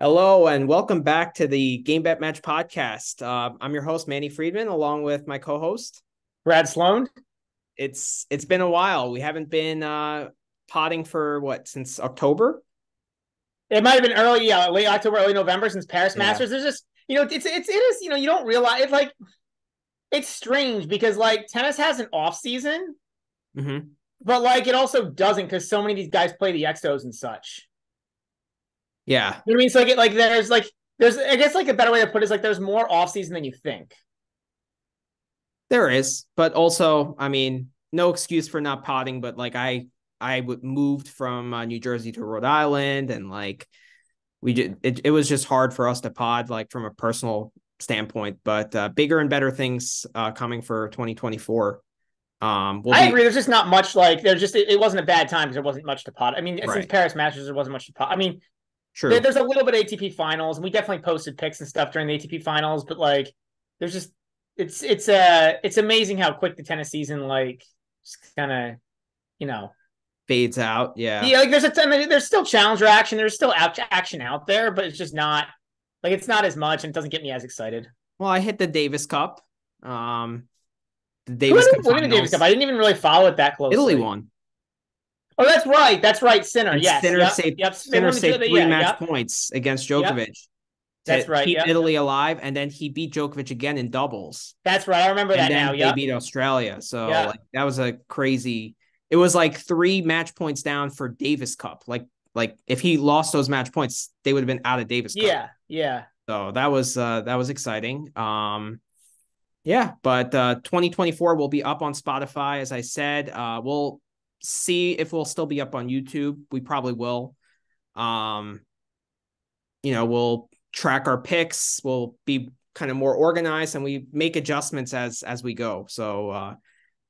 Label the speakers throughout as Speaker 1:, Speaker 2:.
Speaker 1: Hello and welcome back to the Game Bet Match podcast. Uh, I'm your host Manny Friedman, along with my co-host
Speaker 2: Brad Sloan.
Speaker 1: It's it's been a while. We haven't been uh, potting for what since October.
Speaker 2: It might have been early, yeah, late October, early November since Paris Masters. There's just you know, it's it's it is you know you don't realize it's like it's strange because like tennis has an off season,
Speaker 1: mm-hmm.
Speaker 2: but like it also doesn't because so many of these guys play the exos and such.
Speaker 1: Yeah.
Speaker 2: You know I mean? So like, like there's like there's I guess like a better way to put it is like there's more off season than you think.
Speaker 1: There is, but also, I mean, no excuse for not potting, but like I I moved from uh, New Jersey to Rhode Island and like we did it, it was just hard for us to pod like from a personal standpoint, but uh, bigger and better things uh, coming for 2024. Um,
Speaker 2: we'll I be... agree. There's just not much like there's just it, it wasn't a bad time because there wasn't much to pot. I mean, right. since Paris Masters, there wasn't much to pot. I mean, There, there's a little bit ATP finals, and we definitely posted picks and stuff during the ATP finals, but like, there's just it's it's uh it's amazing how quick the tennis season like just kind of you know
Speaker 1: fades out. Yeah,
Speaker 2: yeah. Like there's a I mean, there's still challenger action. There's still action out there, but it's just not like it's not as much, and it doesn't get me as excited.
Speaker 1: Well, I hit the Davis Cup. Um, the Davis Cup.
Speaker 2: the Davis Cup. I didn't even really follow it that closely.
Speaker 1: Italy won.
Speaker 2: Oh, that's right. That's right. Sinner. Yes.
Speaker 1: Sinner yep. saved, yep. Sinner saved three yeah, match yep. points against Djokovic. Yep.
Speaker 2: That's right.
Speaker 1: Keep Italy alive, and then he beat Djokovic again in doubles.
Speaker 2: That's right. I remember
Speaker 1: and
Speaker 2: that now.
Speaker 1: Yeah. They beat Australia. So like, that was a crazy. It was like three match points down for Davis Cup. Like like if he lost those match points, they would have been out of Davis Cup.
Speaker 2: Yeah. Yeah.
Speaker 1: So that was uh that was exciting. Um yeah, but uh 2024 will be up on Spotify as I said. Uh we'll see if we'll still be up on YouTube. We probably will. Um, you know, we'll track our picks. We'll be kind of more organized, and we make adjustments as as we go. So uh,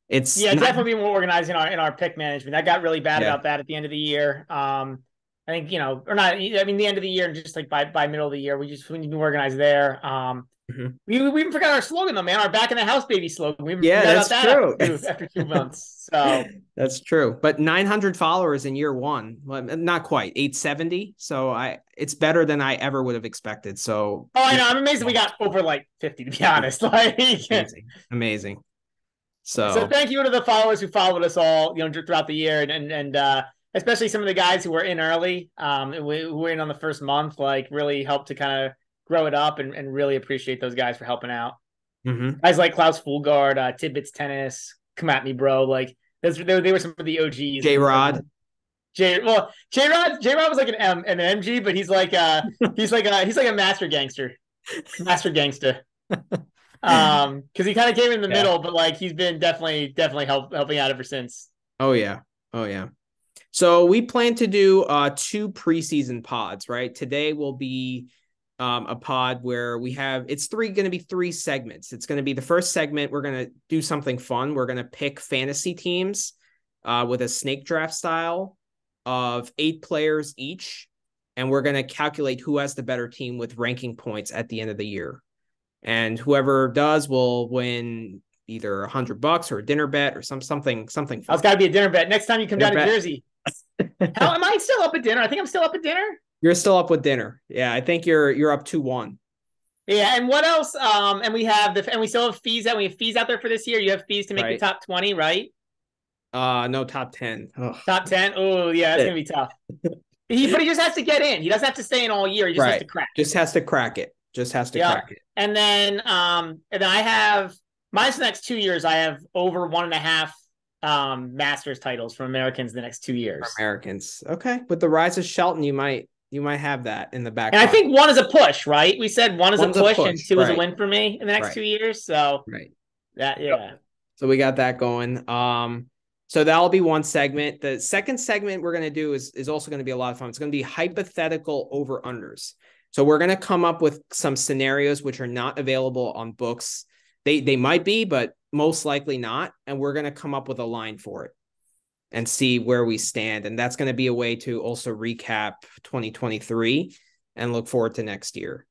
Speaker 1: it's
Speaker 2: yeah, not... definitely be more organized in our in our pick management. That got really bad yeah. about that at the end of the year. Um, I think you know, or not. I mean, the end of the year, and just like by by middle of the year, we just we need to be organized there. Um,
Speaker 1: Mm-hmm.
Speaker 2: We, we even forgot our slogan though, man. Our back in the house baby slogan. We
Speaker 1: yeah, that's
Speaker 2: that
Speaker 1: true.
Speaker 2: After two, after two months, so
Speaker 1: that's true. But 900 followers in year one, well, not quite 870. So I, it's better than I ever would have expected. So
Speaker 2: oh, I know. I'm amazed that we got over like 50 to be honest. Like
Speaker 1: amazing, amazing. So
Speaker 2: so thank you to the followers who followed us all, you know, throughout the year, and and, and uh, especially some of the guys who were in early, um, who were in on the first month, like really helped to kind of grow it up and, and really appreciate those guys for helping out.
Speaker 1: Mm-hmm.
Speaker 2: Guys like Klaus Fulgaard, uh, Tidbits Tennis, come at me, bro. Like those, they, they were some of the OGs.
Speaker 1: J Rod.
Speaker 2: J well, J Rod, J Rod was like an M, an MG, but he's like uh he's like a he's like a master gangster, master gangster. um, because he kind of came in the yeah. middle, but like he's been definitely definitely help, helping out ever since.
Speaker 1: Oh yeah, oh yeah. So we plan to do uh two preseason pods, right? Today will be um, a pod where we have it's three going to be three segments. It's going to be the first segment. We're going to do something fun. We're going to pick fantasy teams uh, with a snake draft style of eight players each, and we're going to calculate who has the better team with ranking points at the end of the year. And whoever does will win either a hundred bucks or a dinner bet or some something something.
Speaker 2: Fun. Oh, it's got to be a dinner bet next time you come dinner down to. Jersey. How am I still up at dinner? I think I'm still up at dinner.
Speaker 1: You're still up with dinner. Yeah, I think you're you're up two one.
Speaker 2: Yeah, and what else? Um, and we have the and we still have fees that we have fees out there for this year. You have fees to make right. the top twenty, right?
Speaker 1: Uh no, top ten.
Speaker 2: Ugh. Top ten. Oh yeah, it's gonna be tough. he, but he just has to get in. He doesn't have to stay in all year. He just right. has to crack.
Speaker 1: Just has to crack it. Just has to crack it.
Speaker 2: And then um, and then I have mine's the next two years. I have over one and a half um masters titles from Americans the next two years.
Speaker 1: For Americans. Okay. With the rise of Shelton, you might you might have that in the back.
Speaker 2: And I think one is a push, right? We said one is a push, a push, and two right. is a win for me in the next right. two years. So
Speaker 1: right,
Speaker 2: that yeah.
Speaker 1: So we got that going. Um, so that'll be one segment. The second segment we're gonna do is is also gonna be a lot of fun. It's gonna be hypothetical over unders. So we're gonna come up with some scenarios which are not available on books. They they might be, but most likely not. And we're gonna come up with a line for it and see where we stand. And that's going to be a way to also recap 2023 and look forward to next year.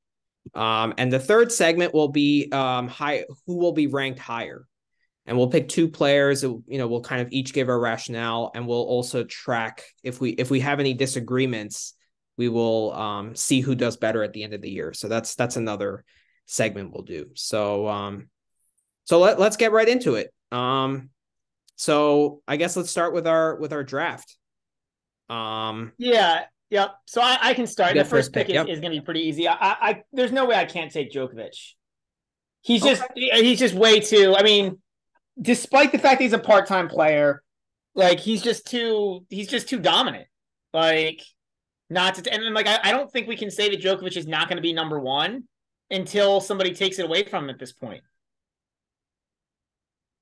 Speaker 1: Um, and the third segment will be um, high, who will be ranked higher. And we'll pick two players. You know, we'll kind of each give our rationale, and we'll also track if we if we have any disagreements. we will um, see who does better at the end of the year. So that's that's another segment we'll do. So um, so let let's get right into it. Um, so I guess let's start with our with our draft. Um,
Speaker 2: yeah, yep. So I, I can start. The first, pick, pick
Speaker 1: yep.
Speaker 2: is, is going to be pretty easy. I, I there's no way I can't take Djokovic. He's okay. just he's just way too. I mean, despite the fact he's a part time player, like he's just too he's just too dominant. Like not to and then like I, I don't think we can say that Djokovic is not going to be number one until somebody takes it away from him at this point.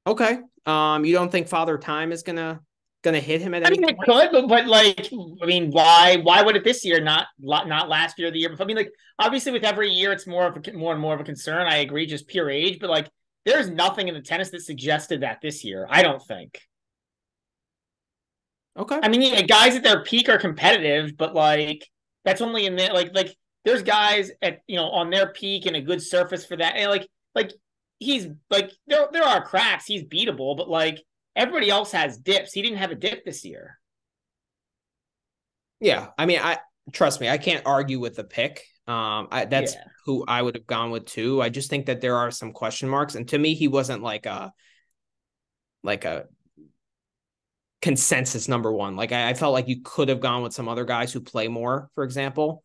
Speaker 1: Okay. Um, you don't think Father Time is gonna gonna hit him at any?
Speaker 2: I mean, it could, but, but like, I mean, why why would it this year, not not last year, the year before? I mean, like, obviously, with every year, it's more of a, more and more of a concern. I agree, just pure age, but like, there's nothing in the tennis that suggested that this year. I don't think.
Speaker 1: Okay.
Speaker 2: I mean, yeah, guys at their peak are competitive, but like that's only in there. Like, like there's guys at you know on their peak and a good surface for that. And like, like he's like there there are cracks. He's beatable, but like everybody else has dips. He didn't have a dip this year.
Speaker 1: Yeah, I mean, I trust me, I can't argue with the pick. Um, I, that's yeah. who I would have gone with too. I just think that there are some question marks, and to me, he wasn't like a like a consensus number one. Like I, I, felt like you could have gone with some other guys who play more, for example.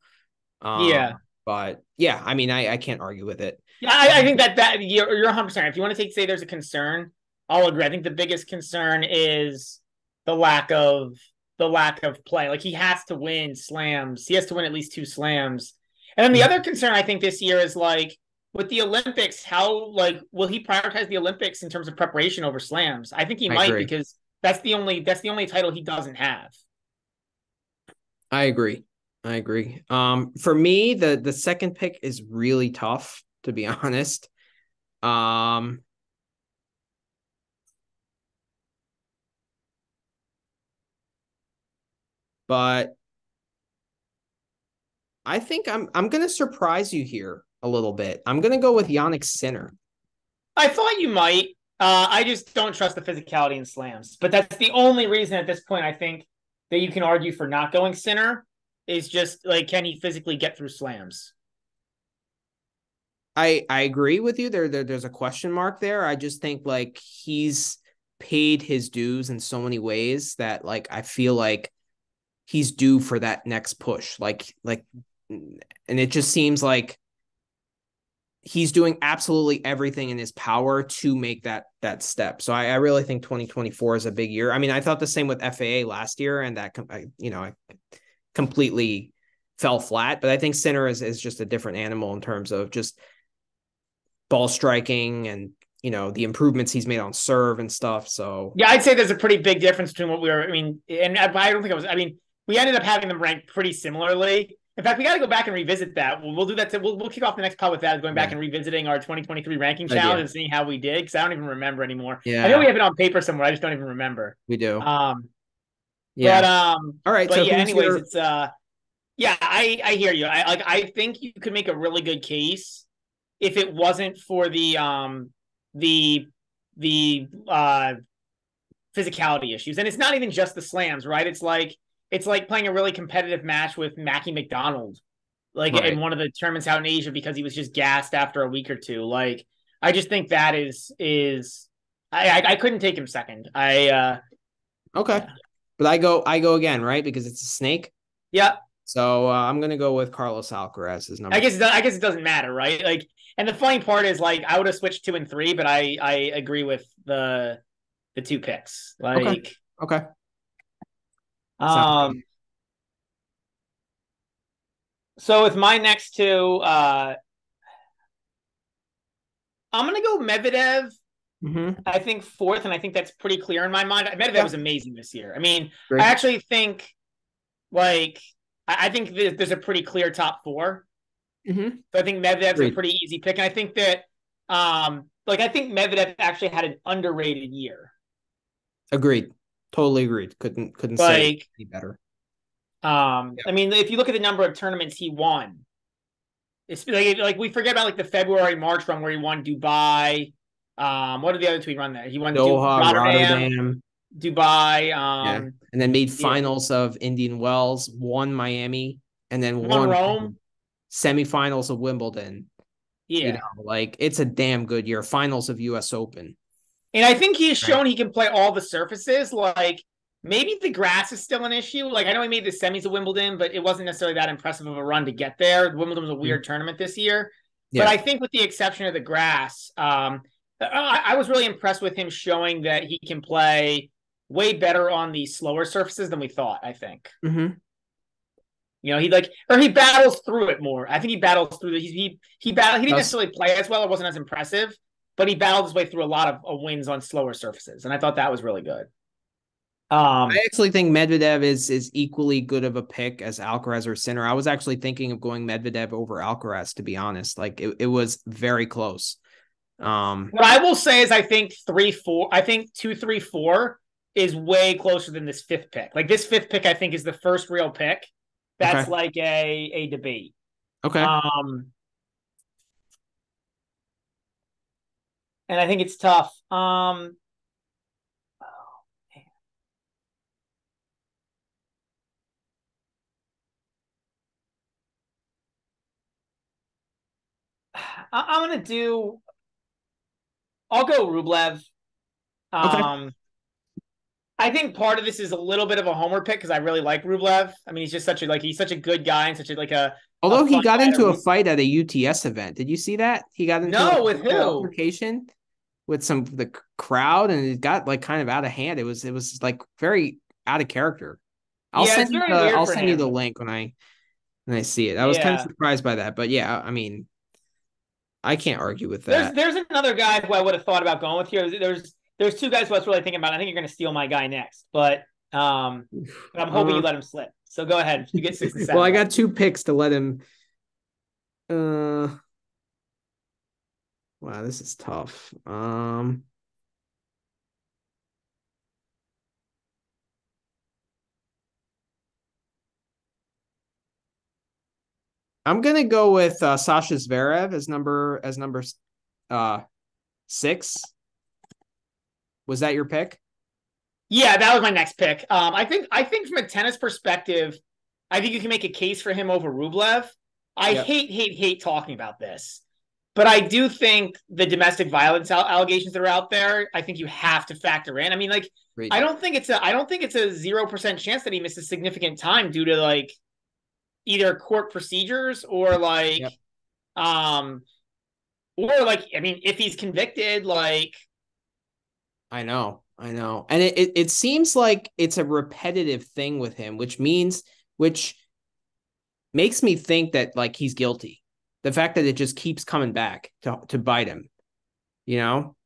Speaker 2: Um, yeah.
Speaker 1: But yeah, I mean, I, I can't argue with it.
Speaker 2: Yeah, I, I think that that you're, you're 100. percent If you want to take say there's a concern, I'll agree. I think the biggest concern is the lack of the lack of play. Like he has to win slams. He has to win at least two slams. And then the other concern I think this year is like with the Olympics, how like will he prioritize the Olympics in terms of preparation over slams? I think he I might agree. because that's the only that's the only title he doesn't have.
Speaker 1: I agree. I agree. Um, for me, the the second pick is really tough to be honest. Um, but I think I'm I'm gonna surprise you here a little bit. I'm gonna go with Jannik Sinner.
Speaker 2: I thought you might. Uh, I just don't trust the physicality in slams. But that's the only reason at this point I think that you can argue for not going Sinner is just like can he physically get through slams?
Speaker 1: I I agree with you. There, there there's a question mark there. I just think like he's paid his dues in so many ways that like I feel like he's due for that next push. Like like and it just seems like he's doing absolutely everything in his power to make that that step. So I, I, really think 2024 is a big year. I mean, I thought the same with FAA last year, and that you know I completely fell flat. But I think Sinner is is just a different animal in terms of just ball striking and you know the improvements he's made on serve and stuff. So
Speaker 2: yeah, I'd say there's a pretty big difference between what we were. I mean, and I don't think I was. I mean, we ended up having them ranked pretty similarly. In fact, we got to go back and revisit that. We'll, we'll do that. To, we'll, we'll kick off the next pod with that, going back yeah. and revisiting our 2023 ranking challenge and seeing how we did. Because I don't even remember anymore.
Speaker 1: Yeah,
Speaker 2: I know we have it on paper somewhere. I just don't even remember.
Speaker 1: We do.
Speaker 2: Um, yeah. But um,
Speaker 1: all right.
Speaker 2: But
Speaker 1: so
Speaker 2: yeah. Anyways, your... it's uh, yeah. I I hear you. I like. I think you could make a really good case if it wasn't for the um the the uh physicality issues. And it's not even just the slams, right? It's like it's like playing a really competitive match with Mackie McDonald, like right. in one of the tournaments out in Asia because he was just gassed after a week or two. Like I just think that is is I I, I couldn't take him second. I uh
Speaker 1: okay, yeah. but I go I go again right because it's a snake.
Speaker 2: Yeah.
Speaker 1: So uh, I'm gonna go with Carlos Alcaraz as number.
Speaker 2: I guess I guess it doesn't matter, right? Like, and the funny part is like I would have switched two and three, but I I agree with the the two picks. Like,
Speaker 1: okay. okay.
Speaker 2: Um. So with my next two, uh, I'm gonna go Medvedev.
Speaker 1: Mm-hmm.
Speaker 2: I think fourth, and I think that's pretty clear in my mind. Medvedev yeah. was amazing this year. I mean, Great. I actually think, like, I, I think there's a pretty clear top 4
Speaker 1: mm-hmm.
Speaker 2: So I think Medvedev's Great. a pretty easy pick, and I think that, um, like, I think Medvedev actually had an underrated year.
Speaker 1: Agreed. Totally agreed. Couldn't couldn't like, say any better.
Speaker 2: Um, yep. I mean, if you look at the number of tournaments he won, it's like like we forget about like the February March run where he won Dubai. Um, what are the other two he run there? He won
Speaker 1: Doha, Rotterdam, Rotterdam,
Speaker 2: Dubai. Um,
Speaker 1: yeah. and then made finals yeah. of Indian Wells, won Miami. and then
Speaker 2: Won
Speaker 1: won
Speaker 2: Rome.
Speaker 1: Semifinals of Wimbledon.
Speaker 2: Yeah.
Speaker 1: You know, like it's a damn good year. Finals of US Open.
Speaker 2: And I think he's shown he can play all the surfaces. Like maybe the grass is still an issue. Like I know he made the semis of Wimbledon, but it wasn't necessarily that impressive of a run to get there. Wimbledon was a weird tournament this year.
Speaker 1: Yeah.
Speaker 2: But I think with the exception of the grass, um, I, I was really impressed with him showing that he can play way better on the slower surfaces than we thought. I think.
Speaker 1: hmm
Speaker 2: You know, he like or he battles through it more. I think he battles through the he he he battled he didn't
Speaker 1: Does-
Speaker 2: necessarily play as well, it wasn't as impressive, but he battled his way through a lot of, of wins on slower surfaces. And I thought that was really good. Um
Speaker 1: I actually think Medvedev is is equally good of a pick as Alcaraz or Sinner. I was actually thinking of going Medvedev over Alcaraz, to be honest. Like it, it was very close. Um,
Speaker 2: what I will say is I think three, four, I think two, three, four is way closer than this fifth pick. Like this fifth pick, I think is the first real pick. That's
Speaker 1: Okay.
Speaker 2: like a a debate.
Speaker 1: okay.
Speaker 2: Um, and I think it's tough. Um, oh, man. I- I'm gonna do. I'll go Rublev.
Speaker 1: Okay.
Speaker 2: I think part of this is a little bit of a homer pick because I really like Rublev. I mean, he's just such a like he's such a good guy and such a like a
Speaker 1: Although he got into a
Speaker 2: He's-
Speaker 1: fight at a UTS event. Did you see that? He got into
Speaker 2: No,
Speaker 1: a
Speaker 2: with who?
Speaker 1: altercation with some the crowd and it got like kind of out of hand. It was it was like very out of character. I'll
Speaker 2: Yeah,
Speaker 1: send you the, I'll send you the link when I when I see it. I was kind of surprised by that, but yeah, I mean I can't argue with that.
Speaker 2: There's there's another guy who I would have thought about going with here. There's there's two guys who I was really thinking about. I think you're going to steal my guy next, but um, but I'm hoping
Speaker 1: Uh,
Speaker 2: you let him slip. So go ahead. You get six and seven.
Speaker 1: well, I got two picks to let him. Uh, wow, this is tough. Um, I'm gonna go with uh, Sasha Zverev as number as number uh six. Was that your pick?
Speaker 2: Yeah, that was my next pick. Um, I think I think from a tennis perspective, I think you can make a case for him over Rublev. I
Speaker 1: Yep.
Speaker 2: hate, hate, hate talking about this, but I do think the domestic violence allegations that are out there. I think you have to factor in. I mean, like,
Speaker 1: Great.
Speaker 2: I don't think it's a I don't think it's a zero percent chance that he misses significant time due to like either court procedures or like
Speaker 1: Yep.
Speaker 2: um or like I mean if he's convicted like
Speaker 1: I know, I know. And it, it, it seems like it's a repetitive thing with him, which means which makes me think that like he's guilty. The fact that it just keeps coming back to to bite him. You know?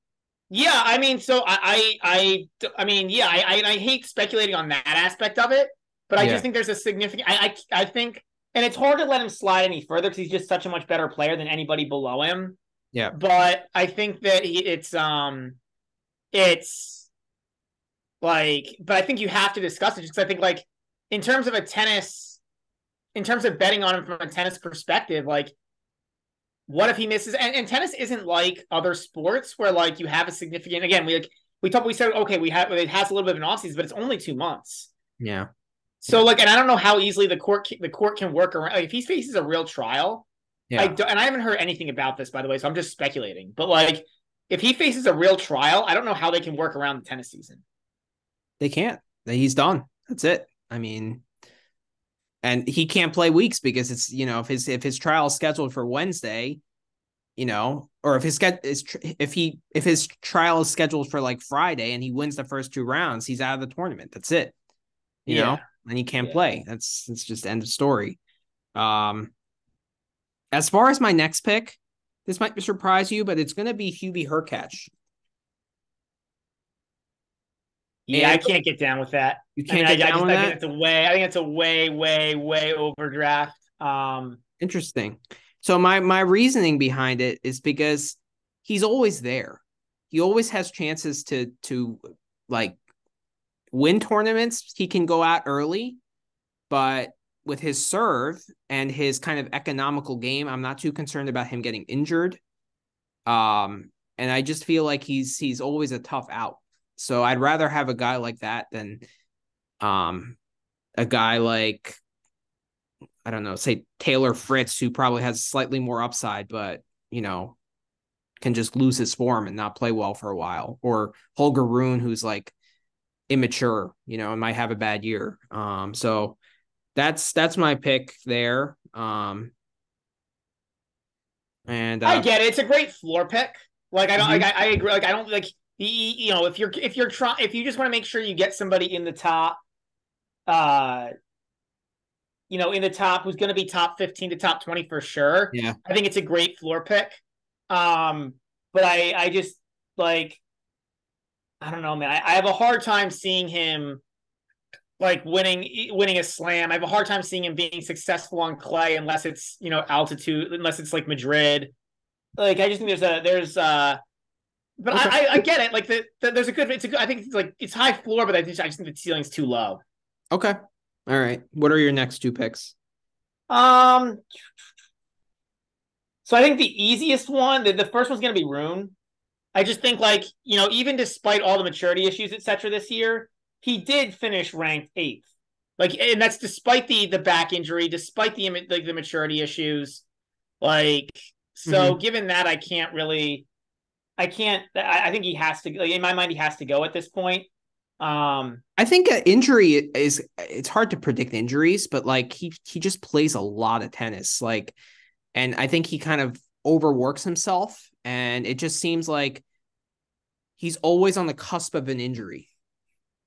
Speaker 2: Yeah, I mean, so I, I, I, I mean, yeah, I, I, I hate speculating on that aspect of it, but I
Speaker 1: Yeah.
Speaker 2: just think there's a significant. I, I, I think, and it's hard to let him slide any further because he's just such a much better player than anybody below him.
Speaker 1: Yeah.
Speaker 2: But I think that he, it's, um, it's like, but I think you have to discuss it just 'cause I think, like, in terms of a tennis, in terms of betting on him from a tennis perspective, like, what if he misses? And, and tennis isn't like other sports where like you have a significant. Again, we like we talked. We said okay, we have it has a little bit of an offseason, but it's only two months.
Speaker 1: Yeah.
Speaker 2: So like, and I don't know how easily the court the court can work around. Like, if he faces a real trial,
Speaker 1: Yeah.
Speaker 2: I don't, and I haven't heard anything about this by the way, so I'm just speculating. But like, if he faces a real trial, I don't know how they can work around the tennis season.
Speaker 1: they can't. He's done. That's it. I mean, and he can't play weeks because it's you know if his if his trial is scheduled for Wednesday, you know, or if his get is if he if his trial is scheduled for like Friday and he wins the first two rounds, he's out of the tournament. That's it. You know, and he can't
Speaker 2: Yeah.
Speaker 1: play. That's that's just end of story. Um, as far as my next pick, this might surprise you, but it's going to be Hubie Hurkacz.
Speaker 2: Yeah,
Speaker 1: And-
Speaker 2: I can't get down with that.
Speaker 1: You can't
Speaker 2: I,
Speaker 1: get
Speaker 2: I
Speaker 1: down
Speaker 2: just
Speaker 1: with
Speaker 2: I
Speaker 1: that.
Speaker 2: think it's a way. I think it's a way, way, way overdraft. Um,
Speaker 1: Interesting. So my my reasoning behind it is because he's always there. He always has chances to to like win tournaments. He can go out early, but with his serve and his kind of economical game, I'm not too concerned about him getting injured. Um, and I just feel like he's he's always a tough out. So I'd rather have a guy like that than um a guy like I don't know, say Taylor Fritz, who probably has slightly more upside, but you know, can just lose his form and not play well for a while, or Holger Rune, who's like immature, you know, and might have a bad year. Um, so that's that's my pick there. Um, and uh,
Speaker 2: I get it. It's a great floor pick. Like I don't like I, I, agree. Like I don't like you know if you're if you're trying if you just want to make sure you get somebody in the top, uh, you know, in the top who's going to be top fifteen to top twenty for sure.
Speaker 1: Yeah,
Speaker 2: I think it's a great floor pick. Um, but I I just like I don't know, man. I, I have a hard time seeing him like winning winning a slam. I have a hard time seeing him being successful on clay unless it's you know altitude, unless it's like Madrid. Like I just think there's a there's uh but okay. I, I get it. Like the, the, there's a good it's a good I think it's like it's high floor, but I think I just think the ceiling's too low.
Speaker 1: Okay. All right. What are your next two picks?
Speaker 2: Um so I think the easiest one, the, the first one's gonna be Rune. I just think like, you know, even despite all the maturity issues, etc., this year, he did finish ranked eighth. Like, and that's despite the the back injury, despite the like the maturity issues. Like, so mm-hmm. given that, I can't really, I can't. I, I think he has to. Like, in my mind, he has to go at this point. Um,
Speaker 1: I think injury is it's hard to predict injuries, but like he he just plays a lot of tennis, like, and I think he kind of overworks himself, and it just seems like he's always on the cusp of an injury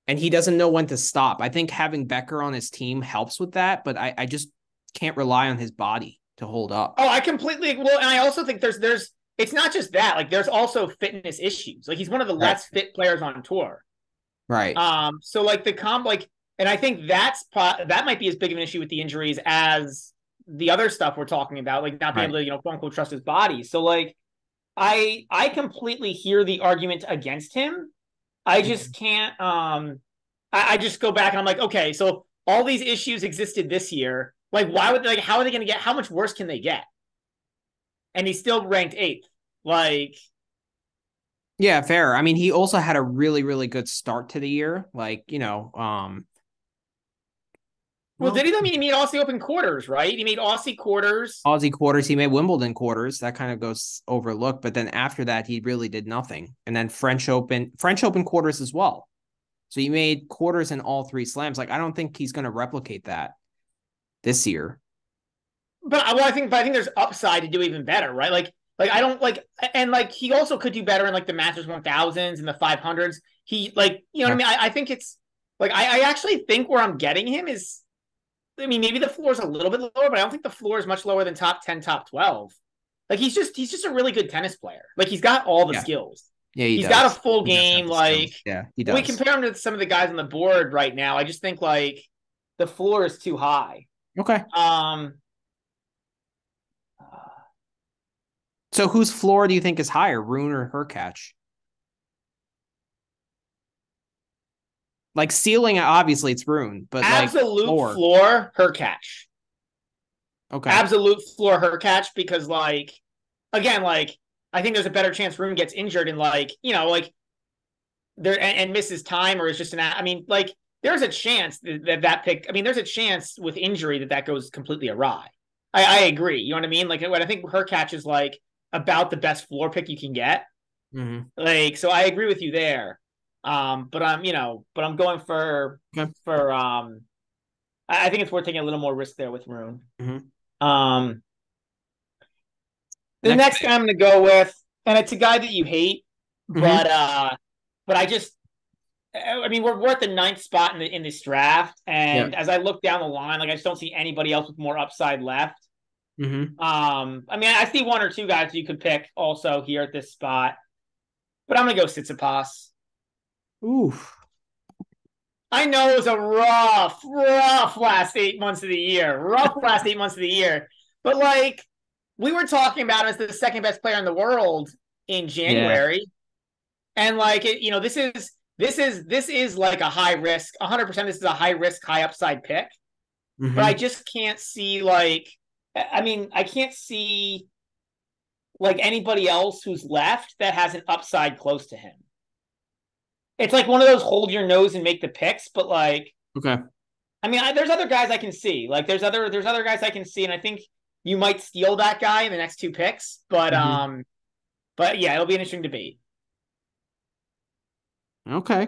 Speaker 1: and he doesn't know when to stop. I think having Becker on his team helps with that, but I, I just can't rely on his body to hold up.
Speaker 2: Oh, I completely well, and I also think there's there's it's not just that, like there's also fitness issues. Like he's one of the right. less fit players on tour.
Speaker 1: Right.
Speaker 2: Um, so like the comp like and I think that's that might be as big of an issue with the injuries as the other stuff we're talking about, like not being right. able to, you know, quote unquote trust his body. So like I I completely hear the argument against him. I just can't. Um, I, I just go back and I'm like, okay, so all these issues existed this year. Like, why would like how are they going to get? How much worse can they get? And he's still ranked eighth. Like,
Speaker 1: yeah, fair. I mean, he also had a really, really good start to the year. Like, you know, um,
Speaker 2: well, did he? I mean, he made Aussie Open quarters, right? He made Aussie quarters.
Speaker 1: Aussie quarters. He made Wimbledon quarters. That kind of goes overlooked. But then after that, he really did nothing. And then French Open, French Open quarters as well. So he made quarters in all three slams. Like I don't think he's going to replicate that this year.
Speaker 2: But I well, I think, but I think there's upside to do even better, right? Like, like I don't like, and like he also could do better in like the Masters 1000s and the 500s. He like, you know what I mean? I, I think it's like I, I actually think where I'm getting him is I mean, maybe the floor is a little bit lower, but I don't think the floor is much lower than top 10, top 12. Like he's just he's just a really good tennis player. Like he's got all the yeah. skills.
Speaker 1: Yeah, he
Speaker 2: has got a full game. Like
Speaker 1: skills. yeah, he does.
Speaker 2: We compare him to some of the guys on the board right now. I just think like the floor is too high.
Speaker 1: Okay.
Speaker 2: Um.
Speaker 1: So whose floor do you think is higher, Rune or Hurkacz? Like ceiling, obviously it's Rune, but
Speaker 2: absolute
Speaker 1: like floor,
Speaker 2: floor catch,
Speaker 1: Okay.
Speaker 2: Absolute floor Hurkacz because like again, like I think there's a better chance Rune gets injured and like, you know, like there and, and misses time or is just an I mean, like there's a chance that that pick, I mean, there's a chance with injury that that goes completely awry. I, I agree. You know what I mean? Like what I think Hurkacz is like about the best floor pick you can get.
Speaker 1: Mm-hmm.
Speaker 2: Like, so I agree with you there. Um, but I'm, you know, but I'm going for okay. for um I, think it's worth taking a little more risk there with Rune.
Speaker 1: Mm-hmm.
Speaker 2: Um the next, next guy I'm gonna go with, and it's a guy that you hate, mm-hmm. but uh but I just I mean, we're, we're at the ninth spot in the in this draft, and yeah. as I look down the line, like I just don't see anybody else with more upside left.
Speaker 1: Mm-hmm.
Speaker 2: Um, I mean, I see one or two guys you could pick also here at this spot, but I'm gonna go Tsitsipas.
Speaker 1: Oof.
Speaker 2: I know it was a rough, rough last eight months of the year. Rough last eight months of the year. But like we were talking about him as the second best player in the world in January. Yeah. And like it, you know, this is this is this is like a high risk, 100% this is a high risk, high upside pick. Mm-hmm. But I just can't see like I mean, I can't see like anybody else who's left that has an upside close to him it's like one of those hold your nose and make the picks, but like
Speaker 1: okay.
Speaker 2: I mean, I, there's other guys I can see. Like there's other there's other guys I can see, and I think you might steal that guy in the next two picks. But mm-hmm. um, but yeah, it'll be an interesting debate.
Speaker 1: Okay.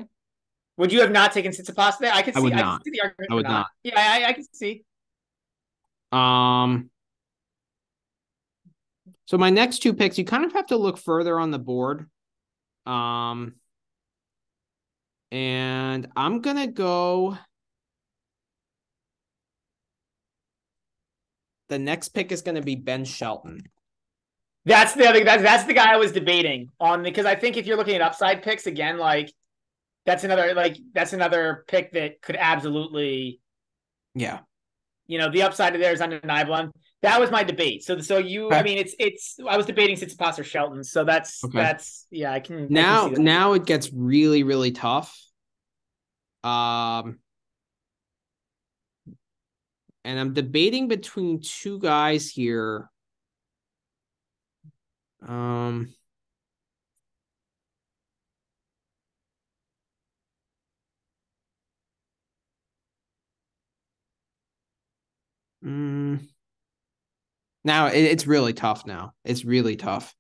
Speaker 2: Would you have not taken Tsitsipas there? I could see. I, would not. I see the argument.
Speaker 1: I would not. not.
Speaker 2: Yeah, I, I can see.
Speaker 1: Um. So my next two picks, you kind of have to look further on the board. Um. And I'm gonna go. The next pick is going to be Ben Shelton.
Speaker 2: That's the other. That's that's the guy I was debating on because I think if you're looking at upside picks again, like that's another like that's another pick that could absolutely,
Speaker 1: yeah,
Speaker 2: you know, the upside of there is undeniable. That was my debate. So so you, okay. I mean, it's it's I was debating Tsitsipas or Shelton. So that's okay. that's yeah, I can
Speaker 1: now
Speaker 2: I can
Speaker 1: now it gets really really tough. Um, and I'm debating between two guys here. Um, mm, now it, it's really tough. Now it's really tough.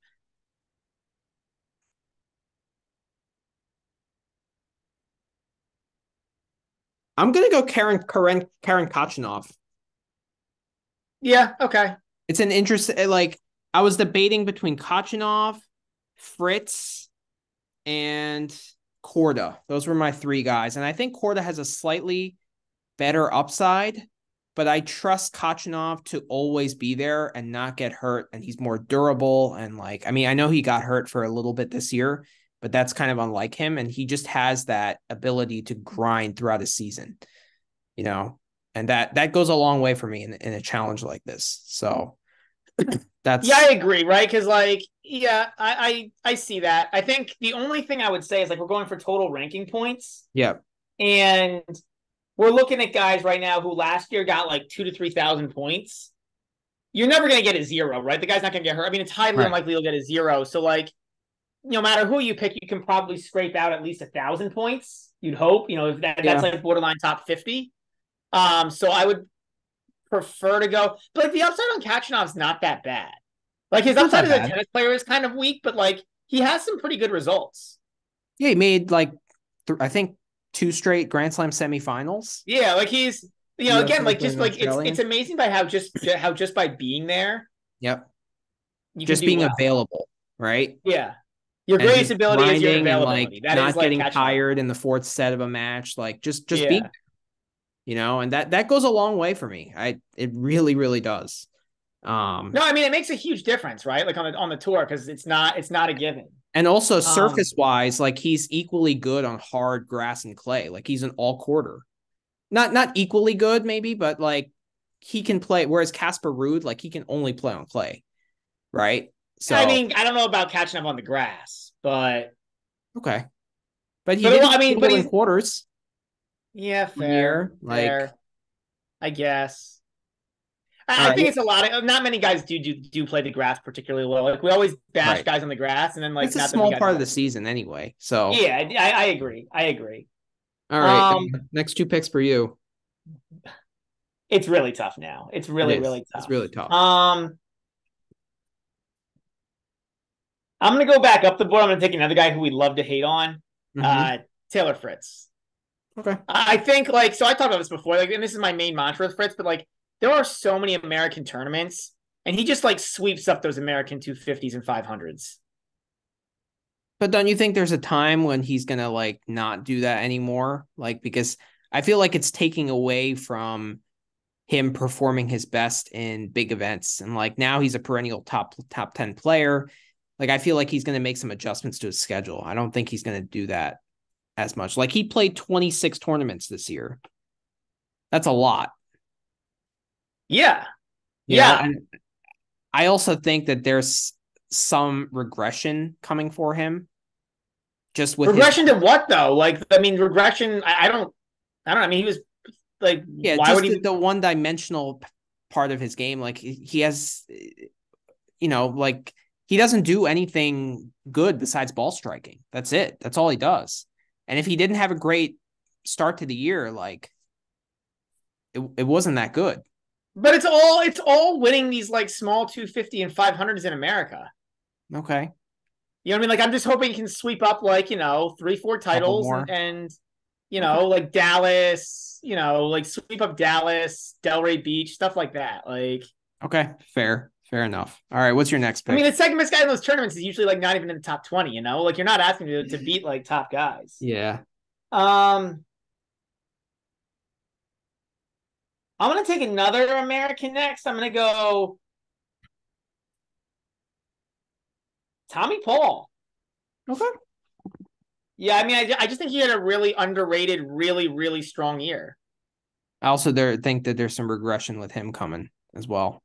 Speaker 1: I'm gonna go Karen Karen Karen Khachanov.
Speaker 2: Yeah, okay.
Speaker 1: It's an interest eh, like I was debating between Khachanov, Fritz, and Korda. Those were my three guys. And I think Korda has a slightly better upside, but I trust Khachanov to always be there and not get hurt. And he's more durable. And like, I mean, I know he got hurt for a little bit this year, but that's kind of unlike him. And he just has that ability to grind throughout a season, you know, and that that goes a long way for me in, in a challenge like this. So that's
Speaker 2: yeah, I agree, right? Because like, yeah, I, I I see that. I think the only thing I would say is like we're going for total ranking points.
Speaker 1: Yeah,
Speaker 2: and we're looking at guys right now who last year got like two to three thousand points. You're never gonna get a zero, right? The guy's not gonna get hurt. I mean, it's highly right. unlikely he'll get a zero. So like, no matter who you pick, you can probably scrape out at least a thousand points. You'd hope, you know, if that, yeah. that's like borderline top fifty. Um, so I would prefer to go, but like the upside on Khachanov's not that bad. Like his upside as a tennis player is kind of weak, but like he has some pretty good results.
Speaker 1: Yeah, he made like th- I think two straight Grand Slam semifinals.
Speaker 2: Yeah, like he's you know again like just like it's it's amazing by how just how just by being there.
Speaker 1: Yep. Just being well. available, right?
Speaker 2: Yeah. Your greatest ability is your availability.
Speaker 1: like, that not getting tired in the fourth set of a match. Like just just yeah. being you know, and that that goes a long way for me. I it really really does. Um
Speaker 2: No, I mean it makes a huge difference, right? Like on the on the tour cuz it's not it's not a given.
Speaker 1: And also um, surface wise, like he's equally good on hard grass and clay. Like he's an all quarter. Not not equally good maybe, but like he can play whereas Casper Ruud like he can only play on clay. Right?
Speaker 2: So I mean, I don't know about Khachanov on the grass, but
Speaker 1: okay. But he but, I mean, but in quarters.
Speaker 2: Yeah, fair. Like, fair. I guess. I, I think it's a lot of not many guys do do do play the grass particularly well. Like we always bash right. guys on the grass, and then like
Speaker 1: it's a small part of the season anyway. So
Speaker 2: yeah, I, I agree. I agree.
Speaker 1: All right, um, next two picks for you.
Speaker 2: It's really tough now. It's really it really tough.
Speaker 1: It's really tough.
Speaker 2: Um, I'm gonna go back up the board. I'm gonna take another guy who we love to hate on, mm-hmm. uh, Taylor Fritz.
Speaker 1: Okay.
Speaker 2: I think like so I talked about this before, like, and this is my main mantra with Fritz, but like there are so many American tournaments, and he just like sweeps up those American 250s and 500s.
Speaker 1: But don't you think there's a time when he's gonna like not do that anymore? Like because I feel like it's taking away from him performing his best in big events. And like now he's a perennial top top 10 player. Like I feel like he's gonna make some adjustments to his schedule. I don't think he's gonna do that as much. Like he played 26 tournaments this year. That's a lot.
Speaker 2: Yeah. Yeah. Know,
Speaker 1: I also think that there's some regression coming for him. Just with
Speaker 2: regression his... to what though? Like I mean regression I, I, don't I don't. I mean he was like
Speaker 1: yeah, why would he... the, the one dimensional part of his game like he has you know like he doesn't do anything good besides ball striking. That's it. That's all he does. And if he didn't have a great start to the year, like it, it wasn't that good.
Speaker 2: But it's all it's all winning these like small 250 and 500s in America.
Speaker 1: Okay.
Speaker 2: You know what I mean? Like I'm just hoping you can sweep up like, you know, three, four titles and, and, you know, like Dallas, you know, like sweep up Dallas, Delray Beach, stuff like that. Like
Speaker 1: Okay, fair. Fair enough. All right, what's your next pick?
Speaker 2: I mean, the second best guy in those tournaments is usually like not even in the top 20, you know? Like you're not asking to, to beat like top guys.
Speaker 1: Yeah.
Speaker 2: Um I'm gonna take another American next. I'm gonna go Tommy Paul.
Speaker 1: Okay.
Speaker 2: Yeah, I mean, I, I just think he had a really underrated, really, really strong year.
Speaker 1: I also there think that there's some regression with him coming as well.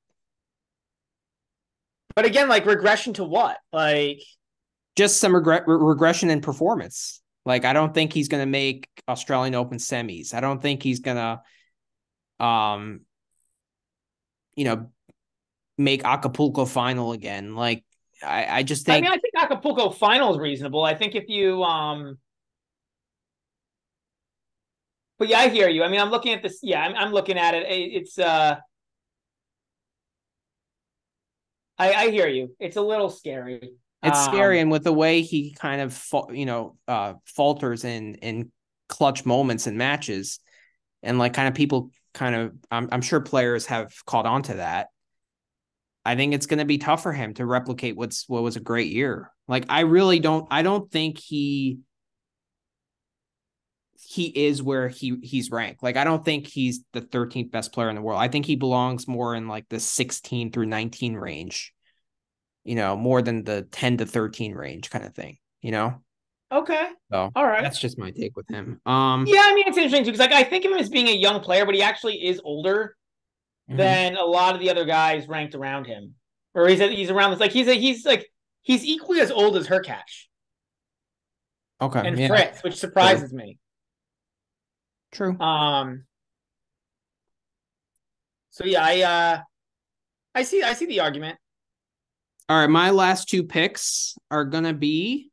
Speaker 2: But again, like regression to what? Like
Speaker 1: just some regret re- regression in performance. Like I don't think he's going to make Australian Open semis. I don't think he's going to um you know make Acapulco final again. Like I, I just think.
Speaker 2: I mean, I think Acapulco final is reasonable. I think if you, um, but yeah, I hear you. I mean, I'm looking at this. Yeah, I'm, I'm looking at it. It's, uh, I, I hear you. It's a little scary.
Speaker 1: It's um, scary, and with the way he kind of, you know, uh, falters in in clutch moments and matches, and like kind of people kind of, I'm, I'm sure players have caught on to that I think it's going to be tough for him to replicate what's what was a great year. Like I really don't I don't think he he is where he he's ranked. Like I don't think he's the 13th best player in the world. I think he belongs more in like the 16 through 19 range. You know, more than the 10 to 13 range kind of thing, you know?
Speaker 2: Okay.
Speaker 1: So
Speaker 2: all right.
Speaker 1: That's just my take with him. Um
Speaker 2: Yeah, I mean it's interesting too, because like I think of him as being a young player, but he actually is older mm-hmm. than a lot of the other guys ranked around him. Or he's he's around this like he's a, he's like he's equally as old as Hurkacz.
Speaker 1: Okay.
Speaker 2: And yeah. Fritz, which surprises
Speaker 1: True.
Speaker 2: me.
Speaker 1: True.
Speaker 2: Um so yeah, I uh I see I see the argument.
Speaker 1: All right, my last two picks are gonna be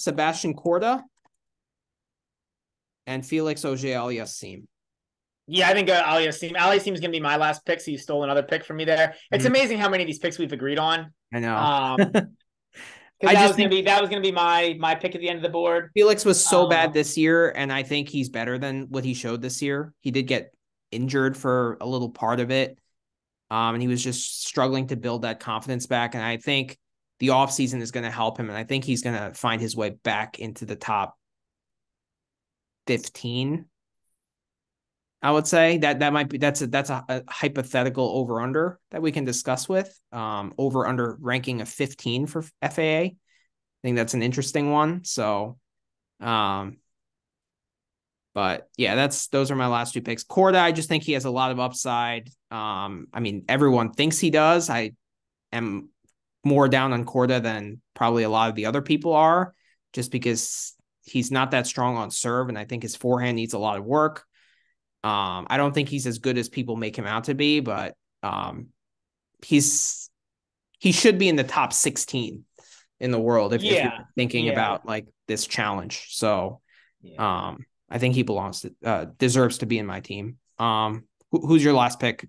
Speaker 1: Sebastian Korda, and Felix Auger-Aliassime.
Speaker 2: Yeah, I think uh, Aliassime. Aliassime is going to be my last pick, so you stole another pick from me there. It's mm-hmm. amazing how many of these picks we've agreed on.
Speaker 1: I know.
Speaker 2: Um, I that was gonna be that was gonna be my my pick at the end of the board.
Speaker 1: Felix was so um, bad this year, and I think he's better than what he showed this year. He did get injured for a little part of it. Um, and he was just struggling to build that confidence back. And I think the offseason is going to help him. And I think he's going to find his way back into the top 15 I would say that that might be that's a that's a, a hypothetical over under that we can discuss with um, over under ranking of 15 for FAA. I think that's an interesting one. So, um, but yeah, that's those are my last two picks. Korda, I just think he has a lot of upside. Um, I mean, everyone thinks he does. I am more down on Korda than probably a lot of the other people are, just because he's not that strong on serve, and I think his forehand needs a lot of work. Um, I don't think he's as good as people make him out to be, but um, he's he should be in the top 16 in the world if, yeah. if you're thinking yeah. about like this challenge. So yeah. um, I think he belongs to uh, deserves to be in my team. Um, wh- who's your last pick?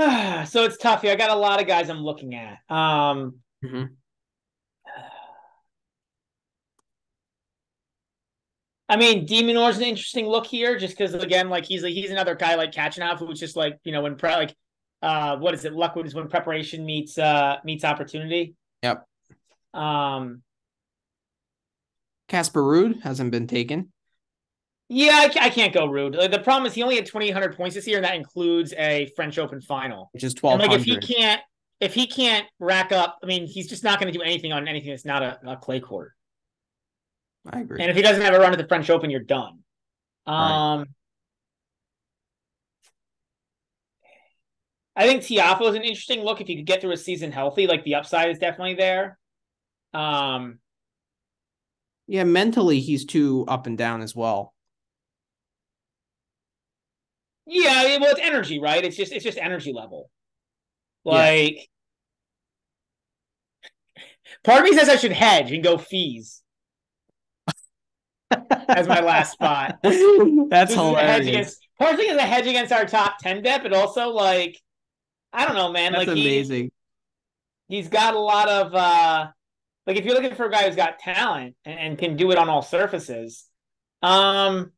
Speaker 2: so it's tough here. I got a lot of guys I'm looking at. Um,
Speaker 1: mm-hmm.
Speaker 2: I mean, de Minaur's an interesting look here, just because again, like he's like he's another guy like Khachanov who's just like you know when pre like uh what is it? Luck is when preparation meets uh meets opportunity.
Speaker 1: Yep.
Speaker 2: Um.
Speaker 1: Casper Ruud hasn't been taken.
Speaker 2: Yeah, I, I can't go Ruud. The problem is he only had twenty eight hundred points this year, and that includes a French Open final,
Speaker 1: which is twelve. Like
Speaker 2: if he can't, if he can't rack up, I mean, he's just not going to do anything on anything that's not a, a clay court.
Speaker 1: I agree.
Speaker 2: And if he doesn't have a run at the French Open, you're done. Um, right. I think Tiafoe is an interesting look if you could get through a season healthy. Like the upside is definitely there. Um,
Speaker 1: yeah, mentally he's too up and down as well.
Speaker 2: Yeah, well, it's energy, right? It's just it's just energy level. Like, yeah. part of me says I should hedge and go fees as my last spot.
Speaker 1: That's this hilarious.
Speaker 2: Against, partially as a hedge against our top ten bet, but also like I don't know, man.
Speaker 1: That's
Speaker 2: like
Speaker 1: amazing.
Speaker 2: He, he's got a lot of uh like if you're looking for a guy who's got talent and, and can do it on all surfaces. Um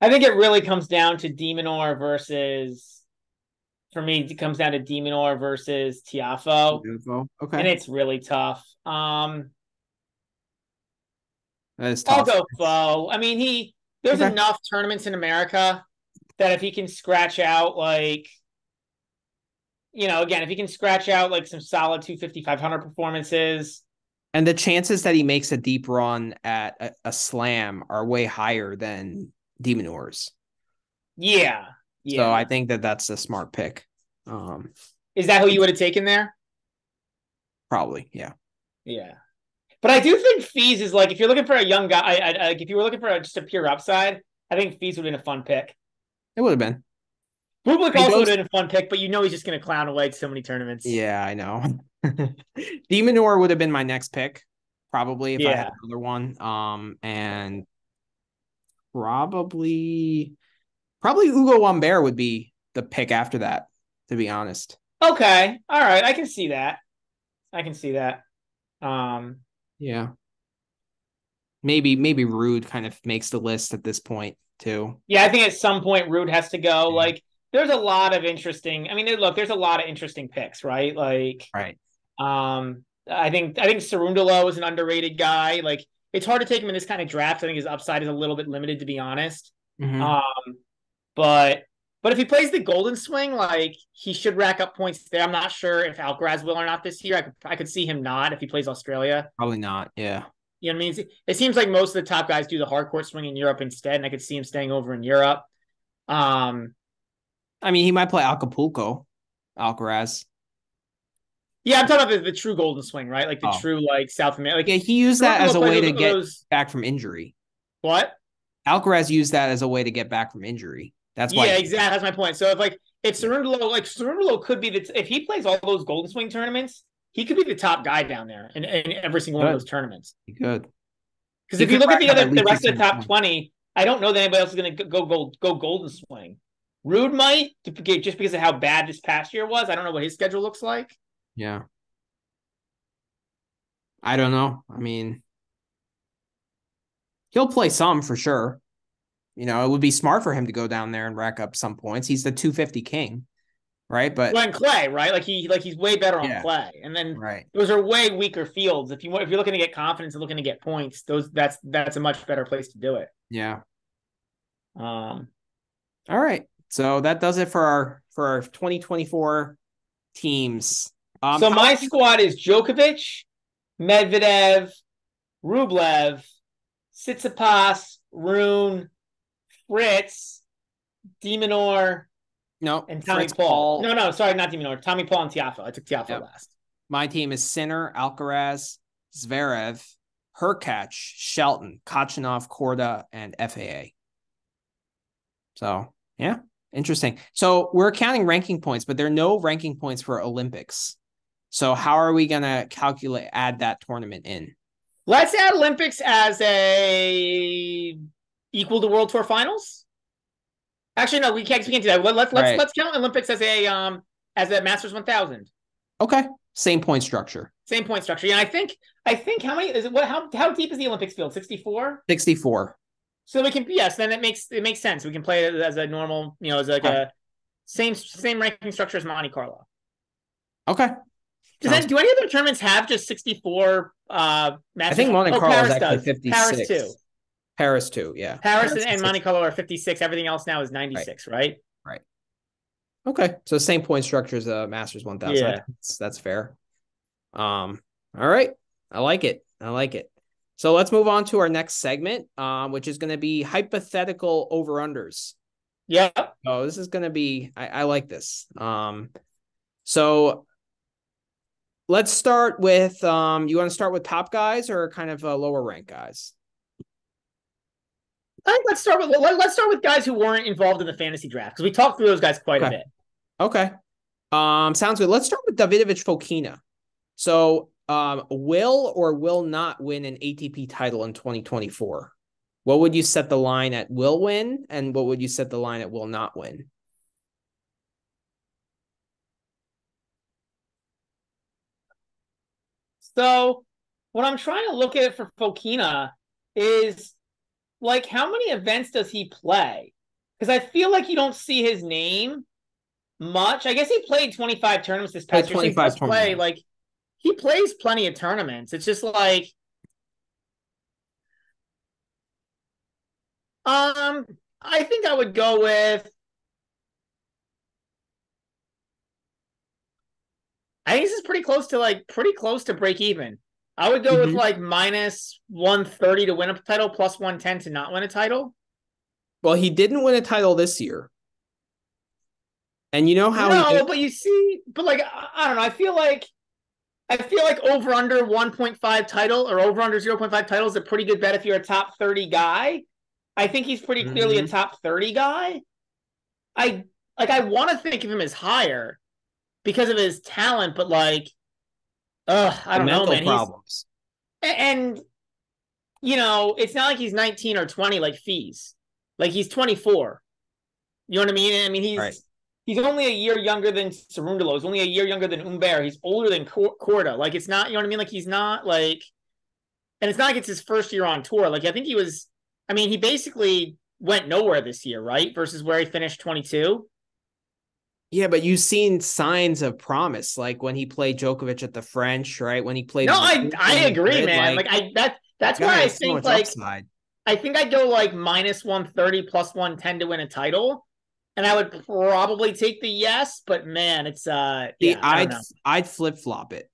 Speaker 2: I think it really comes down to de Minaur versus for me, it comes down to de Minaur versus Tiafoe.
Speaker 1: Okay.
Speaker 2: And it's really tough. Um
Speaker 1: that is tough.
Speaker 2: I'll go Foe. I mean, he there's
Speaker 1: Okay.
Speaker 2: enough tournaments in America that if he can scratch out like you know, again, if he can scratch out like some solid 250, 500 performances,
Speaker 1: And the chances that he makes a deep run at a, a slam are way higher than de Minaur's.
Speaker 2: yeah. Yeah.
Speaker 1: So I think that that's a smart pick. Um,
Speaker 2: Is that who you would have taken there?
Speaker 1: probably, yeah.
Speaker 2: Yeah. But I do think Fils is like if you're looking for a young guy, I, I, like if you were looking for a, just a pure upside, I think Fils would have been a fun pick.
Speaker 1: It would have been.
Speaker 2: Bublik
Speaker 1: He
Speaker 2: also
Speaker 1: goes-
Speaker 2: would have been a fun pick, but you know he's just going to clown away so many tournaments.
Speaker 1: Yeah, I know. de Minaur would have been my next pick, probably if I had another one. Um, and probably, probably Ugo Humbert would be the pick after that. To be honest,
Speaker 2: Okay. All right. I can see that. I can see that. Um,
Speaker 1: yeah. Maybe maybe Ruud kind of makes the list at this point too.
Speaker 2: yeah, I think at some point Ruud has to go.
Speaker 1: Yeah.
Speaker 2: Like, there's a lot of interesting. I mean, look, there's a lot of interesting picks, right? Like,
Speaker 1: Right.
Speaker 2: um, I think I think Cerundolo is an underrated guy. Like, it's hard to take him in this kind of draft. I think his upside is a little bit limited, to be honest.
Speaker 1: Mhm.
Speaker 2: Um, but but if he plays the golden swing, like he should rack up points there. I'm not sure if Alcaraz will or not this year. I could I could see him not if he plays Australia.
Speaker 1: probably not. Yeah.
Speaker 2: You know what I mean? It seems like most of the top guys do the hard court swing in Europe instead, and I could see him staying over in Europe. Um,
Speaker 1: I mean, he might play Acapulco, Alcaraz.
Speaker 2: Yeah, I'm talking about the, the true golden swing, right? Like the
Speaker 1: Oh.
Speaker 2: true like South America. Like
Speaker 1: Yeah, he used that as a way to get
Speaker 2: those-
Speaker 1: back from injury.
Speaker 2: what?
Speaker 1: Alcaraz used that as a way to get back from injury. That's why.
Speaker 2: yeah, exactly. That's my point. So if like if Cerundolo, like Cerundolo could be the if he plays all those golden swing tournaments, he could be the top guy down there in, in every single one of those tournaments.
Speaker 1: Good.
Speaker 2: Because
Speaker 1: He
Speaker 2: if you look at the other the rest of the top twenty, I don't know that anybody else is going to go go go golden swing. Ruud might just because of how bad this past year was. I don't know what his schedule looks like.
Speaker 1: Yeah. I don't know. I mean, he'll play some for sure. You know, it would be smart for him to go down there and rack up some points. He's the 250 king, right? But
Speaker 2: Glenn Clay, right? Like he like he's way better on
Speaker 1: Yeah.
Speaker 2: clay, and then
Speaker 1: right.
Speaker 2: those are way weaker fields. If you want, if you're looking to get confidence and looking to get points, those that's that's a much better place to do it.
Speaker 1: Yeah.
Speaker 2: Um,
Speaker 1: All right. So that does it for our for our 2024 teams. Um
Speaker 2: so my squad is Djokovic, Medvedev, Rublev, Tsitsipas, Rune, Fritz, de Minaur,
Speaker 1: no
Speaker 2: and Tommy
Speaker 1: Fritz
Speaker 2: Paul. No, no, sorry, not de Minaur. Tommy Paul and Tiafoe. I took Tiafoe
Speaker 1: Yep.
Speaker 2: last.
Speaker 1: My team is Sinner, Alcaraz, Zverev, Hurkacz, Shelton, Khachanov, Korda, and FAA. So yeah, interesting. So we're counting ranking points, but there are no ranking points for Olympics. So how are we gonna calculate add that tournament in?
Speaker 2: Let's add Olympics as a equal to World Tour Finals. Actually, no, we can't. We can't do that. Let, let's let's
Speaker 1: Right.
Speaker 2: let's count Olympics as a um as a Masters 1000.
Speaker 1: Okay, same point structure.
Speaker 2: Same point structure. Yeah, I think I think how many is it? What how how deep is the Olympics field? 64.
Speaker 1: 64.
Speaker 2: So we can yes, then it makes it makes sense. We can play it as a normal, you know, as like a same same ranking structure as Monte Carlo.
Speaker 1: Okay.
Speaker 2: Does
Speaker 1: Sounds-
Speaker 2: that, do any other tournaments have just 64 uh Masters?
Speaker 1: I think Monte
Speaker 2: Oh,
Speaker 1: Carlo is
Speaker 2: Paris
Speaker 1: actually
Speaker 2: does.
Speaker 1: 56.
Speaker 2: Paris too.
Speaker 1: Paris too, yeah.
Speaker 2: Paris and, and Monte Carlo are 56. Everything else now is 96, right? Right.
Speaker 1: Okay, so same point structure as a Masters 1000.
Speaker 2: Yeah.
Speaker 1: That's, that's fair. Um, all right, I like it. I like it. So let's move on to our next segment, um, which is going to be hypothetical over unders.
Speaker 2: Yeah.
Speaker 1: Oh, this is going to be. I, I like this. Um, so let's start with. Um, you want to start with top guys or kind of uh, lower rank guys?
Speaker 2: I think let's start with let, us start with guys who weren't involved in the fantasy draft because we talked through those guys quite a bit.
Speaker 1: Okay. Um, sounds good. Let's start with Davidovich Fokina. So um, will or will not win an ATP title in 2024? What would you set the line at will win, and what would you set the line at will not win?
Speaker 2: So, what I'm trying to look at for Fokina is like how many events does he play? Because I feel like you don't see his name much. I guess he played 25 tournaments this past year. 25 so play like he plays plenty of tournaments. It's just like um I think I would go with I think this is pretty close to like pretty close to break even. I would go mm-hmm. with like minus 130 to win a title, plus 110 to not win a title.
Speaker 1: Well, he didn't win a title this year. And you know how
Speaker 2: No, but you see, but like I don't know, I feel like I feel like over under 1.5 title or over under 0.5 title is a pretty good bet if you're a top 30 guy. I think he's pretty clearly mm-hmm. a top 30 guy. I like I want to think of him as higher because of his talent, but like uh I don't know, man. Problems. He's, and you know, it's not like he's 19 or 20 like Fils. Like he's 24. You know what I mean? I mean, he's right. he's only a year younger than Cerundolo. He's only a year younger than Humbert. He's older than Korda. Like it's not, you know what I mean? Like he's not like, and it's not like it's his first year on tour. Like I think he was. I mean, he basically went nowhere this year, right? Versus where he finished 22.
Speaker 1: Yeah, but you've seen signs of promise, like when he played Djokovic at the French, right? When he played.
Speaker 2: No, I I agree, man. Like, like I that that's why I think so like upside. I think I'd go like minus 130 plus 110 to win a title. And I would probably take the yes, but man, it's uh
Speaker 1: yeah, I'd I'd flip flop it.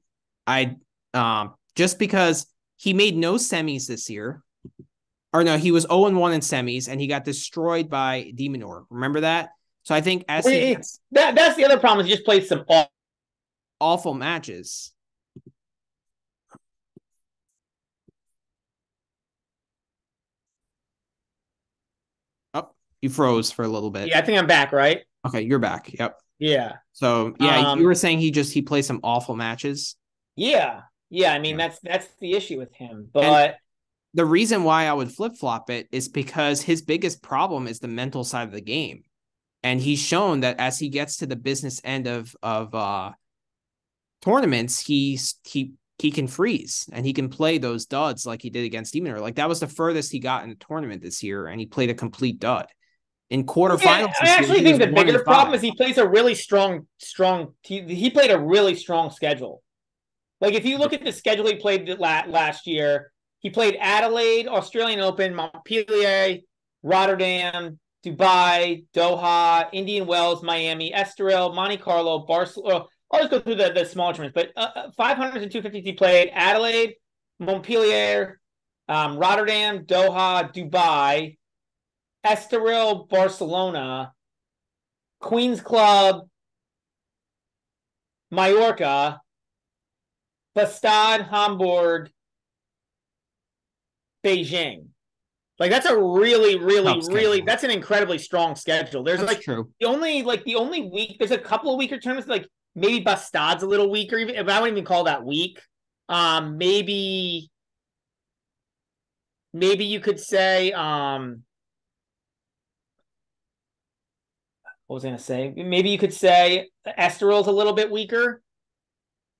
Speaker 1: I um just because he made no semis this year. Or no, he was 0 and 1 in semis and he got destroyed by de Minaur. Remember that? So I think as he
Speaker 2: gets, that that's the other problem. He just played some awful,
Speaker 1: awful matches. You froze for a little bit.
Speaker 2: Yeah, I think I'm back, right?
Speaker 1: Okay, you're back. Yep.
Speaker 2: Yeah.
Speaker 1: So yeah, um, you were saying he just he plays some awful matches.
Speaker 2: Yeah. Yeah. I mean, that's that's the issue with him. But and
Speaker 1: the reason why I would flip flop it is because his biggest problem is the mental side of the game. And he's shown that as he gets to the business end of of uh tournaments, he's he he can freeze and he can play those duds like he did against de Minaur. Like that was the furthest he got in the tournament this year, and he played a complete dud in quarterfinals. Yeah,
Speaker 2: I actually think the bigger problem is he plays a really strong, strong. He, he played a really strong schedule. Like if you look at the schedule he played last year, he played Adelaide, Australian Open, Montpellier, Rotterdam, Dubai, Doha, Indian Wells, Miami, Estoril, Monte Carlo, Barcelona. I'll just go through the, the small tournaments, but uh, 500s uh, and 250s he played Adelaide, Montpellier, um, Rotterdam, Doha, Dubai, Estoril, Barcelona, Queens Club, Mallorca, Bastad, Hamburg, Beijing. Like that's a really, really, really that's an incredibly strong schedule. There's that's like true. the only like the only week. There's a couple of weaker tournaments. Like maybe Bastad's a little weaker. Even if I wouldn't even call that weak. Um, maybe, maybe you could say um what was I going to say? Maybe you could say Estoril's a little bit weaker.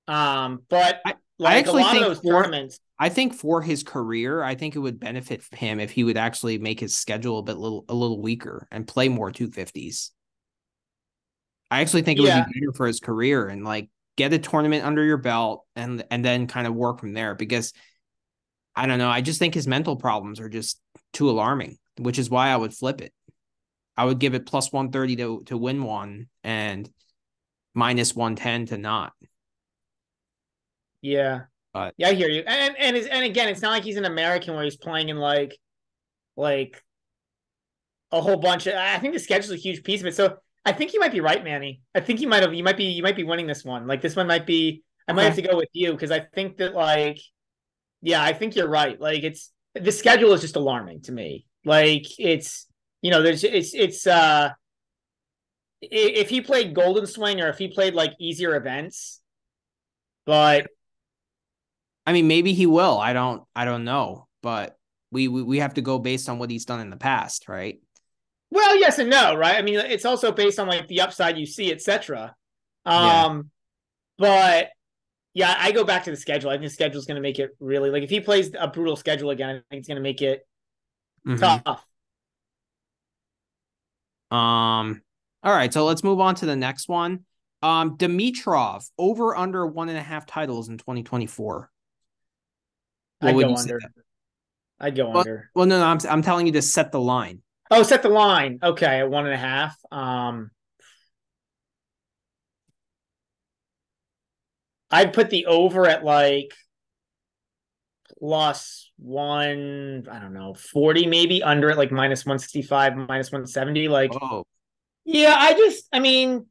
Speaker 2: Um, but I, like I actually think those
Speaker 1: for, tournaments, I think for his career, I think it would benefit him if he would actually make his schedule a bit little a little weaker and play more 250s. I actually think it yeah. would be better for his career and like get a tournament under your belt and and then kind of work from there because I don't know. I just think his mental problems are just too alarming, which is why I would flip it. I would give it plus 130 to, to win one and minus 110 to not.
Speaker 2: Yeah. But yeah, I hear you. And and and again, it's not like he's an American where he's playing in like like a whole bunch of I think the schedule's a huge piece of it. So I think you might be right, Manny. I think you might have you might be you might be winning this one. Like this one might be I might okay. have to go with you because I think that like yeah, I think you're right. Like it's the schedule is just alarming to me. Like it's you know, there's it's it's uh if he played Golden Swing or if he played like easier events, but
Speaker 1: I mean, maybe he will. I don't. I don't know, but we, we we have to go based on what he's done in the past, right?
Speaker 2: Well, yes and no, right? I mean, it's also based on like the upside you see, etc. Um, yeah. but yeah, I go back to the schedule. I think the schedule is going to make it really like if he plays a brutal schedule again, I think it's going to make it mm-hmm. tough.
Speaker 1: Um. All right, so let's move on to the next one. Um, Dimitrov over under one and a half titles in 2024.
Speaker 2: I'd go under. I'd go
Speaker 1: well,
Speaker 2: under.
Speaker 1: Well, no, no, I'm I'm telling you to set the line.
Speaker 2: Oh, set the line. Okay, at one and a half. Um, I'd put the over at like plus one, I don't know, 40 maybe, under it like minus 165, minus 170. Like, oh. yeah, I just, I mean,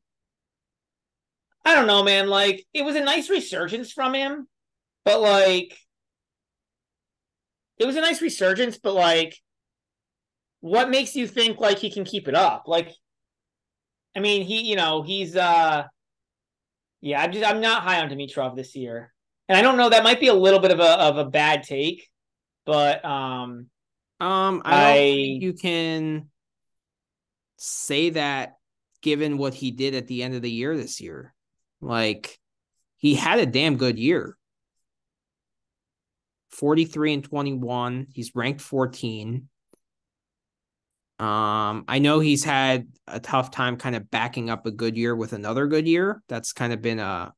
Speaker 2: I don't know, man. Like, it was a nice resurgence from him, but like, it was a nice resurgence, but like, what makes you think like he can keep it up? Like, I mean, he, you know, he's, uh, yeah, I'm just I'm not high on Dimitrov this year, and I don't know. That might be a little bit of a of a bad take, but um,
Speaker 1: um, I, I you can say that given what he did at the end of the year this year, like he had a damn good year. 43 and 21. He's ranked 14. Um, I know he's had a tough time kind of backing up a good year with another good year. That's kind of been a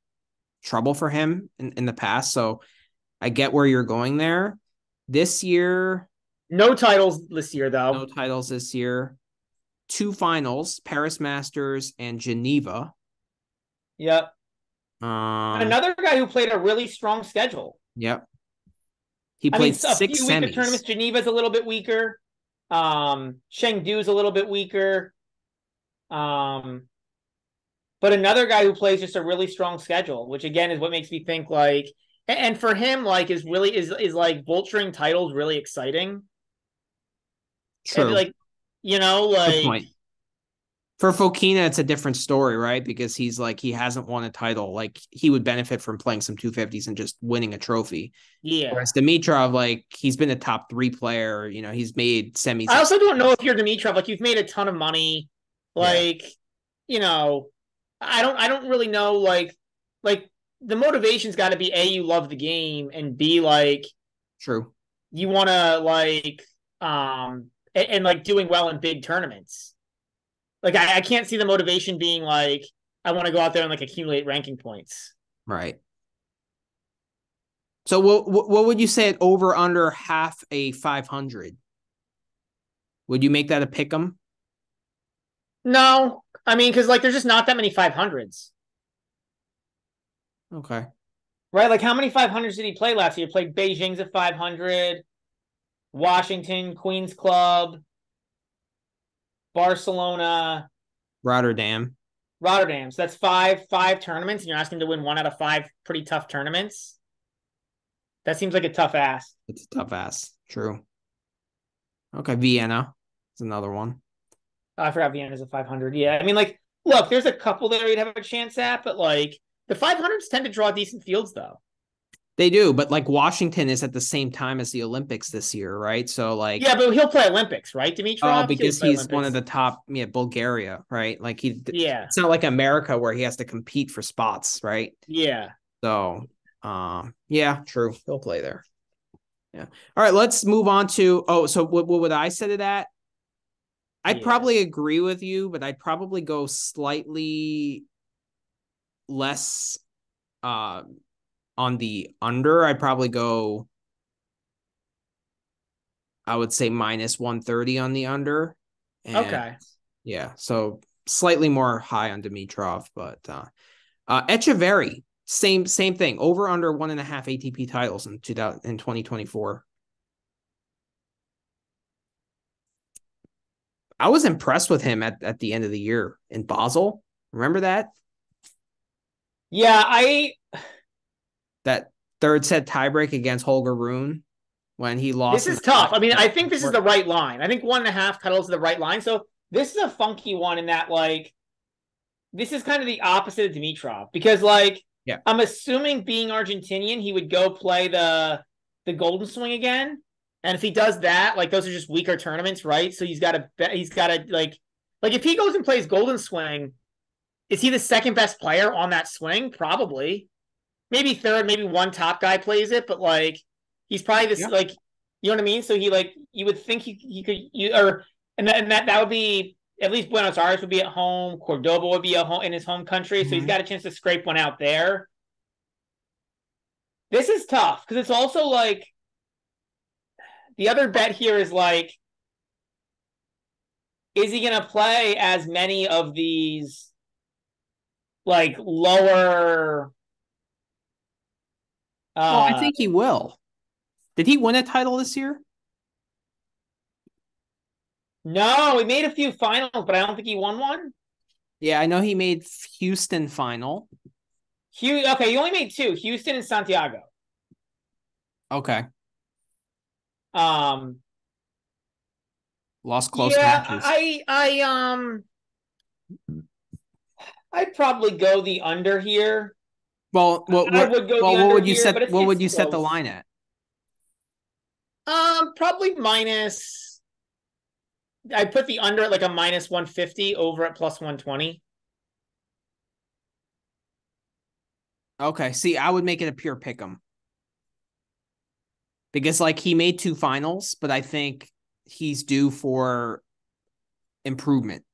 Speaker 1: trouble for him in, in the past. So I get where you're going there. This year,
Speaker 2: no titles this year, though.
Speaker 1: No titles this year. Two finals, Paris Masters and Geneva.
Speaker 2: Yep.
Speaker 1: Um,
Speaker 2: Another guy who played a really strong schedule.
Speaker 1: Yep. He played I mean, six a few semis.
Speaker 2: tournaments. Geneva's a little bit weaker. Um, Chengdu's a little bit weaker. Um, but another guy who plays just a really strong schedule, which again is what makes me think like, and for him, like, is really is is like vulturing titles really exciting.
Speaker 1: True.
Speaker 2: And, like, you know, like
Speaker 1: for Fokina, it's a different story, right? Because he's like he hasn't won a title. Like he would benefit from playing some 250s and just winning a trophy.
Speaker 2: Yeah.
Speaker 1: Whereas Dimitrov, like he's been a top three player. You know, he's made semis.
Speaker 2: I also don't know if you're Dimitrov. Like you've made a ton of money. Like, yeah. you know, I don't. I don't really know. Like, like the motivation's got to be a you love the game and b like
Speaker 1: true.
Speaker 2: You want to like um and, and like doing well in big tournaments like I, I can't see the motivation being like I want to go out there and like accumulate ranking points.
Speaker 1: Right. So what what would you say at over under half a 500? Would you make that a pick 'em?
Speaker 2: No. I mean cuz like there's just not that many 500s.
Speaker 1: Okay.
Speaker 2: Right? Like how many 500s did he play last year? He played Beijing's at 500, Washington, Queens Club, Barcelona,
Speaker 1: Rotterdam.
Speaker 2: Rotterdam. So that's five five tournaments, and you're asking to win one out of five pretty tough tournaments. That seems like a tough ass.
Speaker 1: It's a tough ass. True. Okay, Vienna is another one.
Speaker 2: Oh, I forgot Vienna's a 500. Yeah, I mean, like, look, there's a couple there you'd have a chance at, but like the 500s tend to draw decent fields, though.
Speaker 1: They do, but like Washington is at the same time as the Olympics this year, right? So like
Speaker 2: Yeah, but he'll play Olympics, right? Dimitrov?
Speaker 1: Oh, because he's Olympics. one of the top yeah, Bulgaria, right? Like he
Speaker 2: Yeah.
Speaker 1: It's not like America where he has to compete for spots, right?
Speaker 2: Yeah.
Speaker 1: So um yeah, true. He'll play there. Yeah. All right, let's move on to oh, so what, what would I say to that? I'd yeah. probably agree with you, but I'd probably go slightly less uh on the under, I'd probably go. I would say minus 130 on the under.
Speaker 2: And okay.
Speaker 1: Yeah. So slightly more high on Dimitrov, but uh uh Etcheverry, same same thing. Over under one and a half ATP titles in 2000 in 2024. I was impressed with him at, at the end of the year in Basel. Remember that?
Speaker 2: Yeah, I
Speaker 1: that third set tiebreak against Holger Rune when he lost.
Speaker 2: This is tough. I mean, I think this is the right line. I think one and a half titles is the right line. So this is a funky one in that like this is kind of the opposite of Dimitrov because like
Speaker 1: Yeah.
Speaker 2: I'm assuming being Argentinian, he would go play the the Golden Swing again. And if he does that, like those are just weaker tournaments, right? So he's got to bet he's got to like like if he goes and plays Golden Swing, is he the second best player on that swing? Probably. Maybe third, maybe one top guy plays it, but like he's probably this
Speaker 1: Yeah.
Speaker 2: like you know what I mean? So he like you would think he, he could you or and that, and that that would be at least Buenos Aires would be at home, Cordoba would be at home in his home country, so he's
Speaker 1: mm-hmm.
Speaker 2: got a chance to scrape one out there. This is tough because it's also like the other bet here is like is he going to play as many of these like lower uh,
Speaker 1: Well, I think he will. Did he win a title this year?
Speaker 2: no he made a few finals but i don't think he won one
Speaker 1: Yeah, I know he made Houston final.
Speaker 2: Hugh, okay he only made two houston and santiago
Speaker 1: Okay.
Speaker 2: um
Speaker 1: Lost close
Speaker 2: yeah
Speaker 1: matches.
Speaker 2: i i um i'd probably go the under here
Speaker 1: well, what, what,
Speaker 2: would
Speaker 1: well, what would you
Speaker 2: here,
Speaker 1: set?
Speaker 2: it's-
Speaker 1: What would you set the line at?
Speaker 2: Um, probably minus. I put the under at like a minus one fifty over at plus one twenty.
Speaker 1: Okay. See, I would make it a pure pick 'em. Because like he made two finals, but I think he's due for improvement.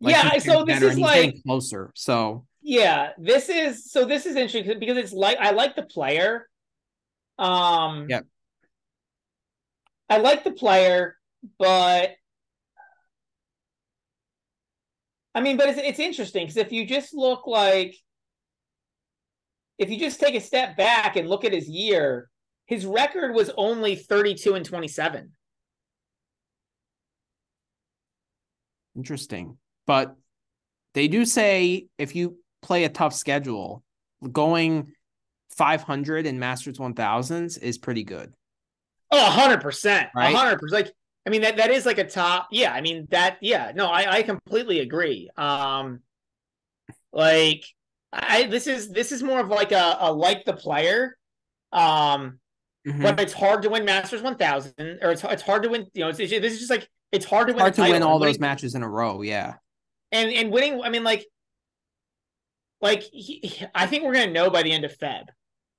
Speaker 1: Like,
Speaker 2: yeah, so this is like
Speaker 1: getting closer. So
Speaker 2: yeah, this is so this is interesting because it's like I like the player. Um,
Speaker 1: Yep.
Speaker 2: I like the player, but I mean, but it's it's interesting because if you just look like if you just take a step back and look at his year, his record was only 32 and 27.
Speaker 1: interesting. But they do say if you play a tough schedule, going 500 in Masters 1000s is pretty good.
Speaker 2: Oh, 100%.
Speaker 1: Right?
Speaker 2: hundred percent. Like, I mean, that that is like a top. Yeah, I mean that. Yeah, no, I I completely agree. Um, like, I this is this is more of like a, a like the player. Um,
Speaker 1: Mhm.
Speaker 2: but it's hard to win Masters one thousand, or it's it's hard to win. You know, it's, it's this is just like it's hard to win.
Speaker 1: hard to win all those matches in a row. Yeah.
Speaker 2: and and winning. I mean, like, like he, I think we're gonna know by the end of Feb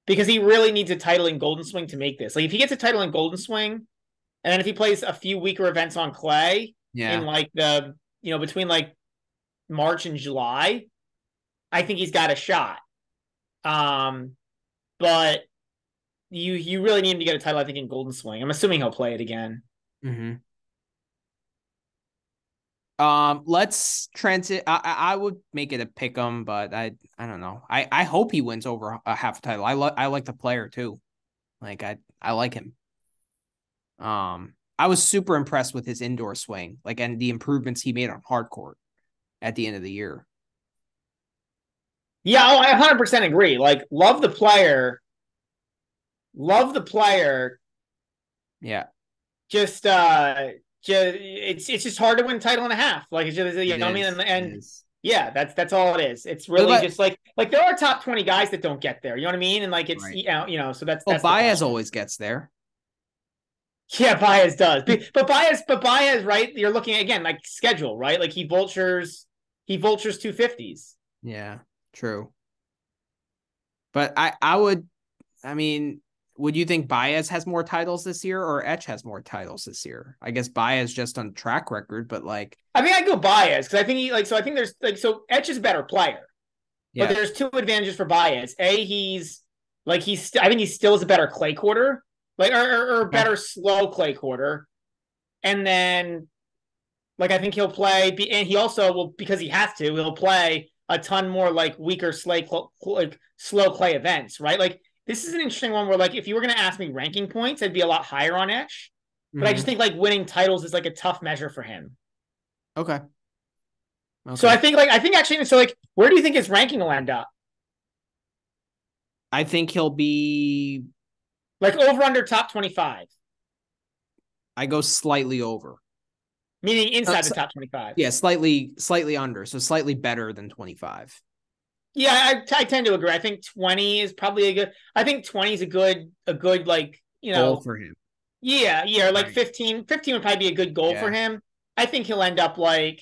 Speaker 2: because he really needs a title in Golden Swing to make this. Like, if he gets a title in Golden Swing, and then if he plays a few weaker events on clay
Speaker 1: Yeah.
Speaker 2: in like the you know between like March and July, I think he's got a shot. Um, but you you really need him to get a title. I think in Golden Swing. I'm assuming he'll play it again.
Speaker 1: hmm Um, let's transit. I, I would make it a pick 'em, but I I don't know. I I hope he wins over a half a title. I like I like the player too. Like I I like him. Um, I was super impressed with his indoor swing, like and the improvements he made on hard court at the end of the year.
Speaker 2: Yeah, oh, I 100% agree. Like, love the player. Love the player.
Speaker 1: Yeah,
Speaker 2: Just, uh, just it's it's just hard to win title and a half. Like, it's just, you
Speaker 1: it
Speaker 2: know what I mean? And, and yeah, that's that's all it is. It's really
Speaker 1: about-
Speaker 2: just like like there are top 20 guys that don't get there. You know what I mean? And like it's
Speaker 1: Right.
Speaker 2: you know, you know, so that's
Speaker 1: well,
Speaker 2: that's the
Speaker 1: Baez always gets there.
Speaker 2: Yeah, Baez does. But, but Baez, but Baez, right? You're looking again like schedule, right? Like he vultures, he vultures two fifties.
Speaker 1: Yeah, true. But I I would, I mean, would you think Baez has more titles this year or Etch has more titles this year? I guess Baez just on track record, but like,
Speaker 2: I mean, I go Baez because I think he like so. I think there's like so Etch is a better player,
Speaker 1: yeah,
Speaker 2: but there's two advantages for Baez. A, he's like he's st- I think he still is a better clay quarter, like or, or, or better slow clay quarter, and then like I think he'll play, be, and he also will because he has to. He'll play a ton more like weaker slay like slow clay events, right? Like this is an interesting one where like if you were going to ask me ranking points, I'd be a lot higher on Etch, but I
Speaker 1: Mhm.
Speaker 2: just think like winning titles is like a tough measure for him.
Speaker 1: okay. Okay.
Speaker 2: So I think like I think actually so like where do you think his ranking will end up?
Speaker 1: I think he'll be.
Speaker 2: Like over under top 25,
Speaker 1: I go slightly over.
Speaker 2: meaning inside
Speaker 1: Uh,
Speaker 2: the top 25.
Speaker 1: Yeah, slightly slightly under, so slightly better than twenty five.
Speaker 2: Yeah, I, I tend to agree. I think 20 is probably a good. I think 20 is a good a good like you know
Speaker 1: Goal for him.
Speaker 2: Yeah, yeah, like
Speaker 1: Right.
Speaker 2: 15. 15 would probably be a good goal
Speaker 1: Yeah.
Speaker 2: for him. I think he'll end up like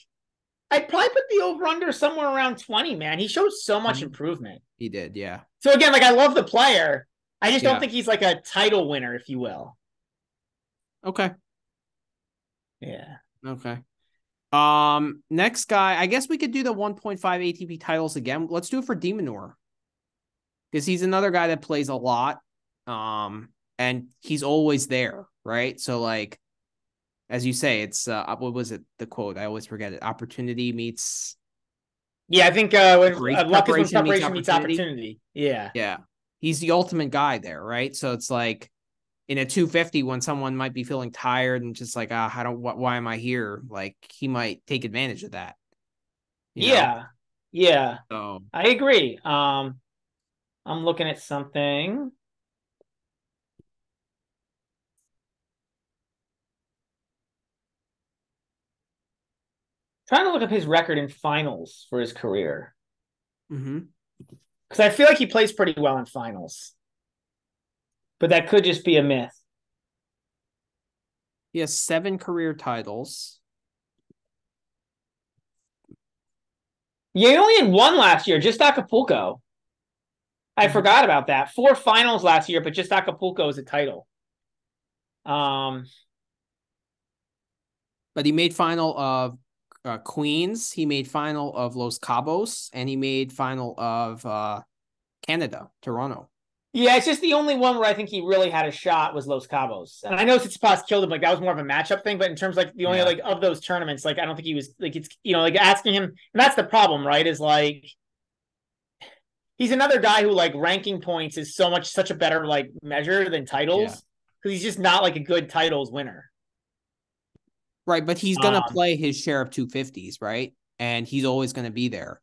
Speaker 2: I'd probably put the over under somewhere around 20, man. He showed so much
Speaker 1: Mhm.
Speaker 2: improvement.
Speaker 1: He did, yeah.
Speaker 2: So again, like I love the player. I just
Speaker 1: Yeah.
Speaker 2: don't think he's like a title winner, if you will.
Speaker 1: Okay.
Speaker 2: Yeah.
Speaker 1: Okay. Um, next guy, I guess we could do the 1.5 ATP titles again. Let's do it for de Minaur. Because he's another guy that plays a lot. Um, and he's always there, right? So like as you say, it's uh what was it the quote? I always forget it. Opportunity meets
Speaker 2: Yeah, I think uh when uh, luck is when
Speaker 1: preparation meets
Speaker 2: preparation meets
Speaker 1: opportunity.
Speaker 2: opportunity. Yeah.
Speaker 1: yeah. He's the ultimate guy there, right? So it's like in a 250 when someone might be feeling tired and just like, ah, I don't wh- why am I here? Like he might take advantage of that. you know?
Speaker 2: Yeah. Yeah.
Speaker 1: So
Speaker 2: I agree. Um I'm looking at something. Trying to look up his record in finals for his career.
Speaker 1: mhm.
Speaker 2: Because I feel like he plays pretty well in finals. But that could just be a myth.
Speaker 1: he has seven career titles.
Speaker 2: Yeah, he only had one last year, just Acapulco. I
Speaker 1: Mhm.
Speaker 2: forgot about that. Four finals last year, but just Acapulco is a title. Um,
Speaker 1: But he made final of uh, Queens. He made final of Los Cabos, and he made final of uh, Canada, Toronto.
Speaker 2: Yeah, it's just the only one where I think he really had a shot was Los Cabos. And I know Tsitsipas killed him, like that was more of a matchup thing, but in terms like the only
Speaker 1: Yeah.
Speaker 2: like of those tournaments, like I don't think he was like it's you know, like asking him, and that's the problem, right? Is like he's another guy who like ranking points is so much such a better like measure than titles.
Speaker 1: Yeah.
Speaker 2: Because he's just not like a good titles winner.
Speaker 1: Right, but he's gonna
Speaker 2: Um,
Speaker 1: play his share of 250s, right? And he's always gonna be there.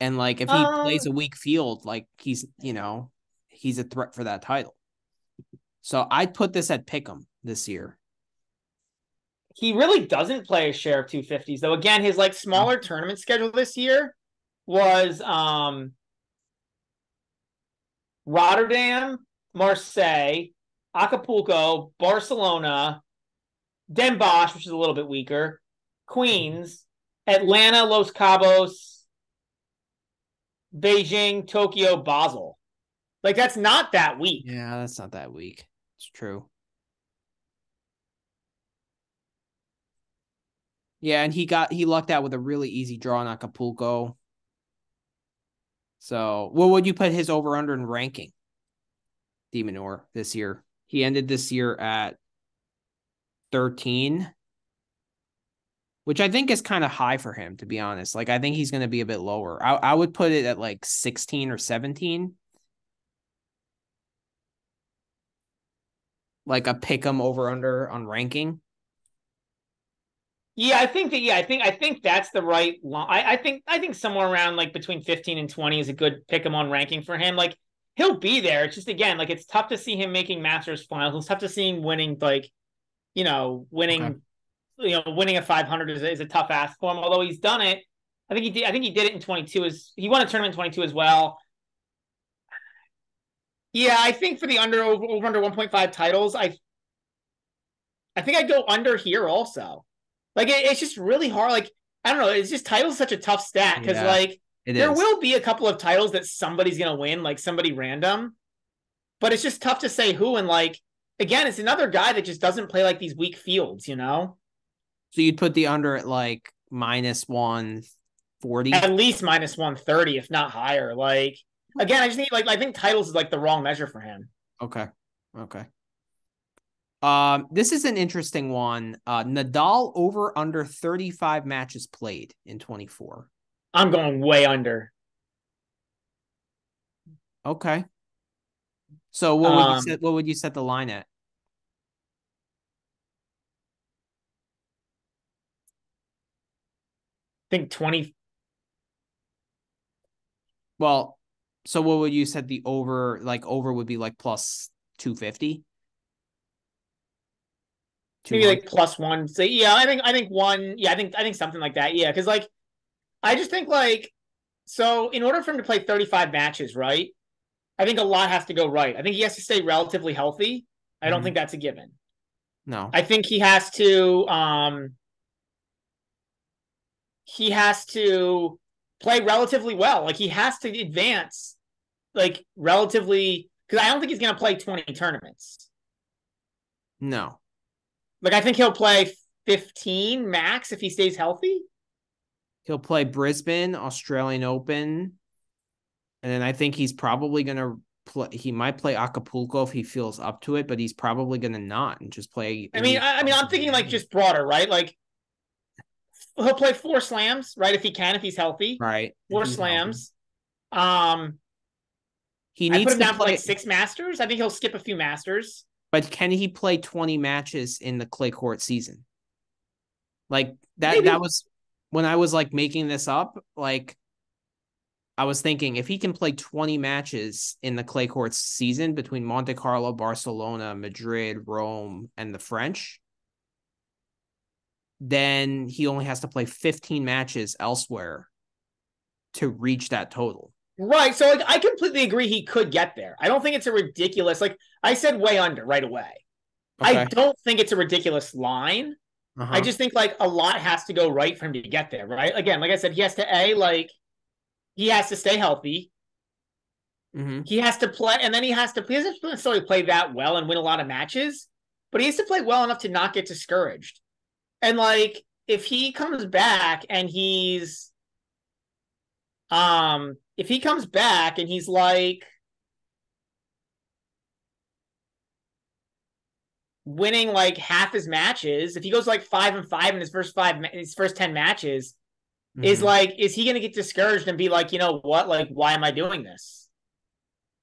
Speaker 1: And like if he
Speaker 2: Um,
Speaker 1: plays a weak field, like he's you know, he's a threat for that title. So I'd put this at Pick'em this year.
Speaker 2: he really doesn't play a share of 250s though again his like smaller tournament schedule this year was um rotterdam marseille acapulco barcelona den bosch which is a little bit weaker queens atlanta los cabos beijing tokyo basel like that's not that weak
Speaker 1: Yeah, that's not that weak. It's true. Yeah, and he got he lucked out with a really easy draw in Acapulco. So, what would you put his over under in ranking? De Minaur this year. He ended this year at 13, which I think is kind of high for him, to be honest. Like, I think he's going to be a bit lower. I, I would put it at like 16 or 17. Like a pick 'em over under on ranking.
Speaker 2: Yeah, I think that. Yeah, I think I think that's the right line. I, I think I think somewhere around like between fifteen and twenty is a good pick him on ranking for him. Like he'll be there. It's just again like it's tough to see him making Masters finals. It's tough to see him winning like, you know, winning,
Speaker 1: Okay.
Speaker 2: you know, winning a five hundred is, is a tough ask for him. Although he's done it, I think he did. I think he did it in twenty two. Is he won a tournament in twenty two as well. Yeah, I think for the under over, over under one point five titles, I I think I'd go under here also. Like it, it's just really hard. Like I don't know. It's just titles such a tough stat because
Speaker 1: Yeah,
Speaker 2: like there
Speaker 1: is.
Speaker 2: will be a couple of titles that somebody's gonna win, like somebody random. But it's just tough to say who. And like again, it's another guy that just doesn't play like these weak fields. You know,
Speaker 1: So you'd put the under at like minus 140.
Speaker 2: at least minus one thirty, if not higher. Like again, I just think like I think titles is like the wrong measure for him.
Speaker 1: Okay. Okay. Um, this is an interesting one. Uh, Nadal over under 35 matches played in 24.
Speaker 2: I'm going way under.
Speaker 1: Okay. So what would you
Speaker 2: Um,
Speaker 1: set what would you set the line at?
Speaker 2: I think twenty.
Speaker 1: Well, so what would you set the over like over would be like plus 250?
Speaker 2: maybe like plus one. Say, yeah, I think I think one. Yeah, I think I think something like that. Yeah, because like I just think like So in order for him to play 35 matches, right? I think a lot has to go right. I think he has to stay relatively healthy. I don't
Speaker 1: Mhm.
Speaker 2: think that's a given.
Speaker 1: No.
Speaker 2: I think he has to um he has to play relatively well. Like he has to advance like relatively because I don't think he's gonna play 20 tournaments.
Speaker 1: no.
Speaker 2: Like I think he'll play 15 max if he stays healthy.
Speaker 1: He'll play Brisbane, Australian Open, and then I think he's probably gonna play. He might play Acapulco if he feels up to it, but he's probably gonna not and just play.
Speaker 2: I mean, I, I mean, I'm thinking like just broader, right? Like he'll play four slams, right? If he can, if he's healthy,
Speaker 1: right
Speaker 2: four
Speaker 1: he's
Speaker 2: slams. Um,
Speaker 1: He
Speaker 2: I put
Speaker 1: needs
Speaker 2: him
Speaker 1: to
Speaker 2: down for
Speaker 1: play,
Speaker 2: like six masters. I think he'll skip a few masters.
Speaker 1: but can he play twenty matches in the clay court season? Like that.
Speaker 2: Maybe.
Speaker 1: That was when I was like making this up. Like I was thinking if he can play twenty matches in the clay court season between Monte Carlo, Barcelona, Madrid, Rome, and the French, then he only has to play 15 matches elsewhere to reach that total.
Speaker 2: Right. So like I completely agree he could get there. I don't think it's a ridiculous like I said way under right away. I don't think it's a ridiculous line.
Speaker 1: Uh-huh.
Speaker 2: I just think like a lot has to go right for him to get there, right? Again, like I said, he has to A, like he has to stay healthy.
Speaker 1: Mhm.
Speaker 2: He has to play, and then he has to he doesn't necessarily play that well and win a lot of matches, but he has to play well enough to not get discouraged. And like if he comes back and he's um if he comes back and he's like winning like half his matches, if he goes like five and five in his first five his first ten matches, is
Speaker 1: Mhm.
Speaker 2: like is he going to get discouraged and be like, you know what, like why am I doing this?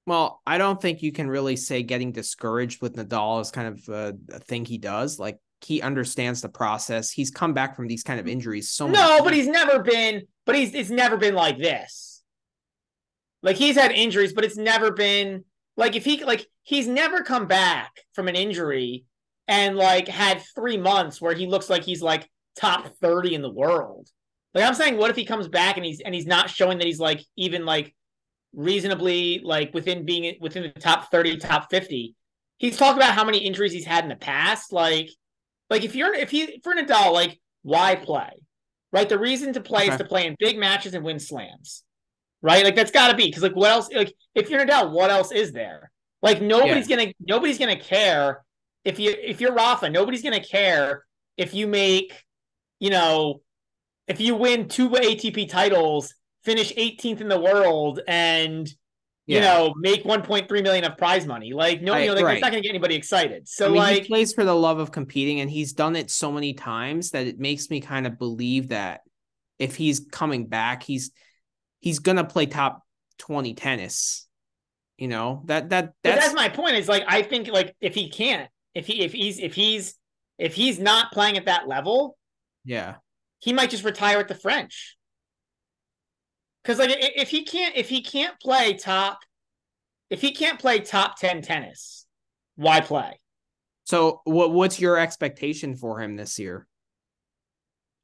Speaker 1: Well, I don't think you can really say getting discouraged with Nadal is kind of a, a thing he does. Like he understands the process. He's come back from these kind of injuries so
Speaker 2: No, but he's never been. But he's it's never been like this. Like he's had injuries, but it's never been like if he like he's never come back from an injury and like had three months where he looks like he's like top thirty in the world. Like I'm saying, what if he comes back and he's and he's not showing that he's like even like reasonably like within being within the top thirty, top fifty. He's talked about how many injuries he's had in the past. Like, like if you're if he for Nadal, like why play? right? The reason to play is to play in big matches and win slams, right? Like that's got to be because like what else? Like if you're Nadal, what else is there? Like nobody's gonna nobody's gonna care if you if you're Rafa. Nobody's gonna care if you make you know if you win two ATP titles, finish 18th in the world, and you
Speaker 1: Yeah.
Speaker 2: know make 1.3 million of prize money. Like no, you know, like,
Speaker 1: Right.
Speaker 2: it's not gonna get anybody excited. So
Speaker 1: I mean,
Speaker 2: like
Speaker 1: he plays for the love of competing, and he's done it so many times that it makes me kind of believe that if he's coming back, he's he's gonna play top twenty tennis. You know that that that's,
Speaker 2: that's my point. Is like I think like if he can't, if he if he's if he's if he's not playing at that level,
Speaker 1: yeah
Speaker 2: he might just retire at the French. Because like if he can't if he can't play top, if he can't play top ten tennis, why play?
Speaker 1: So what what's your expectation for him this year?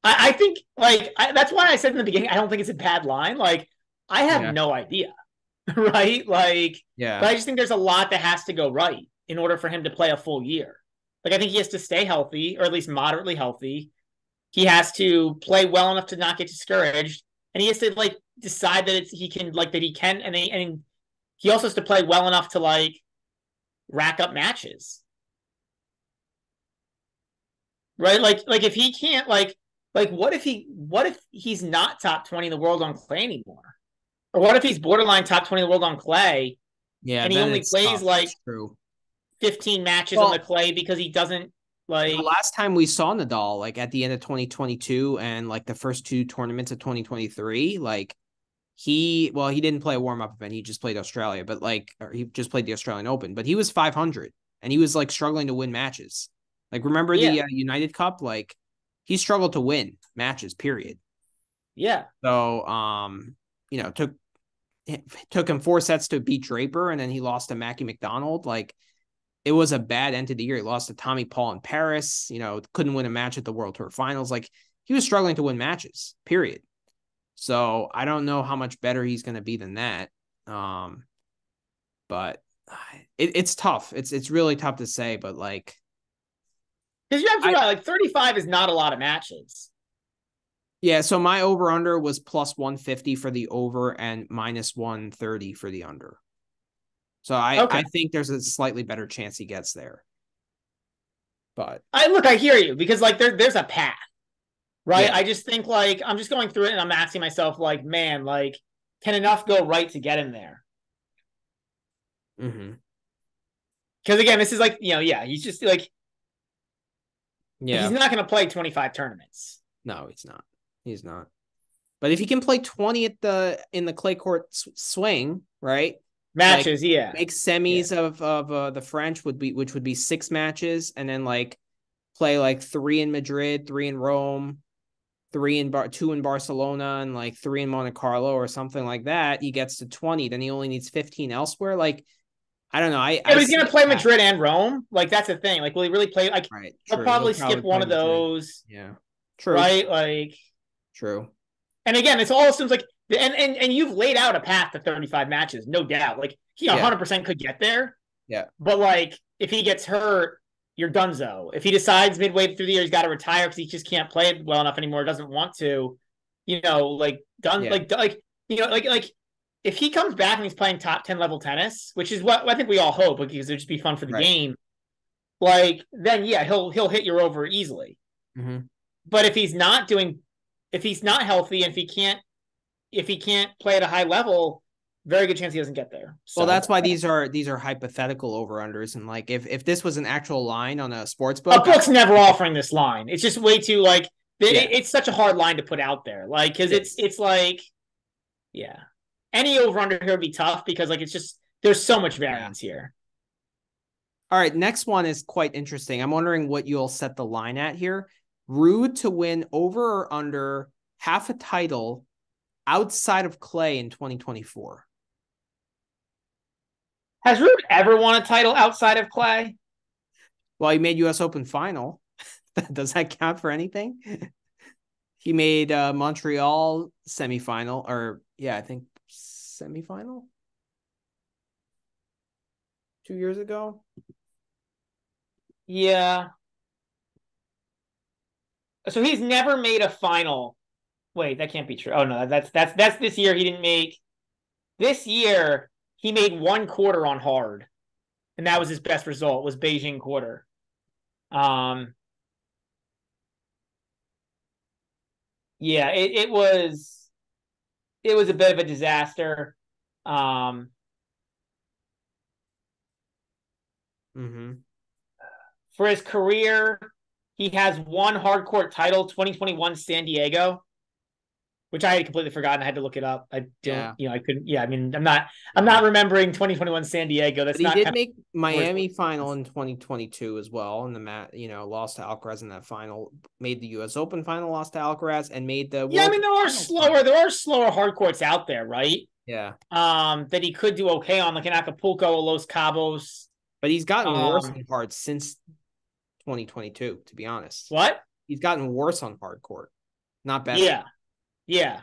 Speaker 2: I, I think like I, that's why I said in the beginning I don't think it's a bad line. Like I have
Speaker 1: Yeah.
Speaker 2: no idea, right? Like
Speaker 1: Yeah.
Speaker 2: But I just think there's a lot that has to go right in order for him to play a full year. Like I think he has to stay healthy, or at least moderately healthy. He has to play well enough to not get discouraged, and he has to like decide that it's he can like that he can, and they, and he also has to play well enough to like rack up matches. Right? Like like if he can't like like what if he what if he's not top 20 in the world on clay anymore? Or what if he's borderline top 20 in the world on clay
Speaker 1: yeah.
Speaker 2: and he only plays,
Speaker 1: tough.
Speaker 2: like-
Speaker 1: true.
Speaker 2: 15 matches
Speaker 1: Well-
Speaker 2: on the clay because he doesn't like
Speaker 1: The last time we saw Nadal, like at the end of 2022 and like the first two tournaments of 2023, like he, well, he didn't play a warm up event. He just played Australia, but like, or he just played the Australian Open, but he was 500 and he was like struggling to win matches. Like, remember the uh, United Cup? Like, he struggled to win matches, period.
Speaker 2: yeah
Speaker 1: So, um, you know, took it took him four sets to beat Draper, and then he lost to Mackie McDonald. Like, it was a bad end to the year. He lost to Tommy Paul in Paris. You know, couldn't win a match at the World Tour Finals. Like, he was struggling to win matches. Period. So I don't know how much better he's going to be than that. Um, but it, it's tough. It's it's really tough to say, but like
Speaker 2: because you're absolutely right. Like 35 is not a lot of matches.
Speaker 1: Yeah, so my over under was plus 150 for the over and minus 130 for the under. So I, okay. I think there's a slightly better chance he gets there. But
Speaker 2: I look, I hear you because like there, there's a path, right? Yeah. I just think like I'm just going through it and I'm asking myself, like, man, like, can enough go right to get him there?
Speaker 1: Mm-hmm.
Speaker 2: Because again, this is like, you know, yeah, he's just like,
Speaker 1: yeah,
Speaker 2: he's not going to play 25 tournaments.
Speaker 1: No, he's not. He's not. But if he can play 20 at the in the clay court swing, right?
Speaker 2: Matches,
Speaker 1: like,
Speaker 2: yeah.
Speaker 1: Make semis yeah. of of uh, the French would be which would be six matches, and then like play like three in Madrid, three in Rome, three in Bar, two in Barcelona, and like three in Monte Carlo or something like that. He gets to 20. Then he only needs 15 elsewhere. Like I don't know. I,
Speaker 2: yeah,
Speaker 1: I
Speaker 2: he's gonna play that. Madrid and Rome. Like that's the thing. Like, will he really play? Like,
Speaker 1: right,
Speaker 2: he'll probably he'll skip probably one of those.
Speaker 1: Yeah, true.
Speaker 2: Right, like
Speaker 1: true.
Speaker 2: And again, it's all seems like and and and you've laid out a path to 35 matches, no doubt. Like he 100 percent could get there.
Speaker 1: Yeah.
Speaker 2: But like if he gets hurt, you're donezo. If he decides midway through the year he's got to retire because he just can't play it well enough anymore, doesn't want to, you know, like done, yeah. like like you know, like like if he comes back and he's playing top 10 level tennis, which is what I think we all hope because it'd just be fun for the right. game, like then yeah, he'll he'll hit your over easily.
Speaker 1: Mm-hmm.
Speaker 2: But if he's not doing if he's not healthy and if he can't if he can't play at a high level, very good chance he doesn't get there.
Speaker 1: So, well, that's why these are these are hypothetical over unders, and like if if this was an actual line on a sports book,
Speaker 2: a book's never offering this line. It's just way too like it, yeah. it's such a hard line to put out there, like because it's it's like yeah any over under here would be tough because like it's just there's so much variance yeah. here.
Speaker 1: All right, next one is quite interesting. I'm wondering what you'll set the line at here. Ruud to win over or under half a title outside of Clay in 2024.
Speaker 2: Has Ruud ever won a title outside of Clay?
Speaker 1: Well, he made U.S. Open final. Does that count for anything? he made uh, Montreal semifinal, or yeah, I think semifinal two years ago.
Speaker 2: Yeah. So he's never made a final. Wait, that can't be true. Oh no, that's that's that's this year he didn't make. This year he made one quarter on hard, and that was his best result. Was Beijing quarter. Um. Yeah, it, it was it was a bit of a disaster. Um,
Speaker 1: mm-hmm.
Speaker 2: For his career, he has one hard court title, 2021 San Diego, which I had completely forgotten. I had to look it up. I don't, yeah. you know, I couldn't. Yeah, I mean, I'm not, I'm not remembering 2021 San Diego. That's
Speaker 1: but he did make Miami final in 2022 as well, and the mat, you know, lost to Alcaraz in that final. Made the U.S. Open final, lost to Alcaraz, and made the.
Speaker 2: Yeah, I mean, there are slower, there are slower hard courts out there, right?
Speaker 1: Yeah.
Speaker 2: Um, that he could do okay on, like in Acapulco or Los Cabos.
Speaker 1: But he's gotten um, worse on hard since 2022. To be honest,
Speaker 2: what
Speaker 1: he's gotten worse on hard court, not better.
Speaker 2: Yeah. Yeah.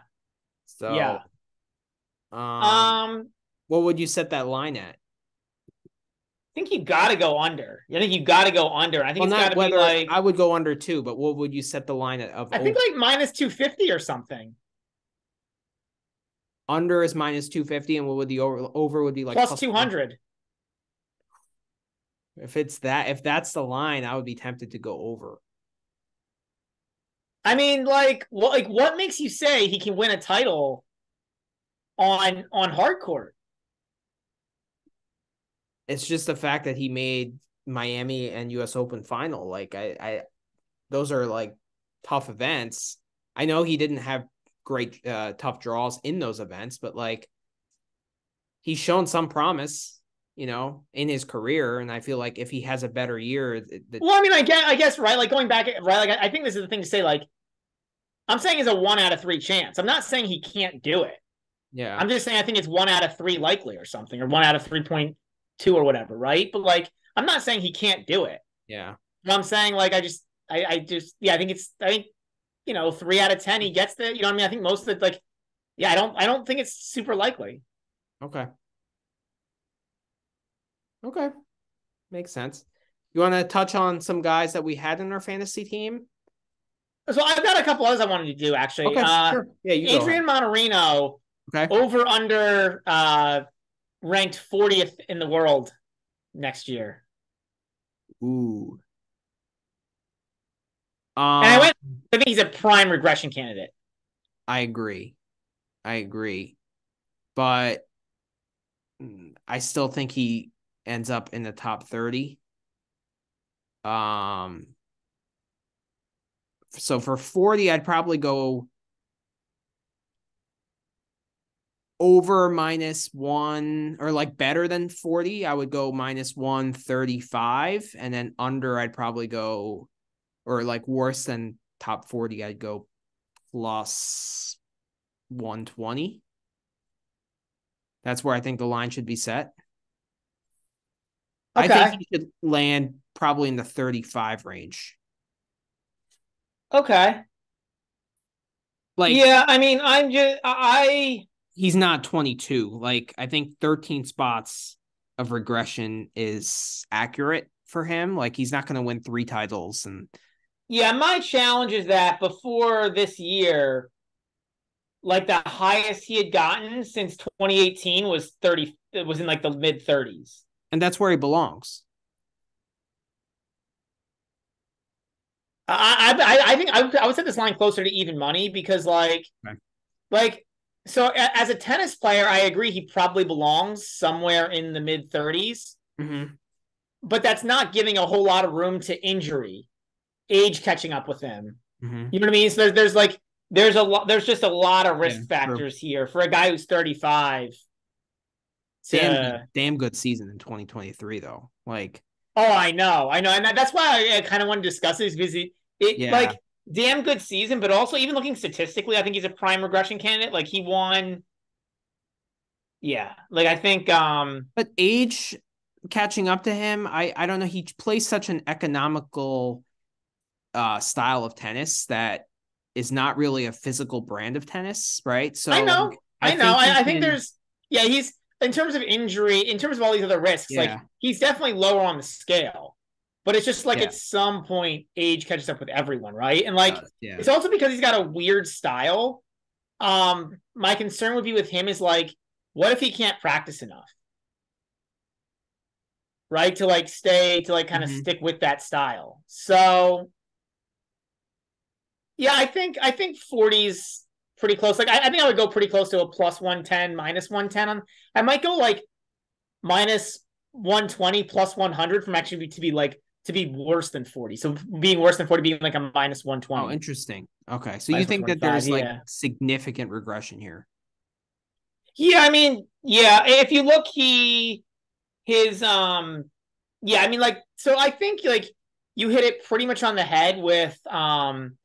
Speaker 1: So
Speaker 2: yeah.
Speaker 1: Um, um what would you set that line at?
Speaker 2: I think you got to go under. I think you got to go under. I think well, it's got to be like
Speaker 1: I would go under too, but what would you set the line at? Of
Speaker 2: I think like minus two fifty or something.
Speaker 1: Under is minus two fifty, and what would the over over would be like
Speaker 2: plus, plus two hundred.
Speaker 1: If it's that, if that's the line, I would be tempted to go over.
Speaker 2: I mean, like, what, like, what makes you say he can win a title on on hard court?
Speaker 1: It's just the fact that he made Miami and U.S. Open final. Like, I, I, those are like tough events. I know he didn't have great uh, tough draws in those events, but like, he's shown some promise you know, in his career. And I feel like if he has a better year,
Speaker 2: the... well, I mean, I guess, I guess, right? Like going back, right? Like I think this is the thing to say. Like I'm saying it's a one out of three chance. I'm not saying he can't do it.
Speaker 1: Yeah.
Speaker 2: I'm just saying I think it's one out of three likely or something, or one out of three point two or whatever, right? But like I'm not saying he can't do it.
Speaker 1: Yeah.
Speaker 2: But I'm saying like I just I, I just yeah, I think it's I think, you know, three out of ten he gets the you know I mean? I think most of the like Yeah, I don't. I don't think it's super likely.
Speaker 1: Okay. Okay. Makes sense. You want to touch on some guys that we had in our fantasy team?
Speaker 2: So I've got a couple others I wanted to do actually.
Speaker 1: Okay,
Speaker 2: uh,
Speaker 1: sure. Yeah, you
Speaker 2: Adrian Mannarino,
Speaker 1: Okay.
Speaker 2: over under uh, ranked 40th in the world next year.
Speaker 1: Ooh.
Speaker 2: And I
Speaker 1: Um,
Speaker 2: went. I think he's a prime regression candidate.
Speaker 1: I agree. I agree. But I still think he ends up in the top 30. Um so for 40 I'd probably go over minus 1 or like better than 40, I would go minus 135 and then under I'd probably go or like worse than top 40 I'd go plus 120. That's where I think the line should be set. I think he should land probably in the 35 range.
Speaker 2: Okay.
Speaker 1: Like
Speaker 2: yeah, I mean, I'm just I.
Speaker 1: he's not 22. Like I think 13 spots of regression is accurate for him. Like he's not going to win three titles and
Speaker 2: Yeah, my challenge is that before this year, like the highest he had gotten since 2018 was 30. It was in like the mid 30s.
Speaker 1: and that's where he belongs.
Speaker 2: I I I think I would, I would set this line closer to even money because like
Speaker 1: Okay.
Speaker 2: like so a- as a tennis player, I agree he probably belongs somewhere in the mid 30s,
Speaker 1: Mm-hmm.
Speaker 2: but that's not giving a whole lot of room to injury, age catching up with him.
Speaker 1: Mm-hmm.
Speaker 2: You know what I mean? So there's there's like there's a lot there's just a lot of risk
Speaker 1: Yeah, true.
Speaker 2: factors here for a guy who's 35. to-
Speaker 1: Damn, good- damn good season in 2023 though. Like
Speaker 2: Oh, I know, I know, and that- that's why I, I kind of want to discuss this because it
Speaker 1: Yeah.
Speaker 2: like damn good season, but also even looking statistically, I think he's a prime regression candidate. Like he won. Yeah, like I think um
Speaker 1: but age catching up to him, I I don't know. He plays such an economical uh style of tennis that is not really a physical brand of tennis, right? So
Speaker 2: I know, I, know,
Speaker 1: he
Speaker 2: I, I think
Speaker 1: can-
Speaker 2: there's yeah he's in terms of injury, in terms of all these other risks, like he's definitely lower on the scale. But it's just like
Speaker 1: Yeah.
Speaker 2: at some point age catches up with everyone, right? And like
Speaker 1: yeah.
Speaker 2: It's also because he's got a weird style. Um, my concern would be with him is like, what if he can't practice enough? Right? To like stay to like kind of
Speaker 1: Mhm.
Speaker 2: stick with that style. So yeah, I think I think 40's pretty close. Like I, I think I would go pretty close to a plus 110, minus 110 on I might go like minus 120 plus 100 from actually to be like to be worse than 40. So being worse than 40 being like a minus 120.
Speaker 1: Oh, interesting. Okay, so you think that
Speaker 2: 125,
Speaker 1: there's like
Speaker 2: yeah.
Speaker 1: significant regression here?
Speaker 2: Yeah, I mean, yeah, if you look, he his um yeah, I mean like so I think like you hit it pretty much on the head with um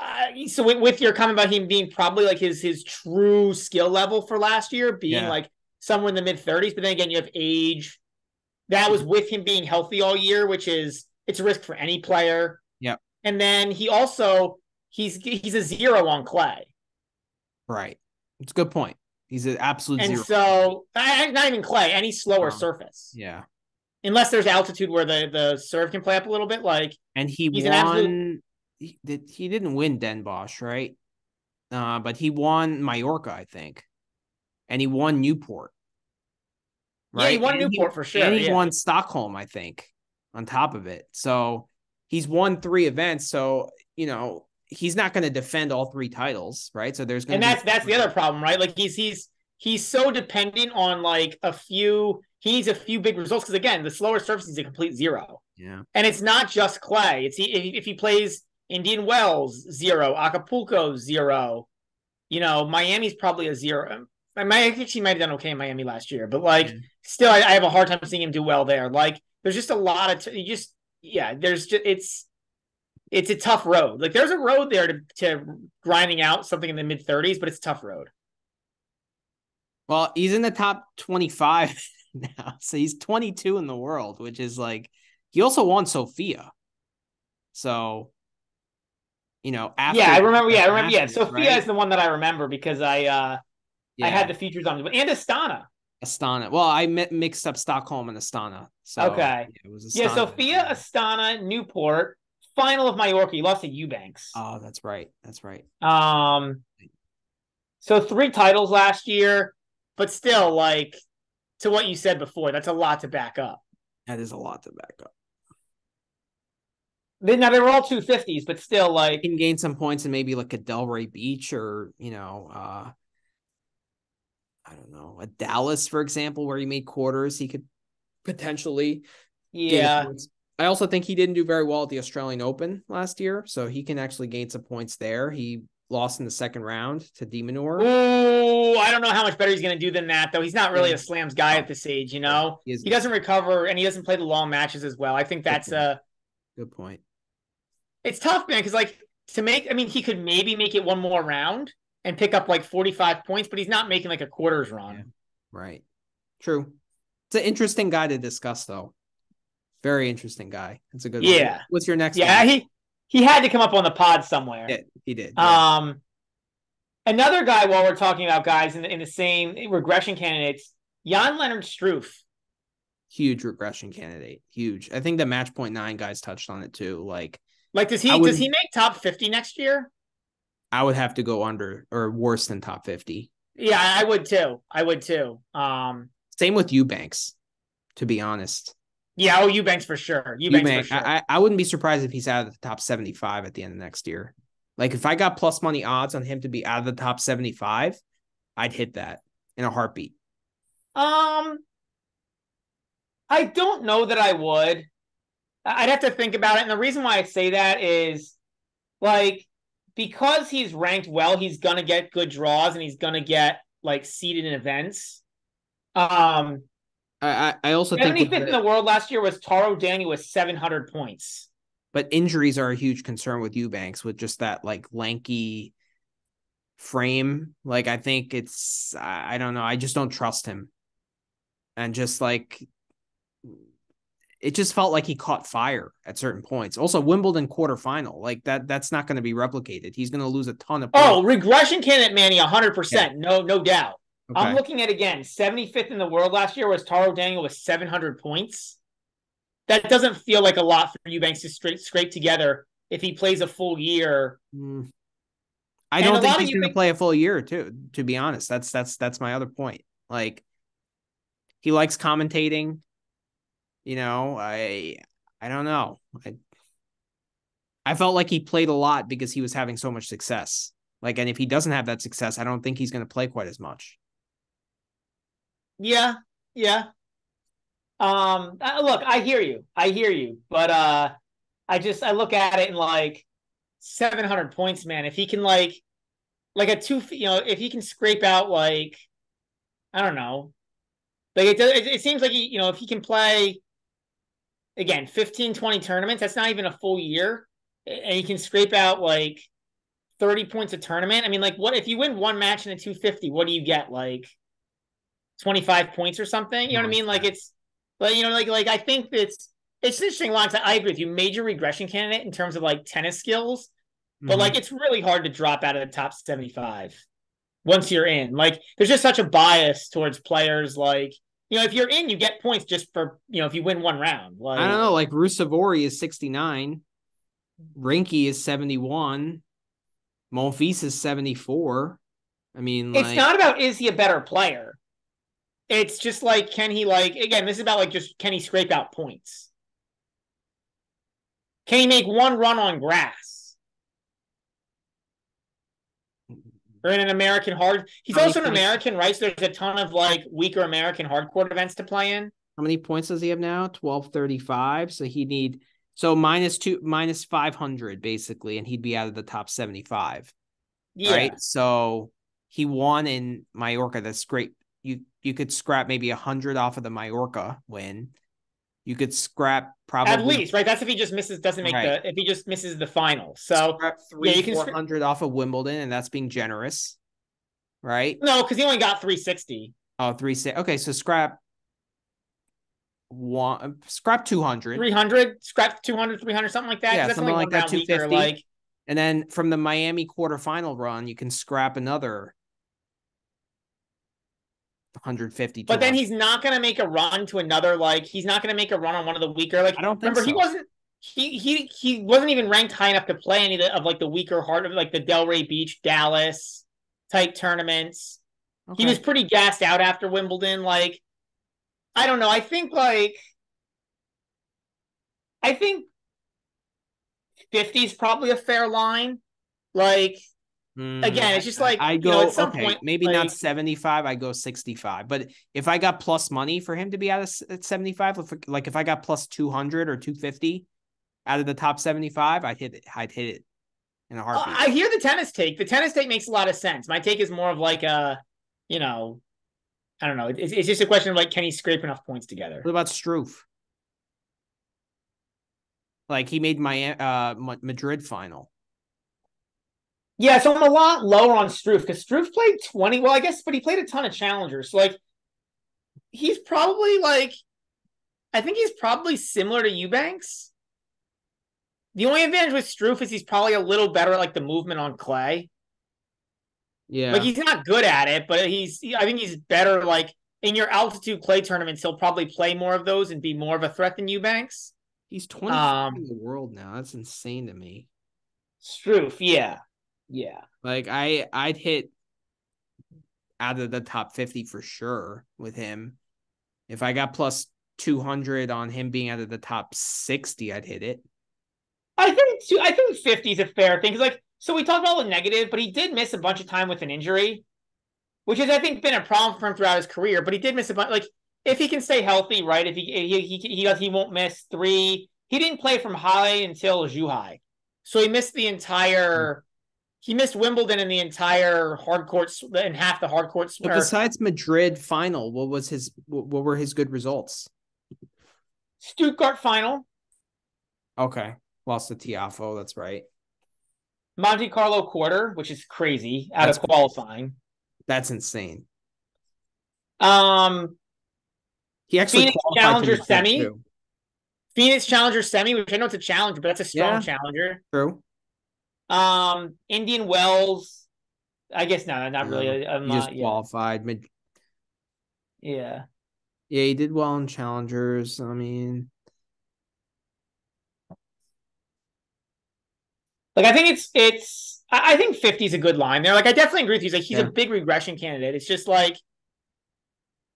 Speaker 2: uh, so with, with your comment about him being probably like his his true skill level for last year being
Speaker 1: Yeah.
Speaker 2: like somewhere in the mid 30s, but then again you have age. That was with him being healthy all year, which is it's a risk for any player.
Speaker 1: Yeah.
Speaker 2: And then he also he's he's a zero on clay.
Speaker 1: Right. It's a good point. He's an absolute
Speaker 2: And
Speaker 1: zero.
Speaker 2: so, not even clay, any slower
Speaker 1: Um,
Speaker 2: surface,
Speaker 1: yeah,
Speaker 2: unless there's altitude where the the serve can play up a little bit. Like,
Speaker 1: and he
Speaker 2: He's
Speaker 1: won.
Speaker 2: an absolute-
Speaker 1: He did. He didn't win Den Bosch, right? Uh, but he won Mallorca, I think, and he won Newport.
Speaker 2: Yeah, he won
Speaker 1: And
Speaker 2: Newport for sure,
Speaker 1: and he
Speaker 2: yeah.
Speaker 1: won Stockholm, I think, on top of it. So he's won three events. So you know he's not going to defend all three titles, right? So there's going
Speaker 2: and that's that's the other problem, right? Like, he's he's he's so dependent on like a few. He needs a few big results because again, the slower surface is a complete zero,
Speaker 1: Yeah,
Speaker 2: and it's not just clay. It's he, if, if he plays Indian Wells zero, Acapulco zero. You know, Miami's probably a zero. I might I think she might have done okay in Miami last year, but like
Speaker 1: Yeah.
Speaker 2: still, I, I have a hard time seeing him do well there. Like, there's just a lot of t- you just yeah. There's just it's it's a tough road. Like, there's a road there to to grinding out something in the mid 30s, but it's a tough road.
Speaker 1: Well, he's in the top 25 now. So he's 22 in the world, which is like he also won Sofia. So you know, after
Speaker 2: yeah, I remember. Yeah, I remember. Yeah, Sofia
Speaker 1: right?
Speaker 2: is the one that I remember because I uh
Speaker 1: yeah.
Speaker 2: I had the features on and Astana.
Speaker 1: Astana. Well, I mi- mixed up Stockholm and Astana. So
Speaker 2: Okay.
Speaker 1: yeah, it was Astana.
Speaker 2: Yeah, Sofia, Astana, Newport, final of Mallorca. You lost to Eubanks.
Speaker 1: Oh, that's right. That's right.
Speaker 2: Um, so three titles last year, but still, like to what you said before, that's a lot to back up.
Speaker 1: That is a lot to back up.
Speaker 2: They, now they were all two fifties, but still, like
Speaker 1: He can gain some points in maybe like a Delray Beach or you know, uh I don't know, a Dallas, for example, where he made quarters. He could potentially
Speaker 2: yeah.
Speaker 1: I also think he didn't do very well at the Australian Open last year, so he can actually gain some points there. He lost in the second round to De
Speaker 2: Minaur. Oh, I don't know how much better he's going to do than that, though. He's not really
Speaker 1: Yeah.
Speaker 2: a slams guy at this age, you know.
Speaker 1: He,
Speaker 2: He doesn't recover, and he doesn't play the long matches as well. I think that's
Speaker 1: point.
Speaker 2: uh
Speaker 1: good point.
Speaker 2: it's tough, man, because like to make, I mean, he could maybe make it one more round and pick up like forty five points, but he's not making like a quarters run.
Speaker 1: Yeah. Right. True. It's an interesting guy to discuss, though. Very interesting guy. It's a good one.
Speaker 2: Yeah.
Speaker 1: What's your next
Speaker 2: Yeah,
Speaker 1: one?
Speaker 2: he he had to come up on the pod somewhere.
Speaker 1: Yeah, he did. yeah.
Speaker 2: Um, another guy. While we're talking about guys in the, in the same regression candidates, Jan-Lennard Struff.
Speaker 1: Huge regression candidate. Huge. I think the match point nine guys touched on it too. Like
Speaker 2: Like, does he
Speaker 1: I
Speaker 2: does he make top fifty next year?
Speaker 1: I would have to go under or worse than top 50.
Speaker 2: Yeah, I would too. I would too. Um,
Speaker 1: Same with Eubanks, to be honest.
Speaker 2: yeah. Oh, Eubanks for sure. Eubanks
Speaker 1: Eubanks,
Speaker 2: for sure.
Speaker 1: I, I I wouldn't be surprised if he's out of the top 75 at the end of next year. Like if I got plus money odds on him to be out of the top 75, I'd hit that in a heartbeat.
Speaker 2: Um, I don't know that I would. I'd have to think about it. And the reason why I say that is like because he's ranked well, he's gonna get good draws and he's gonna get like seeded in events. Um,
Speaker 1: I I, also think,
Speaker 2: 75th in
Speaker 1: the-
Speaker 2: world last year was Taro Daniel with 700 points.
Speaker 1: but injuries are a huge concern with Eubanks with just that like lanky frame. Like I think it's I, I don't know. I just don't trust him, and just like it just felt like he caught fire at certain points. Also, Wimbledon quarterfinal, like that. That's not going to be replicated. He's going to lose a ton of.
Speaker 2: Oh,
Speaker 1: points.
Speaker 2: regression candidate Manny, 100%. No, no doubt. I'm looking at again, 75th in the world last year was Taro Daniel with 700 points. That doesn't feel like a lot for Eubanks to straight, scrape together if he plays a full year.
Speaker 1: Mm. I
Speaker 2: And
Speaker 1: don't think he's going to play a full year too. To be honest, that's that's that's my other point. Like he likes commentating. You know, I I don't know. I I felt like he played a lot because he was having so much success. Like, and if he doesn't have that success, I don't think he's going to play quite as much.
Speaker 2: Yeah, yeah. Um, uh, look, I hear you. I hear you. But uh I just I look at it and like 700 points, man. If he can like like a two, you know, if he can scrape out like I don't know, like it, does- it, it seems like he, you know, if he can play again 15, 20 tournaments, that's not even a full year, and you can scrape out like 30 points a tournament. I mean, like, what if you win one match in a 250? What do you get? Like 25 points or something? You know what I mean? Like it's like you know, like like I think it's it's interesting. Lines I agree with you. Major regression candidate in terms of like tennis skills, but
Speaker 1: Mhm.
Speaker 2: like it's really hard to drop out of the top 75 once you're in. Like there's just such a bias towards players like you know, if you're in, you get points just for you know, if you win one round. Like
Speaker 1: I don't know. Like Ruusuvuori is 69. Rinky is 71. Monfils is 74. I mean, like,
Speaker 2: it's not about is he a better player. It's just like can he like again, this is about like just can he scrape out points? Can he make one run on grass? Or in an American hard he's also an American, right? So there's a ton of like weaker American hardcourt events to play in.
Speaker 1: how many points does he have now? 1235. So he need so minus two minus 500 basically, and he'd be out of the top 75.
Speaker 2: Yeah.
Speaker 1: Right. So he won in Mallorca. That's great. You you could scrap maybe a hundred off of the Mallorca win. You could scrap probably
Speaker 2: At least, right? That's if he just misses doesn't make
Speaker 1: Right.
Speaker 2: the if he just misses the final. So
Speaker 1: scrap three
Speaker 2: yeah, you can
Speaker 1: hundred off of Wimbledon, and that's being generous. Right?
Speaker 2: no, because he only got 360.
Speaker 1: Oh, three six. Okay, so scrap one uh, scrap 200.
Speaker 2: 300, scrap 200, 300, something like that.
Speaker 1: Yeah,
Speaker 2: that's
Speaker 1: something like that,
Speaker 2: round weaker,
Speaker 1: 250.
Speaker 2: Like
Speaker 1: And then from the Miami quarterfinal run, you can scrap another 150.
Speaker 2: But then he's not going to make a run to another like he's not going to make a run on one of the weaker like
Speaker 1: I don't think
Speaker 2: remember he wasn't he he he wasn't even ranked high enough to play any of, the, of like the weaker hard of like the Delray Beach Dallas type tournaments. He was pretty gassed out after Wimbledon like I don't know. I think like I think 50 is probably a fair line. Like
Speaker 1: Mm,
Speaker 2: again, it's just like,
Speaker 1: I
Speaker 2: you
Speaker 1: go
Speaker 2: know, at some
Speaker 1: okay,
Speaker 2: point,
Speaker 1: maybe
Speaker 2: like-
Speaker 1: not 75. I go 65. But if I got plus money for him to be out of at 75, like if I got plus 200 or 250 out of the top 75, I'd hit it. I'd hit it in a
Speaker 2: Uh,
Speaker 1: heartbeat.
Speaker 2: I hear the tennis take. The tennis take makes a lot of sense. My take is more of like a, you know, I don't know. It's, it's just a question of like, can he scrape enough points together?
Speaker 1: What about Struff? Like he made my uh Madrid final.
Speaker 2: Yeah, so I'm a lot lower on Struff because Struff played 20. Well, I guess, but he played a ton of challengers. So like, he's probably like, I think he's probably similar to Eubanks. The only advantage with Struff is he's probably a little better at like the movement on clay.
Speaker 1: Yeah.
Speaker 2: Like he's not good at it, but he's I think he's better like in your altitude clay tournaments, he'll probably play more of those and be more of a threat than Eubanks.
Speaker 1: He's 20
Speaker 2: um,
Speaker 1: in the world now. That's insane to me.
Speaker 2: Struff, yeah. Yeah.
Speaker 1: Like I I'd hit out of the top 50 for sure with him. If I got plus 200 on him being out of the top 60, I'd hit it.
Speaker 2: I think too, I think 50 is a fair thing. Cause like so we talked about the negative, but he did miss a bunch of time with an injury, which has I think been a problem for him throughout his career. But he did miss a bunch like if he can stay healthy, right? If he he he he, does, he won't miss three. He didn't play from high until Zhuhai. So he missed the entire he missed Wimbledon in the entire hard courts and half the hard courts.
Speaker 1: But besides Madrid final, what was his what were his good results?
Speaker 2: Stuttgart final,
Speaker 1: Okay. Lost to Tiafoe, that's right.
Speaker 2: Monte Carlo quarter, which is crazy out
Speaker 1: That's
Speaker 2: of qualifying.
Speaker 1: That's insane.
Speaker 2: Um,
Speaker 1: He actually
Speaker 2: Phoenix Challenger semi? Phoenix Challenger semi, which I know it's a challenger, but that's a strong
Speaker 1: Yeah.
Speaker 2: challenger.
Speaker 1: True.
Speaker 2: Um, Indian Wells, I guess no, not really. I'm not,
Speaker 1: just
Speaker 2: yeah.
Speaker 1: qualified. Mid-
Speaker 2: yeah.
Speaker 1: yeah, he did well in challengers. I mean,
Speaker 2: Like I think it's it's I think 50 is a good line there. Like I definitely agree with you. He's like he's
Speaker 1: Yeah.
Speaker 2: a big regression candidate. It's just like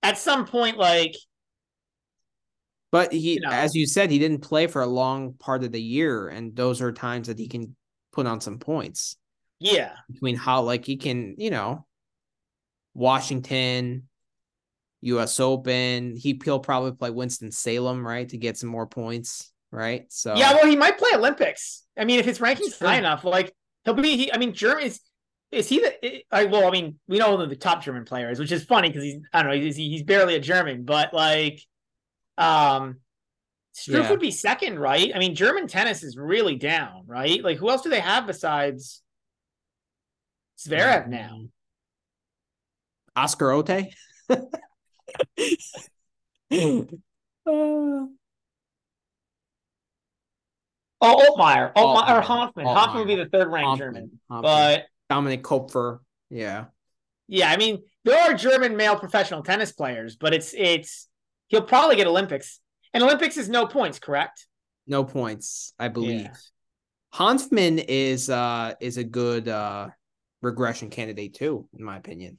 Speaker 2: at some point, like
Speaker 1: But he,
Speaker 2: You know.
Speaker 1: as you said, he didn't play for a long part of the year, and those are times that he can put on some points
Speaker 2: yeah,
Speaker 1: between how, like, he can, you know, Washington, U.S. Open. He he'll probably play Winston Salem, right, to get some more points, right? So
Speaker 2: yeah. Well, he might play Olympics. I mean, if his ranking's high enough, like he'll be. He, I mean, German is. Is he the? I well, I mean, we know who the top German player is, which is funny because he's I don't know he's he's barely a German, but like, um, Struff
Speaker 1: Yeah.
Speaker 2: would be second, right? I mean, German tennis is really down, right? Like, who else do they have besides Zverev now?
Speaker 1: Oscar Otte. Uh,
Speaker 2: Oh, Altmaier, Altmaier or
Speaker 1: Altmaier.
Speaker 2: Hoffman. Hoffman would be the third ranked
Speaker 1: Hoffman,
Speaker 2: German,
Speaker 1: Hoffman.
Speaker 2: but
Speaker 1: Dominik Koepfer. Yeah.
Speaker 2: yeah, I mean, there are German male professional tennis players, but it's it's he'll probably get Olympics, and Olympics is no points, correct?
Speaker 1: No points, I believe.
Speaker 2: Yeah.
Speaker 1: Hanfmann is uh is a good uh regression candidate too, in my opinion.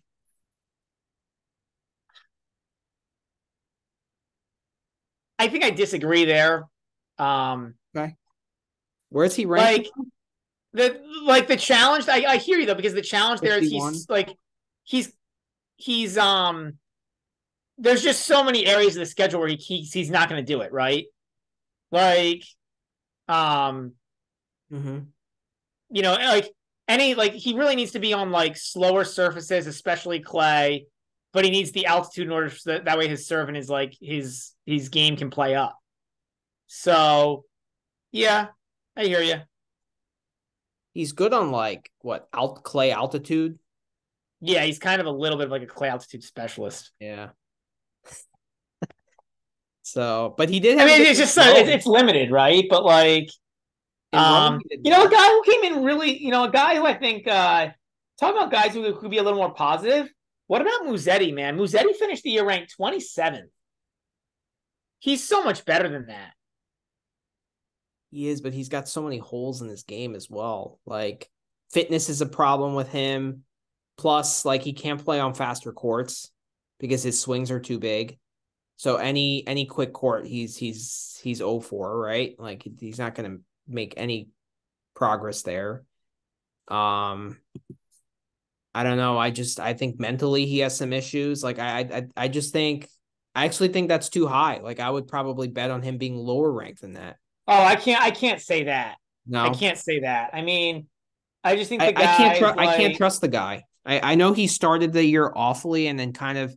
Speaker 2: I think I disagree there. Um,
Speaker 1: Where is he ranked?
Speaker 2: like the like the challenge. I, I hear you though because the challenge there is
Speaker 1: 51.
Speaker 2: he's like he's he's um. There's just so many areas of the schedule where he he's, he's not going to do it right. Like, um,
Speaker 1: mm-hmm.
Speaker 2: you know, like any like he really needs to be on like slower surfaces, especially clay. But he needs the altitude in order so that, that way his serve and his like his his game can play up. So, yeah, I hear you.
Speaker 1: He's good on like what alt clay altitude.
Speaker 2: Yeah, he's kind of a little bit of like a clay altitude specialist.
Speaker 1: Yeah. So, but he did.
Speaker 2: I
Speaker 1: Have a
Speaker 2: mean, it's just so, it's, it's limited, right? But like, Um, you know, a guy who came in really, you know, a guy who I think uh talk about guys who could be a little more positive. What about Musetti, man? Musetti finished the year ranked 27th. He's so much better than that.
Speaker 1: He is, but he's got so many holes in his game as well. Like fitness is a problem with him. Plus, like he can't play on faster courts because his swings are too big. So any any quick court, he's he's he's 0 4, right? Like he's not gonna make any progress there. Um I don't know. I just I think mentally he has some issues. Like I I I just think I actually think that's too high. Like I would probably bet on him being lower ranked than that.
Speaker 2: Oh, I can't I can't say that. No. I can't say that. I mean, I just think
Speaker 1: I, I, can't like... I can't trust the guy. I, I know he started the year awfully and then kind of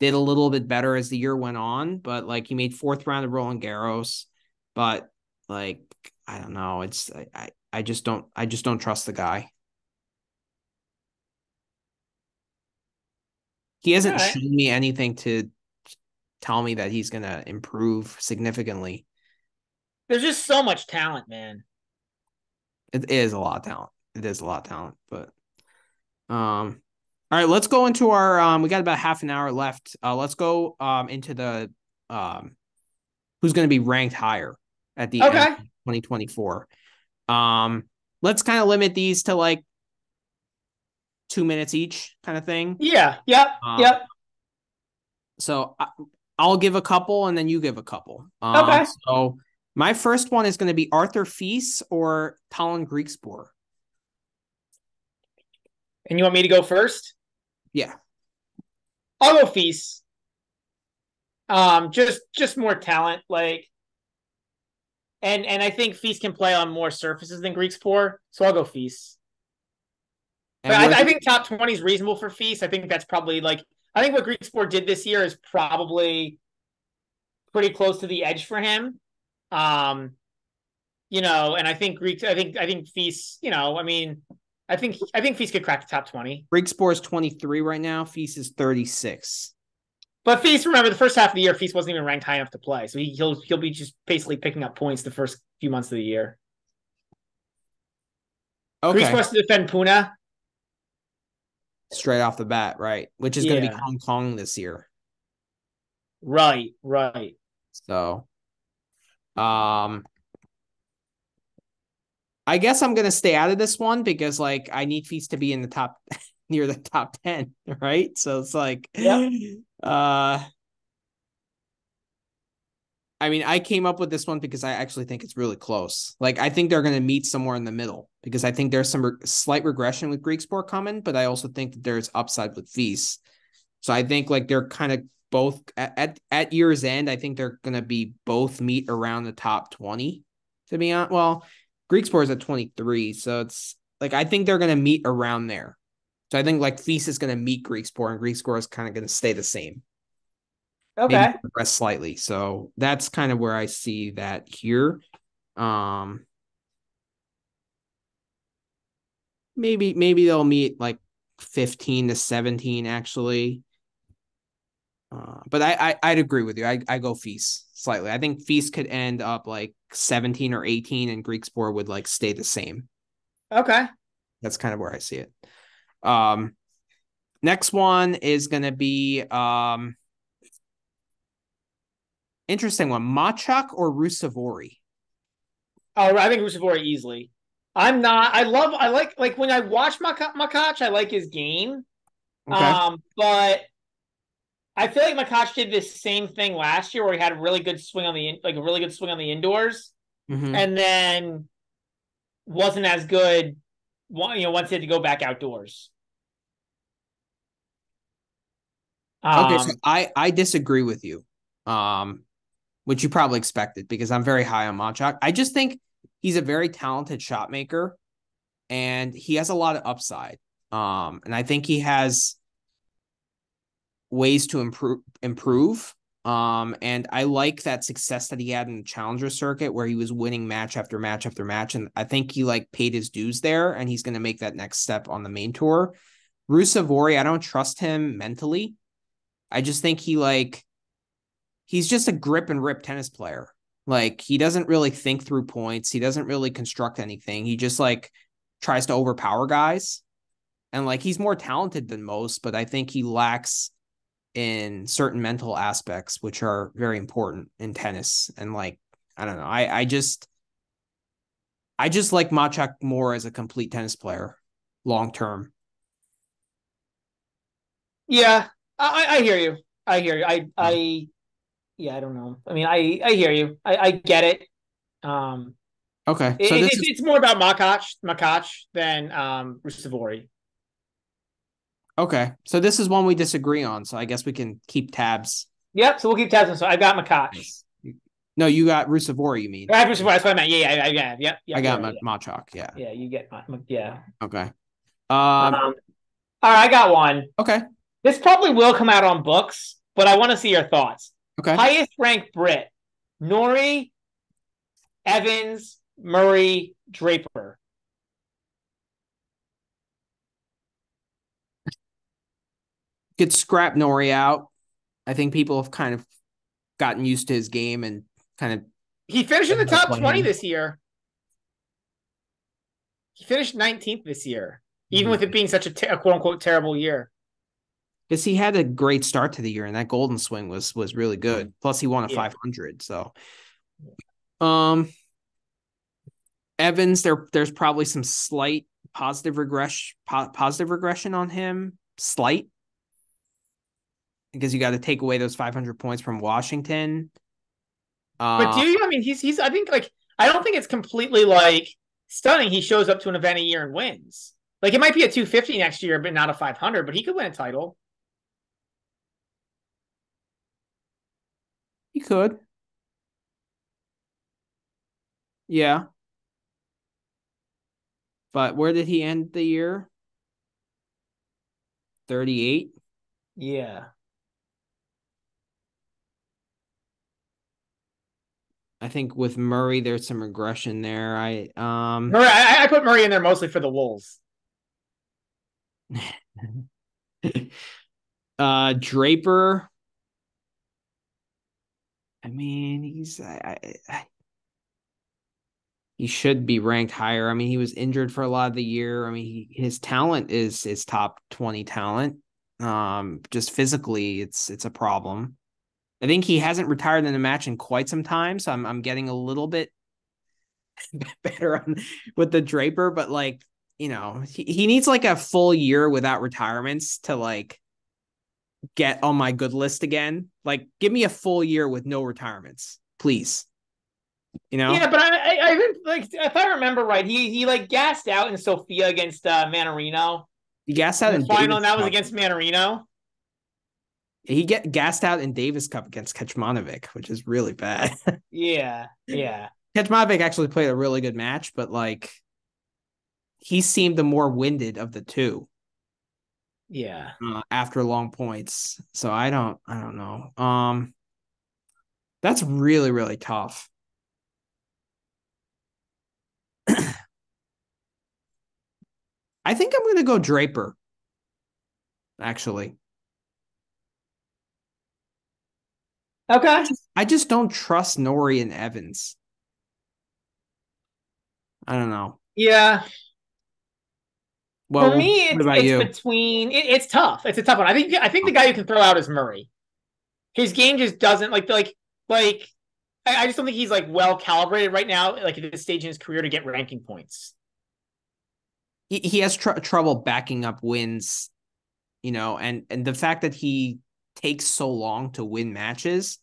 Speaker 1: did a little bit better as the year went on, but like he made fourth round of Roland Garros, but like I don't know, it's I I just don't I just don't trust the guy. He hasn't right. shown me anything to tell me that he's going to improve significantly.
Speaker 2: There's just so much talent, man.
Speaker 1: It is a lot of talent. It is a lot of talent, but um all right, let's go into our um we got about half an hour left. Uh let's go um into the um who's going to be ranked higher at the okay. end 2024. Um let's kind of limit these to like two minutes each kind of thing.
Speaker 2: Yeah. Yep. Um, yep.
Speaker 1: So I, will give a couple and then you give a couple. Um, okay. So my first one is going to be Arthur Fils or Tallon Griekspoor.
Speaker 2: And you want me to go first?
Speaker 1: Yeah.
Speaker 2: I'll go Fils. Um, just just more talent, like, and and I think Fils can play on more surfaces than Griekspoor, so I'll go Fils. But I, I, think top 20 is reasonable for Fils. I think that's probably like I think what Griekspoor did this year is probably pretty close to the edge for him. Um, you know, and I think Greek I think I think Fils, you know, I mean, I think I think Fils could crack the top 20.
Speaker 1: Griekspoor is 23 right now, Fils is 36.
Speaker 2: But Fils, remember the first half of the year, Fils wasn't even ranked high enough to play. So he, will he'll be just basically picking up points the first few months of the year. Okay. Griekspoor to defend Pune
Speaker 1: straight off the bat, right? Which is yeah. going to be Hong Kong this year.
Speaker 2: Right, right.
Speaker 1: So, um, I guess I'm going to stay out of this one because, like, I need Fils to be in the top near the top 10, right? So it's like, yeah. uh, I mean, I came up with this one because I actually think it's really close. Like, I think they're going to meet somewhere in the middle because I think there's some re- slight regression with Griekspoor coming, but I also think that there's upside with Fils. So I think like they're kind of both at, at, at year's end. I think they're going to be both meet around the top 20 to be honest. Well, Griekspoor is at 23. So it's like, I think they're going to meet around there. So I think like Fils is going to meet Greek Griekspoor and Greek Griekspoor is kind of going to stay the same.
Speaker 2: Okay.
Speaker 1: Progress slightly. So that's kind of where I see that here. Um maybe maybe they'll meet like 15 to 17 actually. Uh, but I, I would agree with you. I I go Fils slightly. I think Fils could end up like 17 or 18 and Griekspoor would like stay the same.
Speaker 2: Okay.
Speaker 1: That's kind of where I see it. Um next one is gonna be um Interesting one. Machac or Ruusuvuori?
Speaker 2: Oh, I think Ruusuvuori easily. I'm not. I love. I like like when I watch Machac. I like his game. Okay. Um, but I feel like Machac did this same thing last year, where he had a really good swing on the like a really good swing on the indoors, mm-hmm. and then wasn't as good. You know, once he had to go back outdoors.
Speaker 1: Um, okay, so um, I I disagree with you. Um, which you probably expected because I'm very high on Machac. I just think he's a very talented shot maker and he has a lot of upside. Um, and I think he has ways to improve improve. Um, and I like that success that he had in the challenger circuit where he was winning match after match after match. And I think he like paid his dues there and he's gonna make that next step on the main tour. Ruusuvuori, I don't trust him mentally. I just think he like he's just a grip and rip tennis player. Like he doesn't really think through points. He doesn't really construct anything. He just like tries to overpower guys. And like he's more talented than most, but I think he lacks in certain mental aspects, which are very important in tennis. And like, I don't know. I I just I just like Machac more as a complete tennis player long term.
Speaker 2: Yeah, I, I hear you. I hear you. I I yeah, I don't know. I mean, I I hear you. I, I get it. Um
Speaker 1: Okay.
Speaker 2: So it, it's, it's more about Makach Makach than um Ruusuvuori.
Speaker 1: Okay. So this is one we disagree on. So I guess we can keep tabs.
Speaker 2: Yep. So we'll keep tabs. So I've got Makach.
Speaker 1: No, you got Ruusuvuori, you mean?
Speaker 2: I have Ruusuvuori. That's what I meant. Yeah, yeah, yeah, yeah. yeah
Speaker 1: I got
Speaker 2: yeah,
Speaker 1: Ma- Machac. Yeah.
Speaker 2: Yeah, you get yeah.
Speaker 1: Okay. Um,
Speaker 2: um, all right, I got one.
Speaker 1: Okay.
Speaker 2: This probably will come out on books, but I want to see your thoughts.
Speaker 1: Okay.
Speaker 2: Highest ranked Brit: Norrie, Evans, Murray, Draper.
Speaker 1: Could scrap Norrie out. I think people have kind of gotten used to his game and kind of.
Speaker 2: He finished in the top 20 him. this year. He finished 19th this year, even mm-hmm. with it being such a, a quote unquote terrible year.
Speaker 1: Because he had a great start to the year and that golden swing was was really good. Mm-hmm. Plus he won a yeah. 500. So, um, Evans, there there's probably some slight positive regression po- positive regression on him, slight, because you got to take away those 500 points from Washington.
Speaker 2: Uh, but do you? I mean, he's he's. I think like I don't think it's completely like stunning. He shows up to an event a year and wins. Like it might be a 250 next year, but not a 500. But he could win a title.
Speaker 1: He could. Yeah. But where did he end the year? 38?
Speaker 2: Yeah.
Speaker 1: I think with Murray, there's some regression there. I um
Speaker 2: Murray, I, I put Murray in there mostly for the Wolves.
Speaker 1: uh Draper. I mean, he's I, I, he should be ranked higher. I mean, he was injured for a lot of the year. I mean, he, his talent is is top 20 talent. Um, just physically, it's it's a problem. I think he hasn't retired in a match in quite some time, so I'm I'm getting a little bit better on with the Draper, but like, you know, he, he needs like a full year without retirements to like get on my good list again. Like, give me a full year with no retirements, please. You know?
Speaker 2: Yeah, but I, I, I like if I remember right, he he like gassed out in Sofia against uh, Mannarino.
Speaker 1: He gassed out in,
Speaker 2: the final, and that was against Mannarino.
Speaker 1: He get gassed out in Davis Cup against Kecmanovic, which is really bad.
Speaker 2: yeah, yeah.
Speaker 1: Kecmanovic actually played a really good match, but like he seemed the more winded of the two.
Speaker 2: Yeah.
Speaker 1: Uh, after long points, so I don't, I don't know. Um, that's really really tough. I think I'm going to go Draper. Actually.
Speaker 2: Okay.
Speaker 1: I just, I just don't trust Norrie and Evans. I don't know.
Speaker 2: Yeah.
Speaker 1: Well,
Speaker 2: for me, it's, it's between. It, it's tough. It's a tough one. I think. I think the guy you can throw out is Murray. His game just doesn't like like like. I, I just don't think he's like well calibrated right now, like at this stage in his career, to get ranking points
Speaker 1: he, he has tr- trouble backing up wins, you know, and and the fact that he takes so long to win matches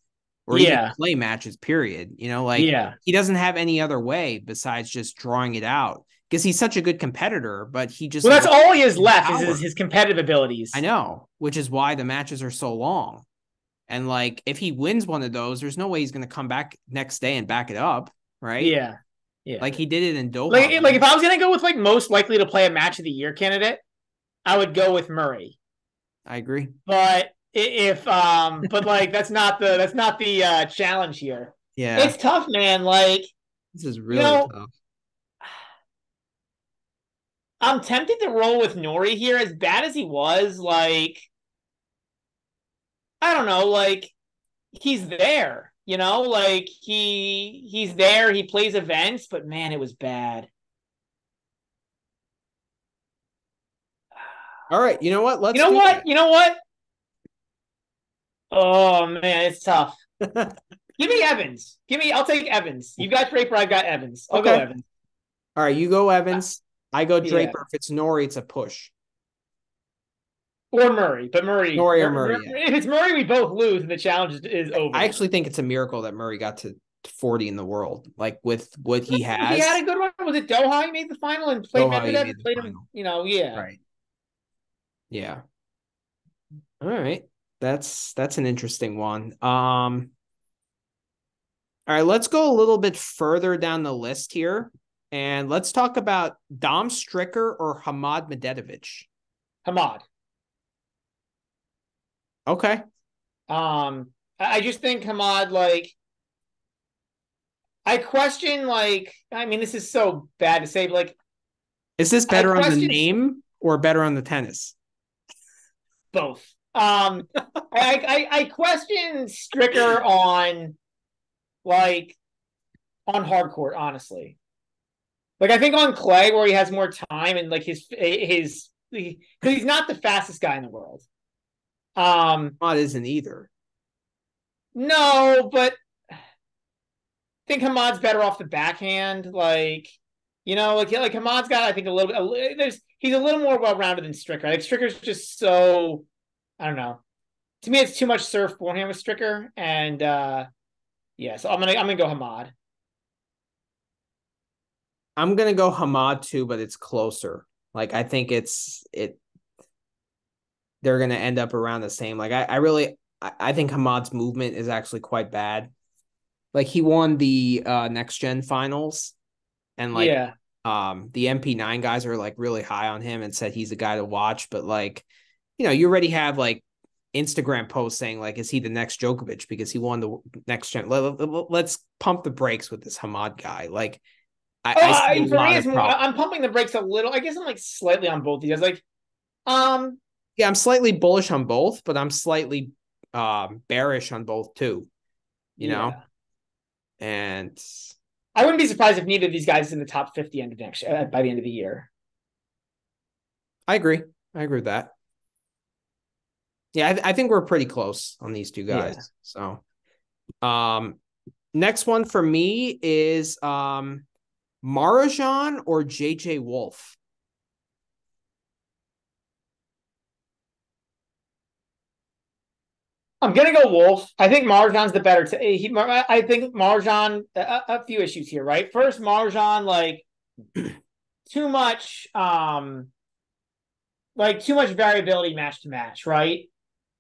Speaker 1: or yeah. even play matches, period. You know, like
Speaker 2: yeah.
Speaker 1: he doesn't have any other way besides just drawing it out because he's such a good competitor, but he just
Speaker 2: well, that's all he has left is his, his competitive abilities.
Speaker 1: I know, which is why the matches are so long. And like, if he wins one of those, there's no way he's going to come back next day and back it up, right?
Speaker 2: Yeah. Yeah.
Speaker 1: Like he did it in Doha.
Speaker 2: Like, like if I was gonna go with like most likely to play a match of the year candidate, I would go with Murray.
Speaker 1: I agree.
Speaker 2: But if um but like that's not the that's not the uh challenge here.
Speaker 1: Yeah.
Speaker 2: It's tough, man. Like
Speaker 1: this is really you know, tough.
Speaker 2: I'm tempted to roll with Norrie here, as bad as he was. Like, I don't know, like he's there. You know, like he he's there, he plays events, but man, it was bad.
Speaker 1: All right, you know what? Let's
Speaker 2: you know what?
Speaker 1: it.
Speaker 2: You know what? Oh man, it's tough. Give me Evans. Give me. I'll take Evans. You've got Draper. I got Evans. I'll go Evans.
Speaker 1: All right, you go Evans. I go
Speaker 2: Yeah.
Speaker 1: Draper. If it's Norrie, it's a push.
Speaker 2: Or Murray, but Murray.
Speaker 1: Murray or Murray,
Speaker 2: If it's Murray, we both lose, and the challenge is, over.
Speaker 1: I actually think it's a miracle that Murray got to 40 in the world. Like with what he has.
Speaker 2: He had a good one. Was it Doha? He made the final and played
Speaker 1: Doha,
Speaker 2: Medvedev. Played him.
Speaker 1: final.
Speaker 2: You know, yeah.
Speaker 1: Right. Yeah. All right. That's that's an interesting one. Um All right, let's go a little bit further down the list here and let's talk about Dom Stricker or Hamad Medjedovic.
Speaker 2: Hamad.
Speaker 1: Okay.
Speaker 2: Um, I just think Hamad, like, I question, like, I mean, this is so bad to say, but like,
Speaker 1: Is this better on the name or better on the tennis?
Speaker 2: both. Um, I, I I question Stricker on like on hardcourt, honestly. Like I think on clay where he has more time and like his his because he's not the fastest guy in the world. Um,
Speaker 1: Hamad isn't either.
Speaker 2: no, but I think Hamad's better off the backhand. Like, you know, like like Hamad's got I think a little bit. A, there's he's a little more well rounded than Stricker. Like Stricker's just so I don't know. To me, it's too much surf forehand with Stricker, and uh yeah, so I'm gonna I'm gonna go Hamad.
Speaker 1: I'm gonna go Hamad too, but it's closer. Like I think it's it. They're gonna end up around the same. Like I, I really, I, I think Hamad's movement is actually quite bad. Like he won the uh next gen finals, and like
Speaker 2: yeah,
Speaker 1: um the MP9 guys are like really high on him and said he's a guy to watch. But like, you know, you already have like Instagram posts saying like, is he the next Djokovic because he won the next gen? Let, us pump the brakes with this Hamad guy. Like. I,
Speaker 2: Oh,
Speaker 1: I see
Speaker 2: I-
Speaker 1: a
Speaker 2: for me,
Speaker 1: of
Speaker 2: it's more,
Speaker 1: problems.
Speaker 2: I'm pumping the brakes a little. I guess I'm like slightly on both these. Like, um,
Speaker 1: Yeah, I'm slightly bullish on both, but I'm slightly um bearish on both too. You know, and
Speaker 2: I wouldn't be surprised if neither of these guys is in the top 50 end of next uh, by the end of the year.
Speaker 1: I agree. I agree with that. Yeah, I, I think we're pretty close on these two guys.
Speaker 2: Yeah.
Speaker 1: So, um, next one for me is um Marozsan or JJ Wolf.
Speaker 2: I'm gonna go Wolf. I think Marozsan's the better. T- he, Mar- I think Marozsan. A, a few issues here, right? First, Marozsan like too much, um, like too much variability match to match, right?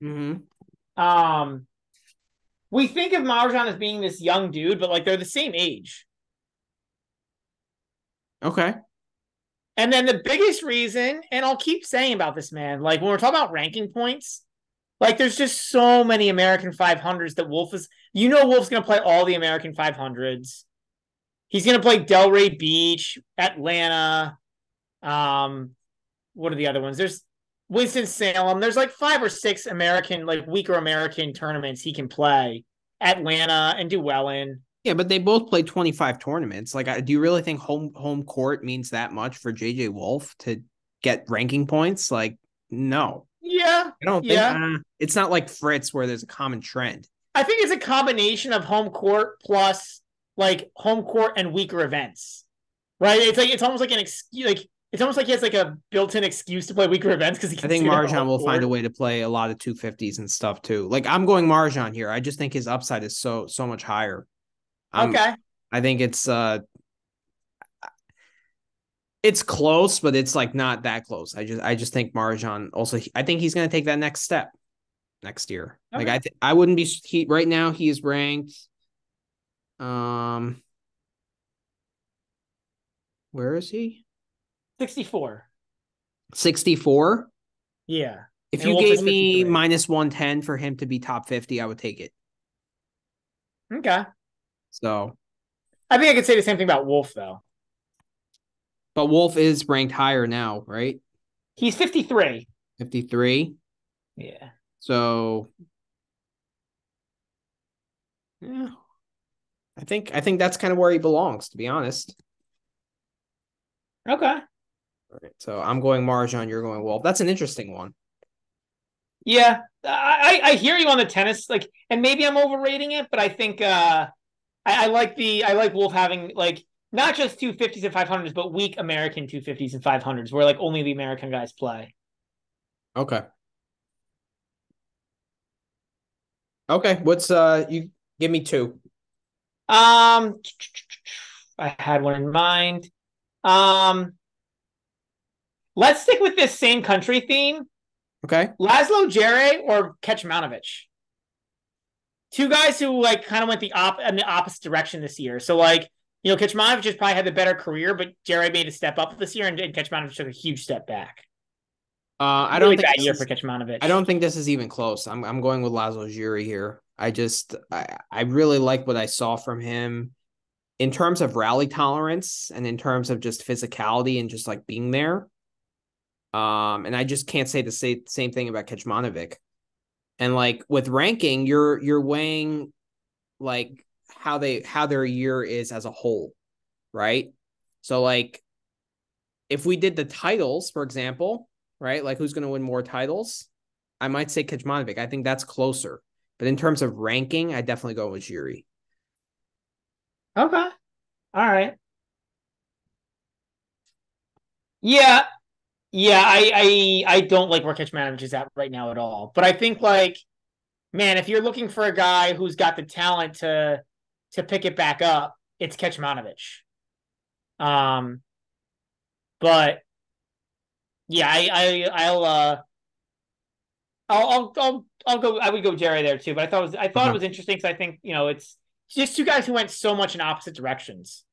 Speaker 1: Mm-hmm.
Speaker 2: Um, we think of Marozsan as being this young dude, but like they're the same age.
Speaker 1: Okay.
Speaker 2: And then the biggest reason, and I'll keep saying about this man, like when we're talking about ranking points, like there's just so many American 500s that Wolf is, you know, Wolf's going to play all the American 500s. He's going to play Delray Beach, Atlanta. Um, what are the other ones? There's Winston Salem. There's like five or six American, like weaker American tournaments he can play. Atlanta and do well in.
Speaker 1: Yeah, but they both played 25 tournaments. Like, I- do you really think home home court means that much for JJ Wolf to get ranking points? Like, no.
Speaker 2: Yeah,
Speaker 1: I don't think
Speaker 2: Yeah.
Speaker 1: uh, it's not like Fritz where there's a common trend.
Speaker 2: I think it's a combination of home court plus like home court and weaker events, right? It's like it's almost like an excuse, like it's almost like he has like a built-in excuse to play weaker events because he.
Speaker 1: I think
Speaker 2: do it on Marozsan
Speaker 1: will find a way to play a lot of 250s and stuff too. Like I'm going Marozsan here. I just think his upside is so so much higher.
Speaker 2: Okay,
Speaker 1: I think it's uh it's close, but it's like not that close. I just I just think Marozsan also I think he's going to take that next step next year. Like I th- I wouldn't be he right now he is ranked um where is he?
Speaker 2: Sixty-four.
Speaker 1: 64.
Speaker 2: Yeah,
Speaker 1: If
Speaker 2: And
Speaker 1: you
Speaker 2: Wolf
Speaker 1: gave me minus 110 for him to be top 50, I would take it.
Speaker 2: okay.
Speaker 1: So,
Speaker 2: I think I could say the same thing about Wolf though.
Speaker 1: but Wolf is ranked higher now, right?
Speaker 2: He's fifty-three.
Speaker 1: 53.
Speaker 2: Yeah,
Speaker 1: So Yeah. I think I think that's kind of where he belongs, to be honest.
Speaker 2: Okay.
Speaker 1: All right. So I'm going Marozsan, you're going Wolf. That's an interesting one.
Speaker 2: Yeah, I, I hear you on the tennis, like, and maybe I'm overrating it, but I think uh I, I like the I like Wolf having like not just 250s and 500s, but weak American 250s and 500s, where like only the American guys play.
Speaker 1: Okay. Okay. What's uh you give me two.
Speaker 2: Um I had one in mind. Um let's stick with this same country theme.
Speaker 1: Okay.
Speaker 2: Laslo Djere or Kecmanovic. Two guys who like kind of went the op in the opposite direction this year. So like, you know, Kecmanovic has probably had the better career, but Djere made a step up this year and, and Kecmanovic took a huge step back.
Speaker 1: Uh, I don't
Speaker 2: really
Speaker 1: think
Speaker 2: bad year
Speaker 1: is,
Speaker 2: for Kecmanovic.
Speaker 1: I don't think this is even close. I'm I'm going with Laslo Djere here. I just I, I really like what I saw from him in terms of rally tolerance and in terms of just physicality and just like being there. Um, and I just can't say the same same thing about Kecmanovic. And like with ranking, you're you're weighing like how they how their year is as a whole, right? So like if we did the titles, for example, right? Like who's going to win more titles? I might say Kecmanovic. I think that's closer. But in terms of ranking, I definitely go with Djere.
Speaker 2: Okay. All right. Yeah. Yeah, I I I don't like where Kecmanovic is at right now at all. But I think like, man, if you're looking for a guy who's got the talent to to pick it back up, it's Kecmanovic. Um, but yeah, I I I'll uh I'll I'll I'll, I'll go. I would go Djere there too. But I thought it was I thought it was interesting because I think you know it's just two guys who went so much in opposite directions.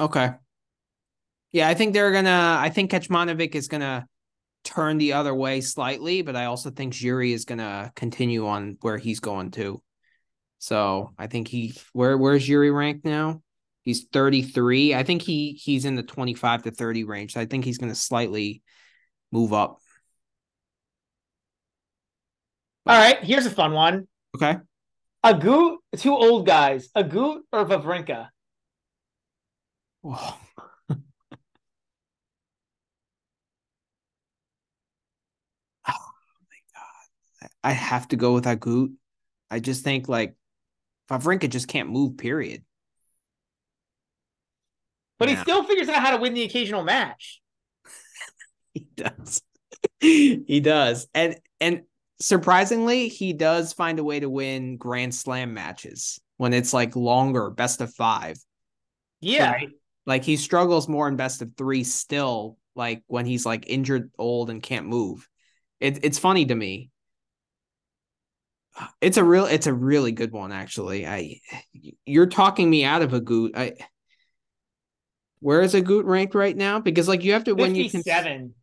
Speaker 1: Okay. Yeah, I think they're gonna. I think Kecmanovic is gonna turn the other way slightly, but I also think Djere is gonna continue on where he's going to. So I think he where where's Djere ranked now? He's 33. I think he he's in the 25 to 30 range. So I think he's gonna slightly move up.
Speaker 2: All right, here's a fun one:
Speaker 1: Okay.
Speaker 2: Agut, two old guys, Agut or Wawrinka.
Speaker 1: Whoa. oh my god. I have to go with Agut. I just think like Wawrinka just can't move, period.
Speaker 2: But he still figures out how to win the occasional match.
Speaker 1: He does. he does. And and surprisingly, he does find a way to win grand slam matches when it's like longer, best of five.
Speaker 2: Yeah,
Speaker 1: Right. Like he struggles more in best of three still, like when he's like injured, old, and can't move. It, it's funny to me. It's a real, it's a really good one, actually. I, you're talking me out of Agut. I, where is Agut ranked right now? Because like you have to when you can
Speaker 2: fifty-seven,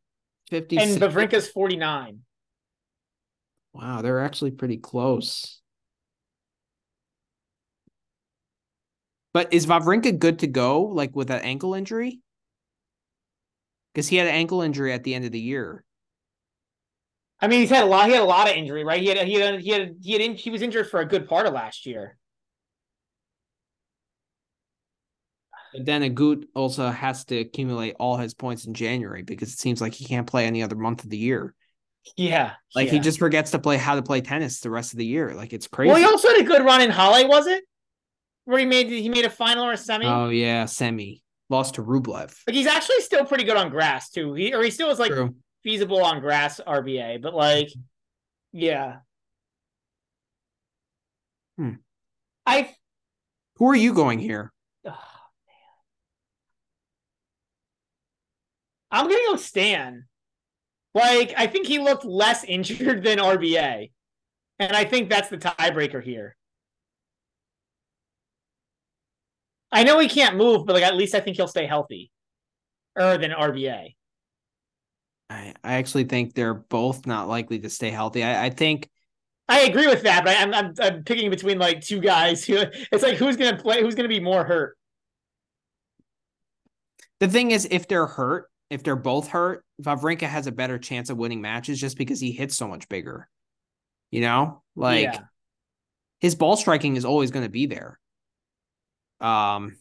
Speaker 2: and Wawrinka's forty-nine.
Speaker 1: Wow, they're actually pretty close. But is Wawrinka good to go, like with an ankle injury? Because he had an ankle injury at the end of the year.
Speaker 2: I mean, he's had a lot. He had a lot of injury, right? He had he had he had he had he was injured for a good part of last year.
Speaker 1: But then Agut also has to accumulate all his points in January because it seems like he can't play any other month of the year.
Speaker 2: Yeah,
Speaker 1: Like
Speaker 2: yeah.
Speaker 1: he just forgets to play how to play tennis the rest of the year. Like it's crazy.
Speaker 2: Well, he also had a good run in Halle, was it? Where he made he made a final or a semi.
Speaker 1: oh yeah, semi lost to Rublev.
Speaker 2: like he's actually still pretty good on grass too. He or he still is like
Speaker 1: True.
Speaker 2: Feasible on grass RBA, but like, yeah.
Speaker 1: Hmm.
Speaker 2: I
Speaker 1: Who are you going here?
Speaker 2: oh, man. I'm gonna go Stan. Like, I think he looked less injured than RBA. And I think that's the tiebreaker here. I know he can't move, but like at least I think he'll stay healthy. Er than RBA.
Speaker 1: I, I actually think they're both not likely to stay healthy. I, I think
Speaker 2: I agree with that, but I'm, I'm I'm picking between like two guys who it's like who's gonna play who's gonna be more hurt.
Speaker 1: the thing is, if they're hurt, if they're both hurt, Wawrinka has a better chance of winning matches just because he hits so much bigger. You know, like
Speaker 2: Yeah.
Speaker 1: his ball striking is always going to be there. Um,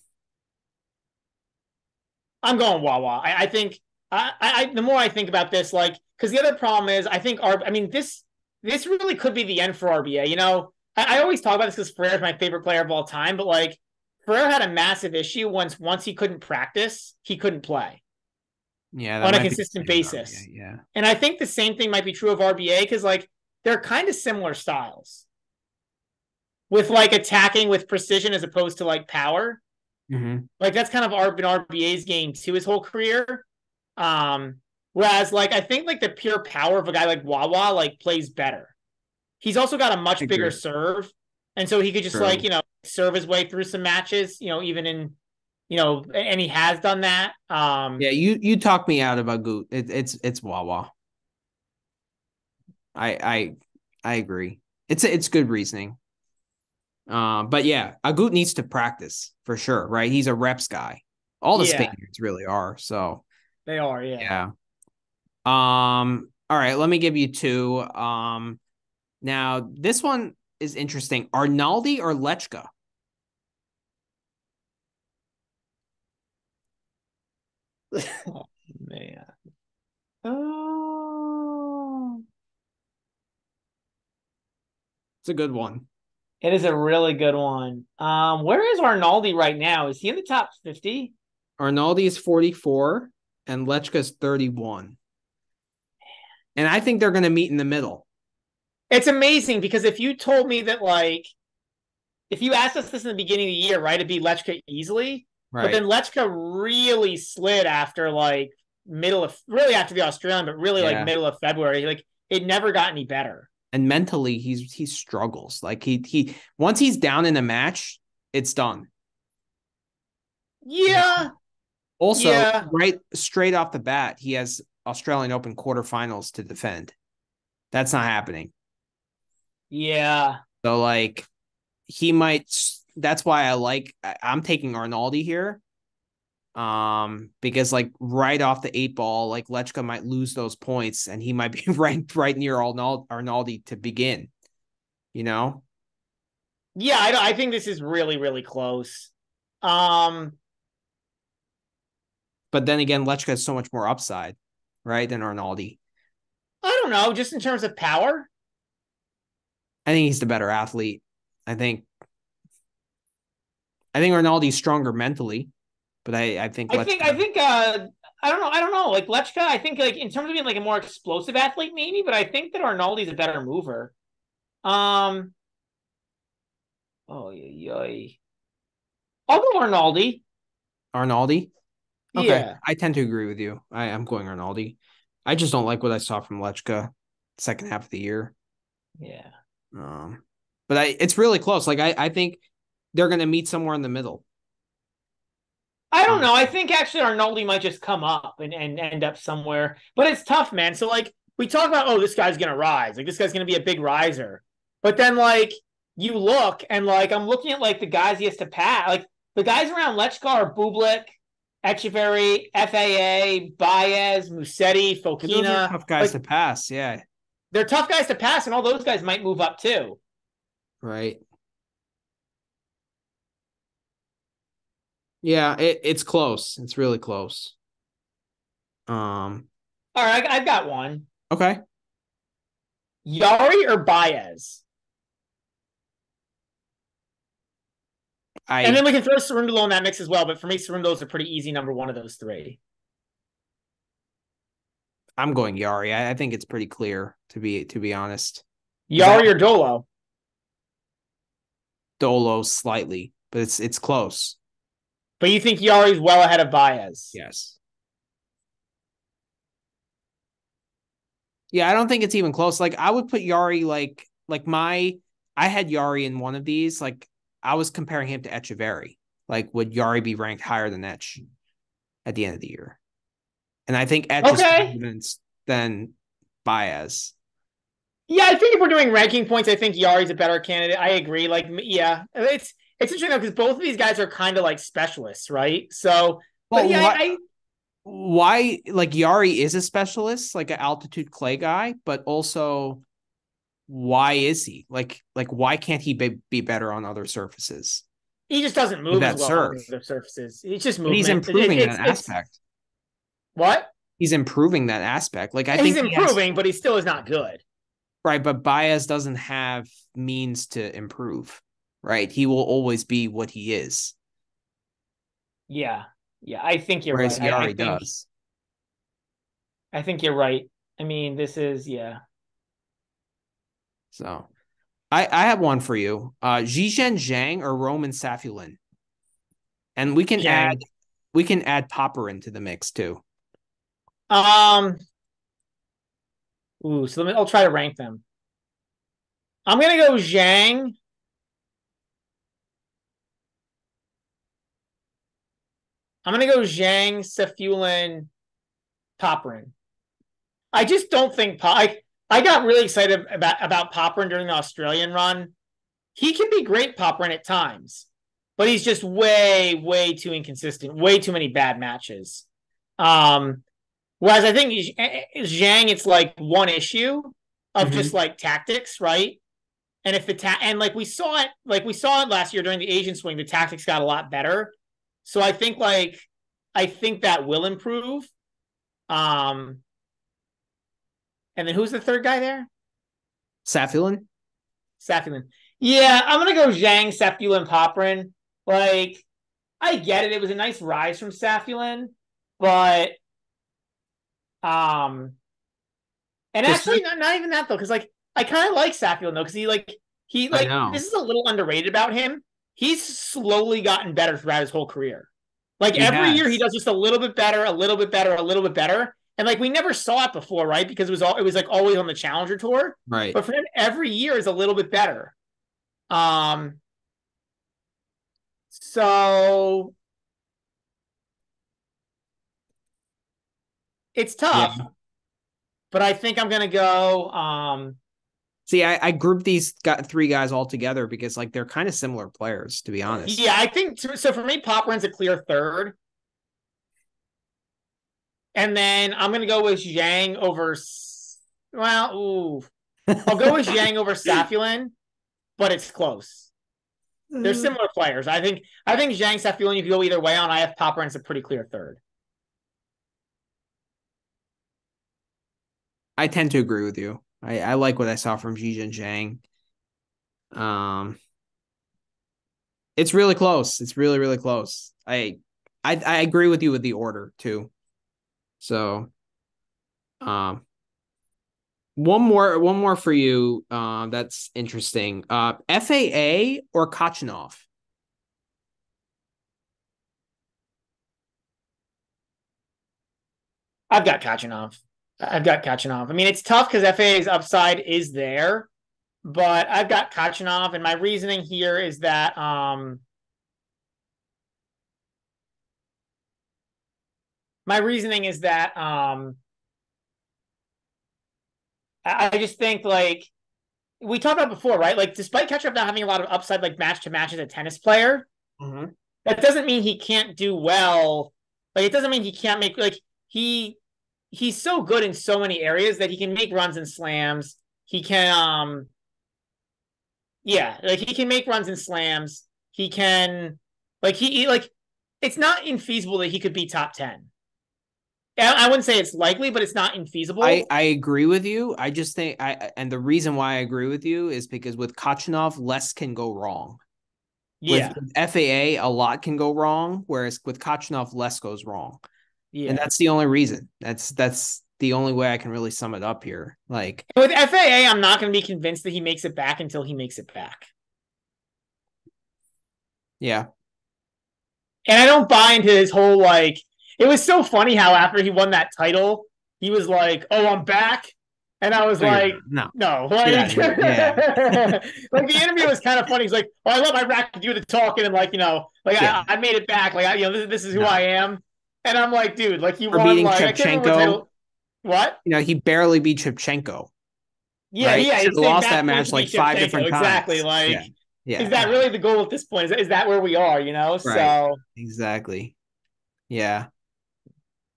Speaker 2: I'm going Wawa. I, I think I, I the more I think about this, like, because the other problem is I think R. I mean this this really could be the end for RBA. You know, I, I always talk about this because Ferrer is my favorite player of all time, but like Ferrer had a massive issue once once he couldn't practice, he couldn't play.
Speaker 1: Yeah,
Speaker 2: on a consistent basis.
Speaker 1: RBA, yeah,
Speaker 2: and I think the same thing might be true of RBA because like they're kind of similar styles with like attacking with precision as opposed to like power.
Speaker 1: Mm-hmm.
Speaker 2: Like that's kind of our been RBA's game to his whole career. Um, whereas like I think like the pure power of a guy like Wawa like plays better. He's also got a much bigger serve, and so he could just True. like you know serve his way through some matches. You know, even in you know, and he has done that. Um,
Speaker 1: yeah, you you talk me out of Agut. It, it's it's Wawa. I I I agree. It's it's good reasoning. Um, but yeah, Agut needs to practice for sure, right? He's a reps guy. All the yeah. Spaniards really are. So
Speaker 2: they are, yeah.
Speaker 1: Yeah. Um, all right, let me give you two. Um now this one is interesting. Arnaldi or Lehecka?
Speaker 2: oh man. Oh.
Speaker 1: It's a good one.
Speaker 2: It is a really good one. Um, where is Arnaldi right now? Is he in the top 50?
Speaker 1: Arnaldi is 44 and Lehecka is 31. And I think they're going to meet in the middle.
Speaker 2: It's amazing because if you told me that, like, if you asked us this in the beginning of the year, right, it'd be Lehecka easily. Right. But then Lehecka really slid after, like, middle of, really after the Australian, but really, yeah. like, middle of February. Like, it never got any better
Speaker 1: and mentally he's he struggles. Like he he once he's down in a match, it's done.
Speaker 2: Yeah.
Speaker 1: Also, yeah. right straight off the bat, he has Australian Open quarterfinals to defend. That's not happening.
Speaker 2: Yeah.
Speaker 1: So like he might that's why I like I'm taking Arnaldi here um because like right off the eight ball like Lehecka might lose those points and he might be ranked right near Arnaldi, Arnaldi to begin you know
Speaker 2: yeah I, I think this is really really close um
Speaker 1: but then again Lehecka has so much more upside right than Arnaldi
Speaker 2: I don't know just in terms of power
Speaker 1: I think he's the better athlete I think I think Arnaldi's stronger mentally but I, I think
Speaker 2: I think I think uh I don't know I don't know like Lehecka I think like in terms of being like a more explosive athlete maybe but I think that Arnaldi's a better mover. Um. Oh yeah, yeah. I'll go Arnaldi.
Speaker 1: Arnaldi. Okay, yeah. I tend to agree with you. I am going Arnaldi. I just don't like what I saw from Lehecka second half of the year.
Speaker 2: Yeah.
Speaker 1: Um, but I it's really close. Like I I think they're going to meet somewhere in the middle.
Speaker 2: I don't know. I think actually Arnaldi might just come up and, and end up somewhere. But it's tough, man. So like we talk about, oh, this guy's gonna rise. Like this guy's gonna be a big riser. But then like you look and like I'm looking at like the guys he has to pass. Like the guys around Lehecka are Bublik, Etcheverry, FAA, Baez, Musetti, Fokina.
Speaker 1: Tough guys like, to pass, yeah.
Speaker 2: They're tough guys to pass, and all those guys might move up too.
Speaker 1: Right. Yeah, it, it's close. It's really close. Um.
Speaker 2: All right, I've got one.
Speaker 1: Okay.
Speaker 2: Jarry or Baez? I, and then we can throw Cerundolo in that mix as well. But for me, Cerundolo is a pretty easy number one of those three.
Speaker 1: I'm going Jarry. I, I think it's pretty clear to be to be honest.
Speaker 2: Jarry that, or Dolo?
Speaker 1: Dolo slightly, but it's it's close.
Speaker 2: But you think Jarry's well ahead of Baez?
Speaker 1: Yes. Yeah, I don't think it's even close. Like I would put Jarry like like my I had Jarry in one of these. Like I was comparing him to Etcheverry. Like would Jarry be ranked higher than Etch at the end of the year? And I think Etch okay. is than Baez.
Speaker 2: Yeah, I think if we're doing ranking points, I think Jarry's a better candidate. I agree. Like, yeah, it's it's interesting though because both of these guys are kind of like specialists, right? So, well, but yeah, why, I,
Speaker 1: why like Jarry is a specialist, like an altitude clay guy, but also why is he like like why can't he be, be better on other surfaces?
Speaker 2: He just doesn't move that as well serve. on other surfaces. He's just moving.
Speaker 1: He's improving it, that aspect.
Speaker 2: What?
Speaker 1: He's improving that aspect. Like I
Speaker 2: he's
Speaker 1: think he's
Speaker 2: improving, he has, but he still is not good.
Speaker 1: Right, but Baez doesn't have means to improve. Right, he will always be what he is.
Speaker 2: Yeah, yeah, I think you're
Speaker 1: Whereas
Speaker 2: right.
Speaker 1: He already
Speaker 2: I, I think,
Speaker 1: does.
Speaker 2: I think you're right. I mean, this is yeah.
Speaker 1: So, I I have one for you. Uh, Zhizhen Zhang or Roman Safiullin, and we can Zhang. add we can add Popper into the mix too.
Speaker 2: Um. Ooh, so let me. I'll try to rank them. I'm gonna go Zhang. I'm gonna go Zhang, Safiullin, Popyrin. I just don't think I I got really excited about about Popyrin during the Australian run. He can be great Popyrin at times, but he's just way way too inconsistent. Way too many bad matches. Um, whereas I think Zhang, it's like one issue of mm-hmm. just like tactics, right? And if the ta- and like we saw it, like we saw it last year during the Asian swing, the tactics got a lot better. So I think like I think that will improve. Um, and then who's the third guy there?
Speaker 1: Safiullin.
Speaker 2: Safiullin. Yeah, I'm gonna go Zhang, Safiullin, Popyrin. Like, I get it. It was a nice rise from Safiullin, but um, and actually, not, not even that though, because like I kind of like Safiullin though, because he like he like this is a little underrated about him. He's slowly gotten better throughout his whole career. Like he every has. year, he does just a little bit better, a little bit better, a little bit better. And like we never saw it before, right? Because it was all it was like always on the Challenger Tour,
Speaker 1: right?
Speaker 2: But for him, every year is a little bit better. Um. So it's tough, yeah. but I think I'm gonna go. Um,
Speaker 1: See, I, I grouped these got three guys all together because like they're kind of similar players, to be honest.
Speaker 2: Yeah, I think so. For me, Popyrin's a clear third, and then I'm gonna go with Zhang over. Well, ooh, I'll go with Zhang over Safiullin, but it's close. They're mm. similar players. I think. I think Zhang Safiullin. If you go either way on, I have Popyrin's a pretty clear third.
Speaker 1: I tend to agree with you. I, I like what I saw from Zhizhen Zhang. Um, it's really close. It's really really close. I I I agree with you with the order too. So, um, one more one more for you. Uh, that's interesting. Uh, FAA or Khachanov?
Speaker 2: I've got Khachanov. I've got Khachanov. I mean, it's tough because FAA's upside is there, but I've got Khachanov, and my reasoning here is that um, my reasoning is that um, I, I just think like we talked about before, right? Like, despite Khachanov not having a lot of upside, like match to match as a tennis player, mm-hmm. that doesn't mean he can't do well. Like, it doesn't mean he can't make like he he's so good in so many areas that he can make runs and slams. He can um yeah, like he can make runs and slams. He can like he, he like it's not infeasible that he could be top 10. I wouldn't say it's likely, but it's not infeasible.
Speaker 1: I, I agree with you. I just think I and the reason why I agree with you is because with Khachanov, less can go wrong.
Speaker 2: Yeah.
Speaker 1: With FAA, a lot can go wrong, whereas with Khachanov, less goes wrong. Yeah. And that's the only reason. That's that's the only way I can really sum it up here. Like
Speaker 2: with FAA, I'm not going to be convinced that he makes it back until he makes it back.
Speaker 1: Yeah.
Speaker 2: And I don't buy into his whole like it was so funny how after he won that title, he was like, "Oh, I'm back." And I was oh, like,
Speaker 1: no,
Speaker 2: no, like, yeah, yeah. like the interview was kind of funny. He's like, oh, I love my rack do the talking, and like, you know, like. I, I, made it back. Like, I, you know, this, this is who no. I am. And I'm like, dude, like he won beating like. What?
Speaker 1: You know, he barely beat Shevchenko.
Speaker 2: Yeah, right? yeah. He
Speaker 1: lost that match like five different
Speaker 2: times. Exactly. Like, yeah. yeah. is that really the goal at this point? Is that, is that where we are? You know, right. so
Speaker 1: exactly. Yeah.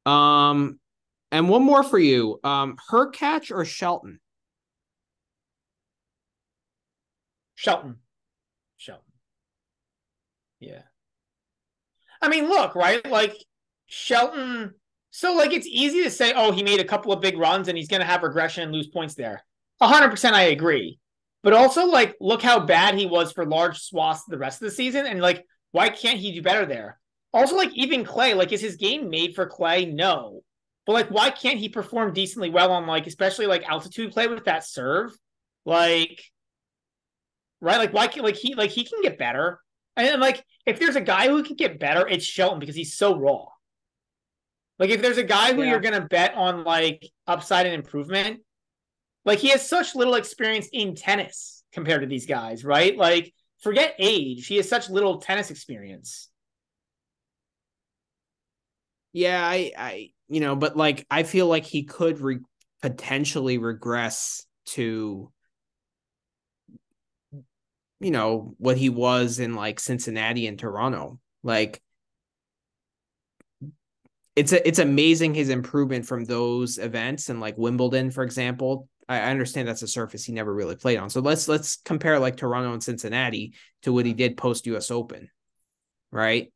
Speaker 1: Um, and one more for you. Um, Hurkacz or Shelton?
Speaker 2: Shelton. Shelton. Yeah. I mean, look, right? Like Shelton. So, like, it's easy to say, oh, he made a couple of big runs and he's going to have regression and lose points there. 100% I agree. But also, like, look how bad he was for large swaths the rest of the season. And, like, why can't he do better there? Also, like, even Clay, like, is his game made for Clay? No. But, like, why can't he perform decently well on, like, especially, like, altitude play with that serve? Like, right? Like, why can, like, he, like, he can get better. And, like, if there's a guy who can get better, it's Shelton because he's so raw. Like, if there's a guy who yeah. you're going to bet on, like, upside and improvement, like he has such little experience in tennis compared to these guys, right? Like forget age, he has such little tennis experience.
Speaker 1: Yeah, I, I, you know, but like I feel like he could re- potentially regress to, you know, what he was in like Cincinnati and Toronto. Like, it's a, it's amazing his improvement from those events and like Wimbledon, for example, I understand that's a surface he never really played on. So let's let's compare like Toronto and Cincinnati to what he mm-hmm. did post US Open. Right?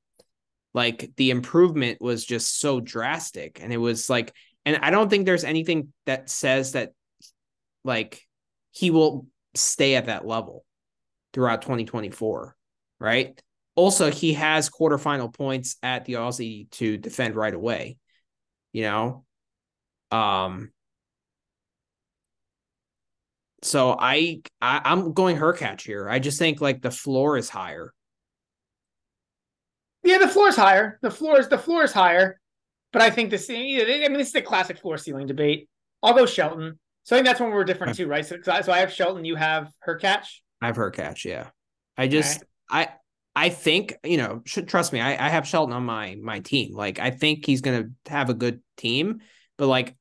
Speaker 1: Like the improvement was just so drastic and it was like and I don't think there's anything that says that like he will stay at that level throughout 2024, right? Also, he has quarterfinal points at the Aussie to defend right away. You know, um, so I, I I'm going Hurkacz here. I just think like the floor is higher.
Speaker 2: Yeah, the floor is higher. The floor is the floor is higher, but I think this. I mean, this is a classic floor ceiling debate. I'll go Shelton. So I think that's when we're different too, right? So, so I have Shelton. You have Hurkacz.
Speaker 1: I have Hurkacz. Yeah, I just right. I I think you know should trust me. I I have Shelton on my my team. Like I think he's gonna have a good team, but like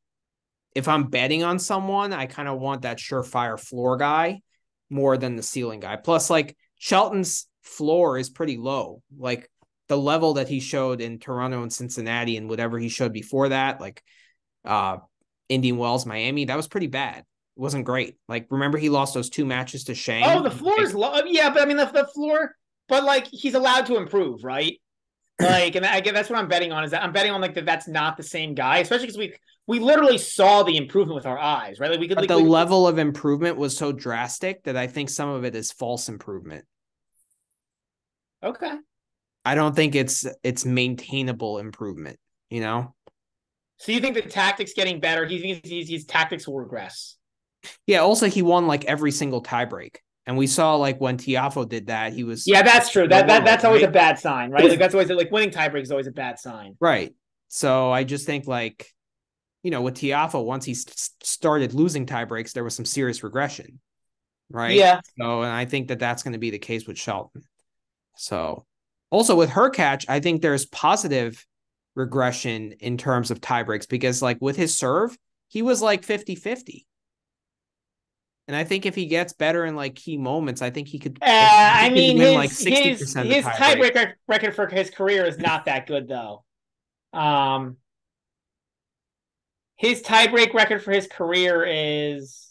Speaker 1: if I'm betting on someone, I kind of want that surefire floor guy more than the ceiling guy. Plus, like Shelton's floor is pretty low. Like the level that he showed in Toronto and Cincinnati and whatever he showed before that, like uh Indian Wells, Miami, that was pretty bad. It wasn't great. Like remember he lost those two matches to Shane.
Speaker 2: Oh, the floor is low. Yeah, but I mean the, the floor, but like he's allowed to improve, right? Like, and I get that's what I'm betting on is that I'm betting on like that that's not the same guy, especially because we we literally saw the improvement with our eyes, right? Like we could.
Speaker 1: But
Speaker 2: like,
Speaker 1: the
Speaker 2: we,
Speaker 1: level of improvement was so drastic that I think some of it is false improvement.
Speaker 2: Okay.
Speaker 1: I don't think it's it's maintainable improvement. You know.
Speaker 2: So you think the tactics getting better? He thinks his, his tactics will regress.
Speaker 1: Yeah. Also, he won like every single tiebreak. And we saw like when Tiafoe did that, he was
Speaker 2: yeah, that's true. That, that that's always right? a bad sign, right? Like that's always like winning tiebreak is always a bad sign,
Speaker 1: right? So I just think like, you know, with Tiafoe, once he started losing tiebreaks, there was some serious regression, right?
Speaker 2: Yeah.
Speaker 1: So and I think that that's going to be the case with Shelton. So also with Hurkacz, I think there's positive regression in terms of tiebreaks because like with his serve, he was like 50 50 and I think if he gets better in like key moments, I think he could.
Speaker 2: Uh, he I mean, his, like sixty percent. His, his tiebreaker record for his career is not that good, though. Um, his tiebreak record for his career is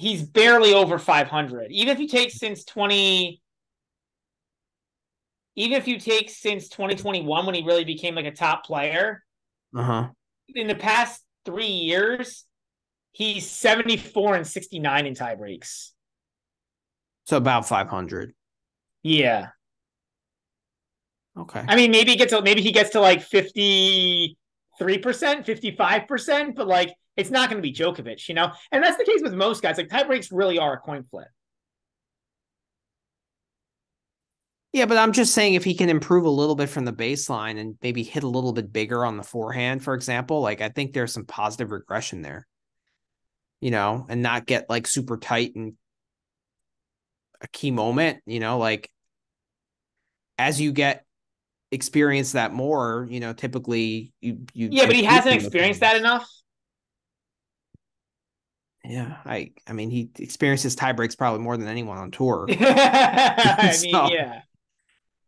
Speaker 2: he's barely over 500 even if you take since 20 even if you take since 2021 when he really became like a top player
Speaker 1: uh-huh
Speaker 2: in the past three years, he's 74 and 69 in tie breaks.
Speaker 1: So about 500.
Speaker 2: Yeah.
Speaker 1: Okay.
Speaker 2: I mean, maybe he gets to, maybe he gets to like 53%, 55%, but like it's not going to be Djokovic, you know? And that's the case with most guys. Like tie breaks really are a coin flip.
Speaker 1: Yeah, but I'm just saying if he can improve a little bit from the baseline and maybe hit a little bit bigger on the forehand, for example, like I think there's some positive regression there. You know, and not get like super tight and a key moment, you know, like as you get experience that more, you know, typically you you
Speaker 2: Yeah, but he hasn't experienced that enough.
Speaker 1: Yeah, I I mean he experiences tie breaks probably more than anyone on tour.
Speaker 2: I mean, yeah.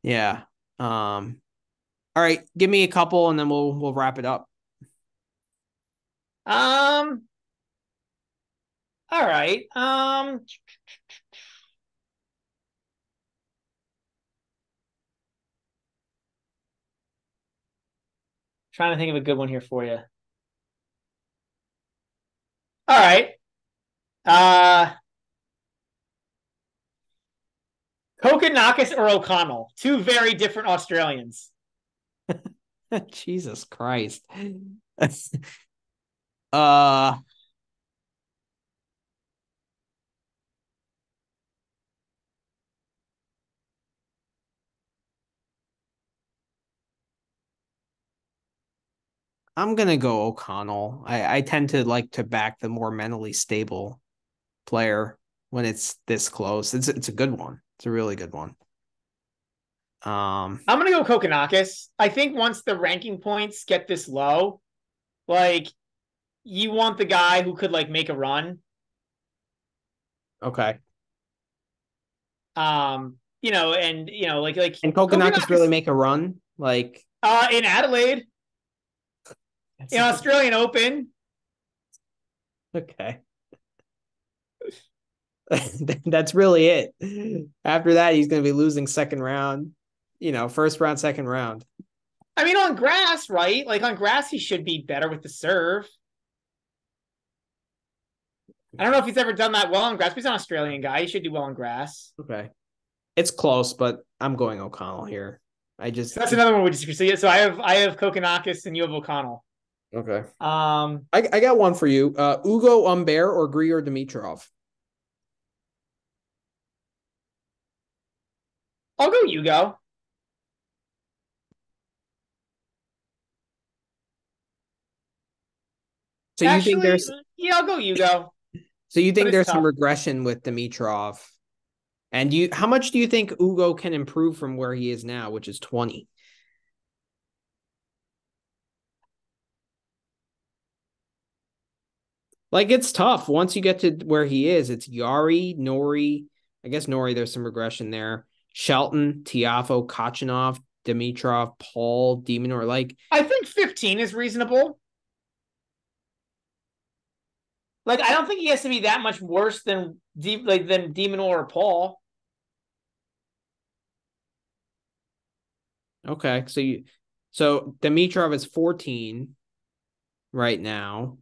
Speaker 1: Yeah. Um all right, give me a couple and then we'll we'll wrap it up.
Speaker 2: Um All right. Um trying to think of a good one here for you. All right. Uh Kokkinakis or O'Connell, two very different Australians.
Speaker 1: Jesus Christ. uh I'm gonna go O'Connell. I, I tend to like to back the more mentally stable player when it's this close. It's it's a good one. It's a really good one. Um,
Speaker 2: I'm gonna go Kokkinakis. I think once the ranking points get this low, like you want the guy who could like make a run.
Speaker 1: Okay.
Speaker 2: Um, you know, and you know, like like
Speaker 1: and Kokkinakis really make a run, like
Speaker 2: uh in Adelaide, in Australian Open.
Speaker 1: Okay. That's really it. After that, he's going to be losing second round, you know, first round, second round.
Speaker 2: I mean, on grass, right? Like on grass, he should be better with the serve. I don't know if he's ever done that well on grass, but he's an Australian guy. He should do well on grass.
Speaker 1: Okay. It's close, but I'm going O'Connell here. I just
Speaker 2: so that's another one we disagree. So I have I have Kokkinakis and you have O'Connell.
Speaker 1: Okay.
Speaker 2: Um
Speaker 1: I, I got one for you. Uh Ugo Humbert or Grigor Dimitrov?
Speaker 2: I'll go Hugo.
Speaker 1: So Actually, you think there's
Speaker 2: yeah, I'll go Hugo.
Speaker 1: So you think there's tough. some regression with Dimitrov? And you how much do you think Ugo can improve from where he is now, which is 20? Like it's tough. Once you get to where he is, it's Jarry, Norrie. I guess Norrie, there's some regression there. Shelton, Tiafoe, Khachanov, Dimitrov, Paul, Demon, or like
Speaker 2: I think 15 is reasonable. Like I don't think he has to be that much worse than deep like than Demon or Paul.
Speaker 1: Okay, so you so Dimitrov is 14 right now.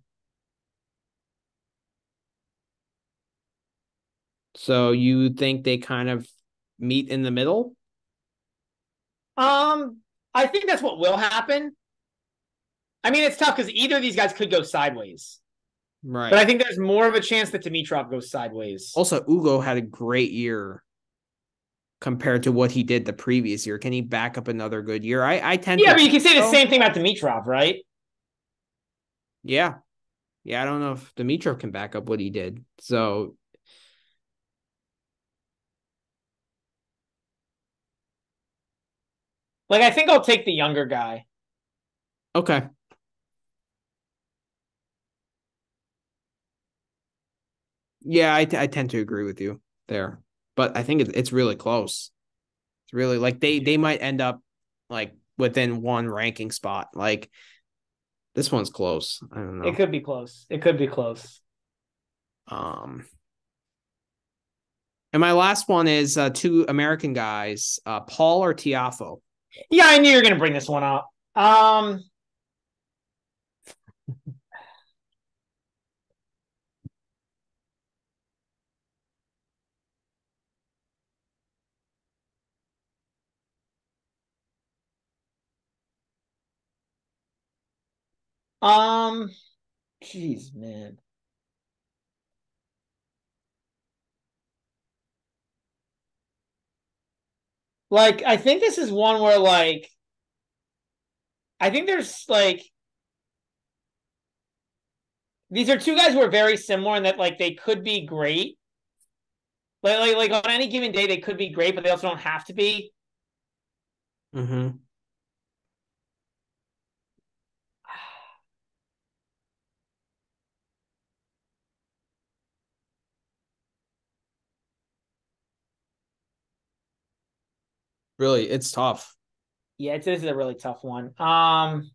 Speaker 1: So you think they kind of meet in the middle?
Speaker 2: Um, I think that's what will happen. I mean, it's tough because either of these guys could go sideways.
Speaker 1: Right.
Speaker 2: But I think there's more of a chance that Dimitrov goes sideways.
Speaker 1: Also, Ugo had a great year compared to what he did the previous year. Can he back up another good year? I, I tend
Speaker 2: Yeah, but you can say the same thing about Dimitrov, right?
Speaker 1: Yeah. Yeah, I don't know if Dimitrov can back up what he did. So
Speaker 2: Like I think I'll take the younger guy.
Speaker 1: Okay. Yeah, I, t- I tend to agree with you there, but I think it's it's really close. It's really like they they might end up like within one ranking spot. Like this one's close. I don't know.
Speaker 2: It could be close. It could be close.
Speaker 1: Um, and my last one is uh, two American guys, uh, Paul or Tiafoe.
Speaker 2: Yeah, I knew you were going to bring this one up. Um, um, jeez, man. Like, I think this is one where like I think there's like these are two guys who are very similar in that like they could be great. Like, like, like on any given day they could be great, but they also don't have to be.
Speaker 1: Mm-hmm. really it's tough.
Speaker 2: Yeah, it is a really tough one. Um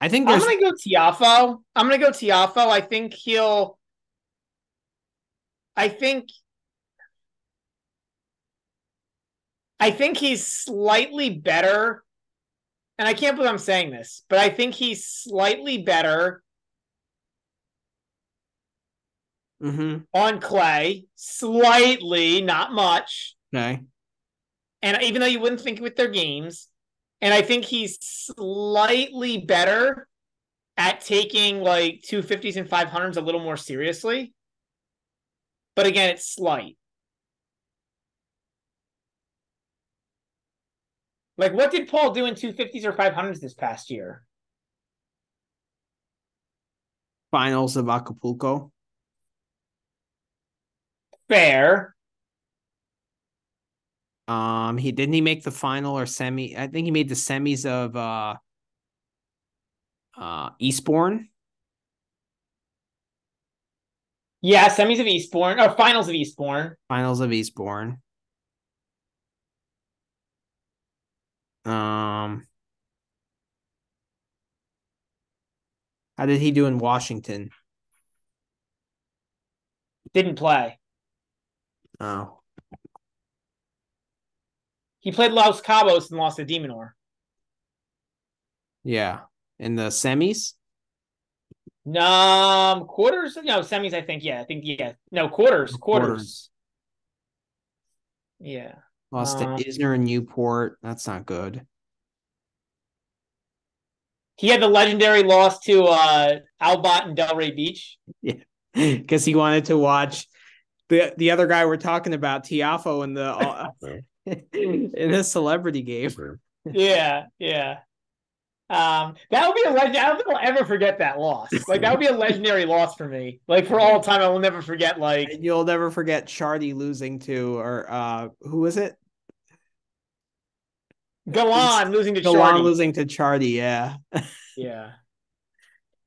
Speaker 1: I think
Speaker 2: I'm gonna go Tiafoe. I'm gonna go Tiafoe. I think he'll. I think I think he's slightly better, and I can't believe I'm saying this, but I think he's slightly better
Speaker 1: Mhm.
Speaker 2: on clay, slightly, not much.
Speaker 1: okay.
Speaker 2: And even though you wouldn't think with their games, and I think he's slightly better at taking like 250s and 500s a little more seriously. But again, it's slight. Like, what did Paul do in 250s or 500s this past year?
Speaker 1: Finals of Acapulco.
Speaker 2: Fair.
Speaker 1: Um, he didn't he make the final or semi? I think he made the semis of uh uh Eastbourne.
Speaker 2: Yeah, semis of Eastbourne or finals of Eastbourne.
Speaker 1: Finals of Eastbourne. Um, how did he do in Washington?
Speaker 2: Didn't play.
Speaker 1: Oh,
Speaker 2: He played Los Cabos and lost to De Minaur.
Speaker 1: yeah, in the semis.
Speaker 2: Um, quarters? No, semis. I think. Yeah, I think. Yeah, no quarters. Quarters. Yeah.
Speaker 1: Lost
Speaker 2: Uh,
Speaker 1: to Isner and Newport. That's not good.
Speaker 2: He had the legendary loss to uh Albot and Delray Beach.
Speaker 1: Yeah, Because he wanted to watch the the other guy we're talking about, Tiafoe, in the uh, in a celebrity game.
Speaker 2: Yeah, yeah. Um, that would be a legend. I don't think I'll ever forget that loss. Like that would be a legendary loss for me. Like for all time, I will never forget. Like
Speaker 1: And You'll never forget Chardy losing to or uh who was it?
Speaker 2: Go on losing to
Speaker 1: Go on
Speaker 2: Chardy.
Speaker 1: losing to Chardy, yeah.
Speaker 2: Yeah.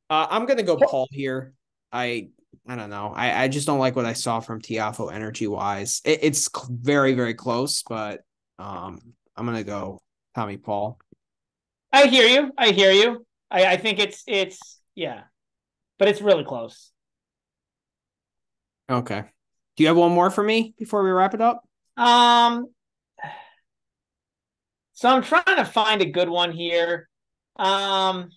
Speaker 1: Uh, I'm gonna go Paul here. I I don't know. I, I just don't like what I saw from Tiafoe energy wise. It, it's cl- very very close, but um I'm gonna go Tommy Paul.
Speaker 2: I hear you. I hear you. I, I think it's it's yeah, but it's really close.
Speaker 1: Okay. Do you have one more for me before we wrap it up?
Speaker 2: Um, so I'm trying to find a good one here. Um,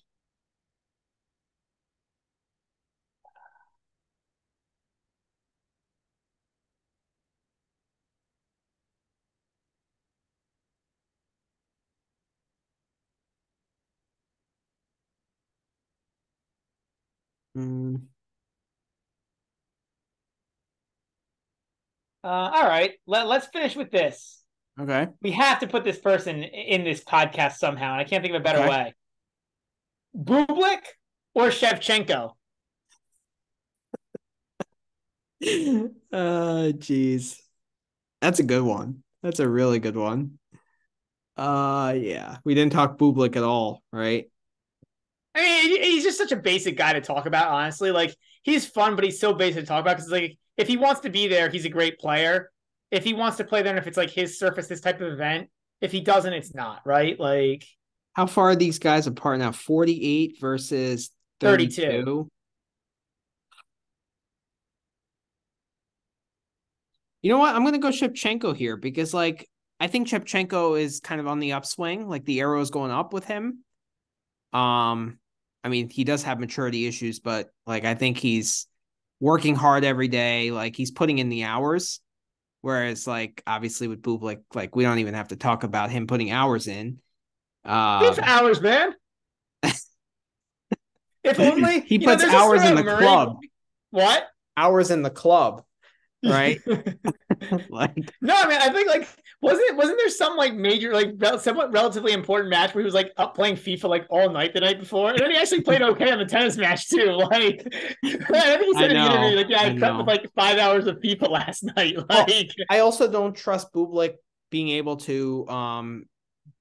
Speaker 1: Mm,
Speaker 2: uh, all right. Let, let's finish with this.
Speaker 1: Okay.
Speaker 2: We have to put this person in this podcast somehow, and I can't think of a better
Speaker 1: Okay.
Speaker 2: way. Bublik or Shevchenko?
Speaker 1: uh jeez. That's a good one. That's a really good one. Uh yeah. We didn't talk Bublik at all, right?
Speaker 2: I mean, he's just such a basic guy to talk about. Honestly, like he's fun, but he's so basic to talk about because like if he wants to be there, he's a great player. If he wants to play there, and if it's like his surface, this type of event. If he doesn't, it's not right. Like
Speaker 1: How far are these guys apart now? 48 versus
Speaker 2: 32.
Speaker 1: 32. You know what? I'm gonna go Shevchenko here because like I think Shevchenko is kind of on the upswing, like the arrow is going up with him. Um, I mean, he does have maturity issues, but like I think he's working hard every day, like he's putting in the hours. Whereas, like obviously with Bublik, like like we don't even have to talk about him putting hours in. Uh,
Speaker 2: it's hours, man. if only
Speaker 1: he
Speaker 2: you know,
Speaker 1: puts hours in the club.
Speaker 2: What?
Speaker 1: Hours in the club, right? like
Speaker 2: No, I mean, I think like wasn't wasn't there some like major like rel- somewhat relatively important match where he was like up playing FIFA like all night the night before, and then he actually played okay on the tennis match too. Like, I think he
Speaker 1: I
Speaker 2: said in the interview like, yeah, I,
Speaker 1: I
Speaker 2: prepped with like five hours of FIFA last night.
Speaker 1: Well,
Speaker 2: Like,
Speaker 1: I also don't trust Bublik being able to, um,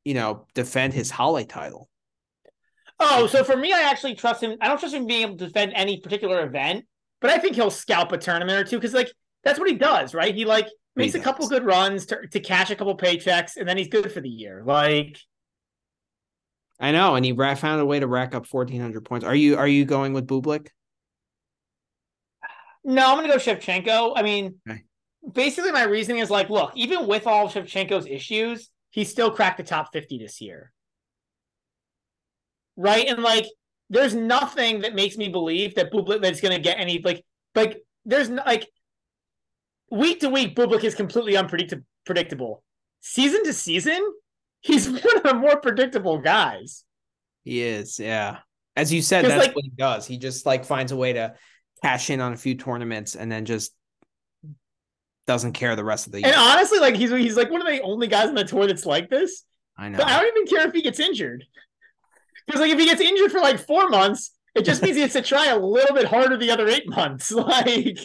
Speaker 1: you know, defend his Halle title.
Speaker 2: oh, so for me, I actually trust him. I don't trust him being able to defend any particular event, but I think he'll scalp a tournament or two because like that's what he does, right? He like makes a couple good runs to, to cash a couple paychecks, and then he's good for the year. Like,
Speaker 1: I know, and he ra- found a way to rack up fourteen hundred points. Are you are you going with Bublik?
Speaker 2: No, I'm gonna go Shevchenko. I mean,
Speaker 1: Okay.
Speaker 2: basically my reasoning is like, look, even with all of Shevchenko's issues, he still cracked the top 50 this year. Right? And like there's nothing that makes me believe that Bublik that's gonna get any like like there's like week to week Bublik is completely unpredictable. Season to season, he's one of the more predictable guys.
Speaker 1: He is, yeah. As you said, that's
Speaker 2: like-
Speaker 1: what he does. He just like finds a way to cash in on a few tournaments and then just doesn't care the rest of the year.
Speaker 2: And honestly, like he's he's like one of the only guys on the tour that's like this.
Speaker 1: I know.
Speaker 2: But I don't even care if he gets injured. Because like if he gets injured for like four months, it just means he has to try a little bit harder the other eight months. Like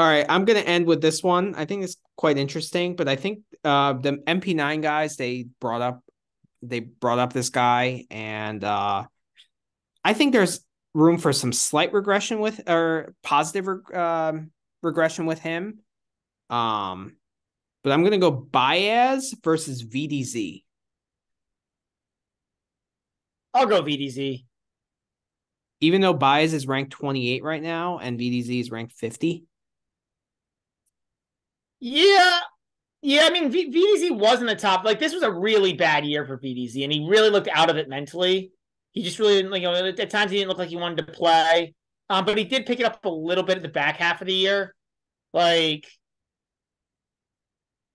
Speaker 1: All right, I'm gonna end with this one. I think it's quite interesting, but I think uh the MP9 guys they brought up they brought up this guy, and uh I think there's room for some slight regression with or positive reg- um, regression with him. Um, but I'm gonna go Baez versus VDZ.
Speaker 2: I'll go VDZ.
Speaker 1: Even though Baez is ranked 28 right now and VDZ is ranked 50.
Speaker 2: Yeah. Yeah, I mean v- VDZ wasn't the top. Like this was a really bad year for VDZ, and he really looked out of it mentally. He just really didn't, like, you know, at times he didn't look like he wanted to play. Um, but he did pick it up a little bit at the back half of the year. Like,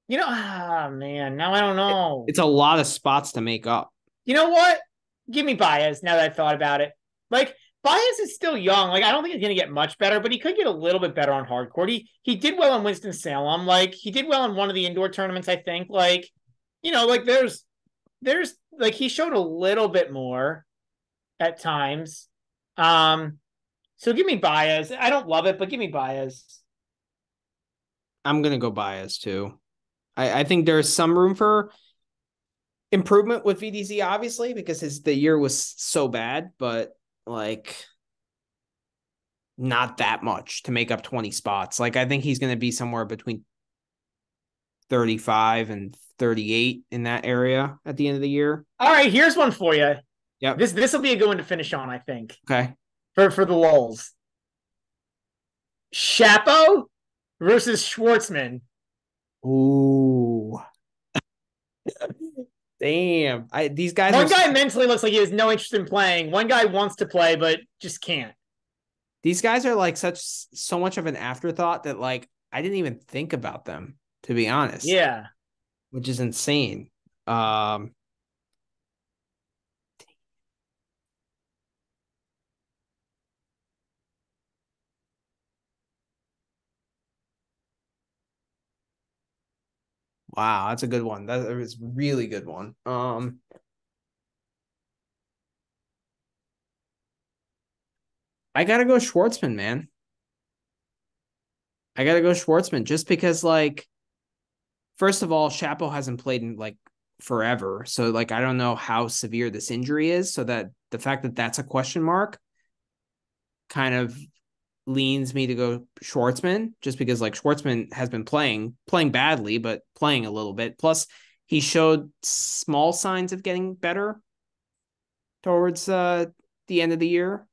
Speaker 2: you know, ah man, now I don't know.
Speaker 1: It's a lot of spots to make up.
Speaker 2: You know what? Give me Baez now that I've thought about it. Like Baez is still young. Like I don't think he's gonna get much better, but he could get a little bit better on hard court. He he did well in Winston Salem. Like he did well in one of the indoor tournaments, I think. Like, you know, like there's there's like he showed a little bit more at times. Um so give me Baez. I don't love it, but give me Baez.
Speaker 1: I'm gonna go Baez too. I, I think there's some room for improvement with VDZ, obviously, because his the year was so bad, but like not that much to make up 20 spots. Like I think he's gonna be somewhere between 35 and 38 in that area at the end of the year.
Speaker 2: All right, here's one for you.
Speaker 1: Yep.
Speaker 2: This this will be a good one to finish on, I think.
Speaker 1: Okay.
Speaker 2: for for the lulls. Shapo versus Schwartzman.
Speaker 1: Ooh. Damn. I these guys
Speaker 2: One guy mentally looks like he has no interest in playing. One guy wants to play but just can't.
Speaker 1: these guys are like such so much of an afterthought that like I didn't even think about them to be honest.
Speaker 2: Yeah.
Speaker 1: which is insane. Um, wow, that's a good one. That a really good one. Um, I gotta go Schwartzman, man. I gotta go Schwartzman just because, like, first of all, Shapo hasn't played in like forever, so like I don't know how severe this injury is. So that the fact that that's a question mark kind of leans me to go Schwartzman, just because like Schwartzman has been playing playing badly, but playing a little bit. Plus, he showed small signs of getting better towards uh the end of the year.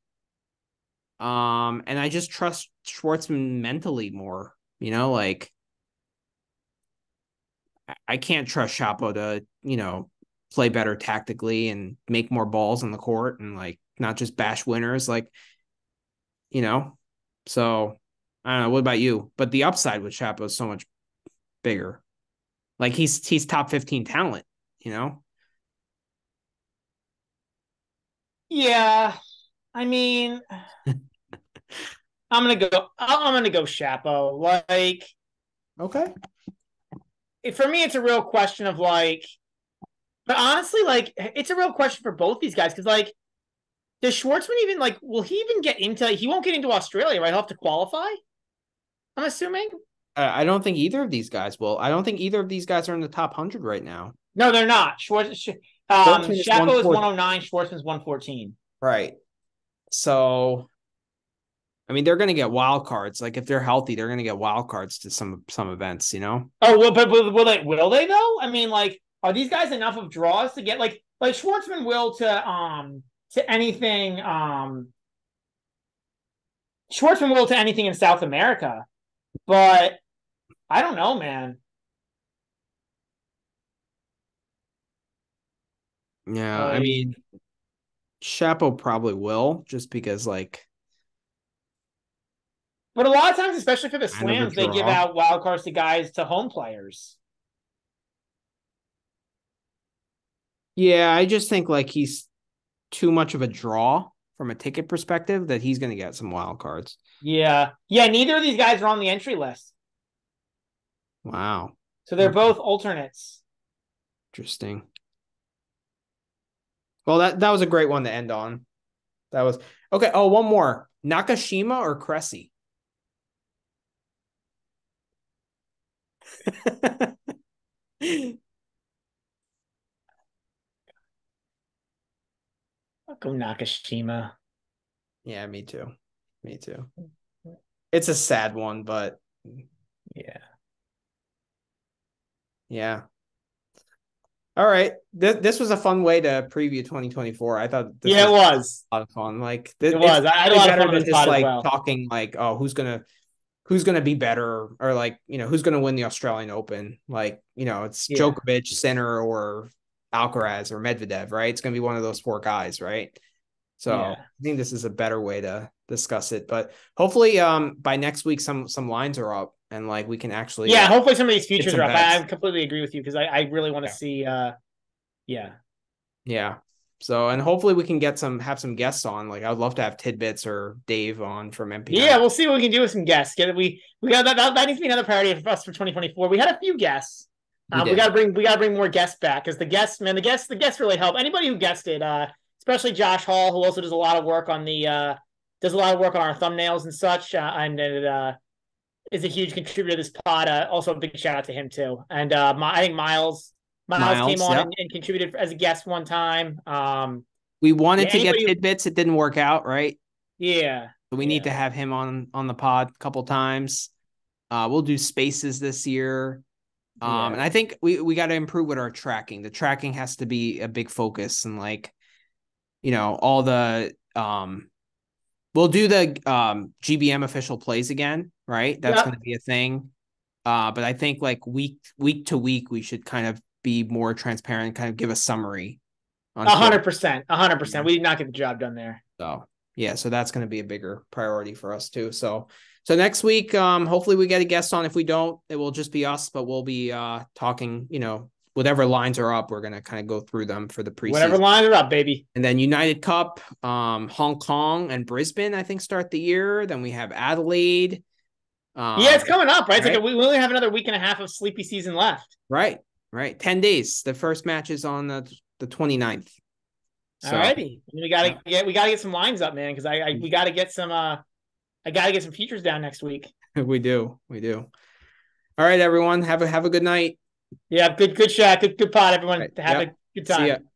Speaker 1: Um, and I just trust Schwartzman mentally more, you know, like I- can't trust Shapo to, you know, play better tactically and make more balls on the court and like not just bash winners, like, you know. So I don't know. What about you? But the upside with Shapo is so much bigger. Like he's he's top 15 talent, you know?
Speaker 2: Yeah. I mean I'm gonna go I'm gonna go Shapo. Like
Speaker 1: Okay.
Speaker 2: it- for me it's a real question of like but honestly, like it's a real question for both these guys because like does Schwartzman even like will he even get into he won't get into Australia, right? He'll have to qualify? I'm assuming.
Speaker 1: I I don't think either of these guys will. I don't think either of these guys are in the top 100 right now.
Speaker 2: No, they're not. Schwartz Sch- um
Speaker 1: Schwartzman is 114.
Speaker 2: 109, Schwartzman's 114.
Speaker 1: Right. So, I mean, they're going to get wild cards. Like if they're healthy, they're going to get wild cards to some some events. You know.
Speaker 2: Oh well, but will, will they? Will they though? I mean, like, are these guys enough of draws to get like like Schwartzman will to um to anything um Schwartzman will to anything in South America, but I don't know, man.
Speaker 1: Yeah, I mean, Shapo probably will just because like.
Speaker 2: But a lot of times, especially for the slams, they give out wild cards to guys to home players.
Speaker 1: Yeah, I just think like he's too much of a draw from a ticket perspective that he's going to get some wild cards.
Speaker 2: Yeah. Yeah. Neither of these guys are on the entry list.
Speaker 1: Wow.
Speaker 2: So they're hmm. both alternates.
Speaker 1: Interesting. Well, that, that was a great one to end on. That was okay. Oh, one more Nakashima or Cressy?
Speaker 2: go Nakashima.
Speaker 1: Yeah, me too. Me too. It's a sad one, but
Speaker 2: yeah.
Speaker 1: Yeah. All right. This this was a fun way to preview 2024. I thought
Speaker 2: Yeah, was it was.
Speaker 1: A lot of fun. Like this,
Speaker 2: it was. I had a lot of fun
Speaker 1: just like well. talking like, oh, who's gonna who's gonna be better or like, you know, who's gonna win the Australian Open? Like, you know, it's yeah. Djokovic, Sinner, or Alcaraz or Medvedev, right? It's going to be one of those four guys, right? So yeah. I think this is a better way to discuss it. But hopefully, um, by next week, some some lines are up and like we can actually
Speaker 2: yeah. Uh, hopefully, some of these futures are up. I, I, completely agree with you because I, I really want to yeah. see. uh Yeah,
Speaker 1: yeah. So and hopefully we can get some have some guests on. Like I would love to have tidbits or Dave on from MP.
Speaker 2: Yeah, we'll see what we can do with some guests. Get it? We we got that, that. That needs to be another priority for us for 2024. We had a few guests. Um, we, we got to bring we got to bring more guests back because the guests, man, the guests the guests really help. Anybody who guessed it, uh, especially Josh Hall, who also does a lot of work on the uh, does a lot of work on our thumbnails and such, uh, and uh, is a huge contributor to this pod. Uh, also, a big shout out to him too. And uh, my, I think Miles Miles, Miles came on yep. and, and, contributed as a guest one time. Um,
Speaker 1: we wanted yeah, to get tidbits, it didn't work out, right?
Speaker 2: Yeah.
Speaker 1: So we
Speaker 2: yeah.
Speaker 1: need to have him on on the pod a couple times. Uh, we'll do spaces this year. Um, and I think we we got to improve with our tracking. The tracking has to be a big focus, and like, you know, all the um, we'll do the um GBM official plays again, right? That's yep. going to be a thing. Uh, but I think like week week to week, we should kind of be more transparent, kind of give a summary.
Speaker 2: A hundred percent, a hundred percent. We did not get the job done there.
Speaker 1: So yeah, so that's going to be a bigger priority for us too. So so next week, um, hopefully we get a guest on. If we don't, it will just be us, but we'll be uh talking, you know, whatever lines are up, we're gonna kind of go through them for the preseason.
Speaker 2: Whatever lines are up, baby.
Speaker 1: And then United Cup, um, Hong Kong and Brisbane, I think start the year. Then we have Adelaide.
Speaker 2: Um, yeah, it's coming up, right? It's right? like we only have another week and a half of sleepy season left.
Speaker 1: Right, right. Ten days. The first match is on the the 29th.
Speaker 2: So, Alrighty, we gotta get we gotta get some lines up, man, because I, I we gotta get some uh I got to get some features down next week.
Speaker 1: we do. We do. All right, everyone. Have a have a good night.
Speaker 2: Yeah, good good shot. Good good pot, everyone. Right. Have yep. a good time.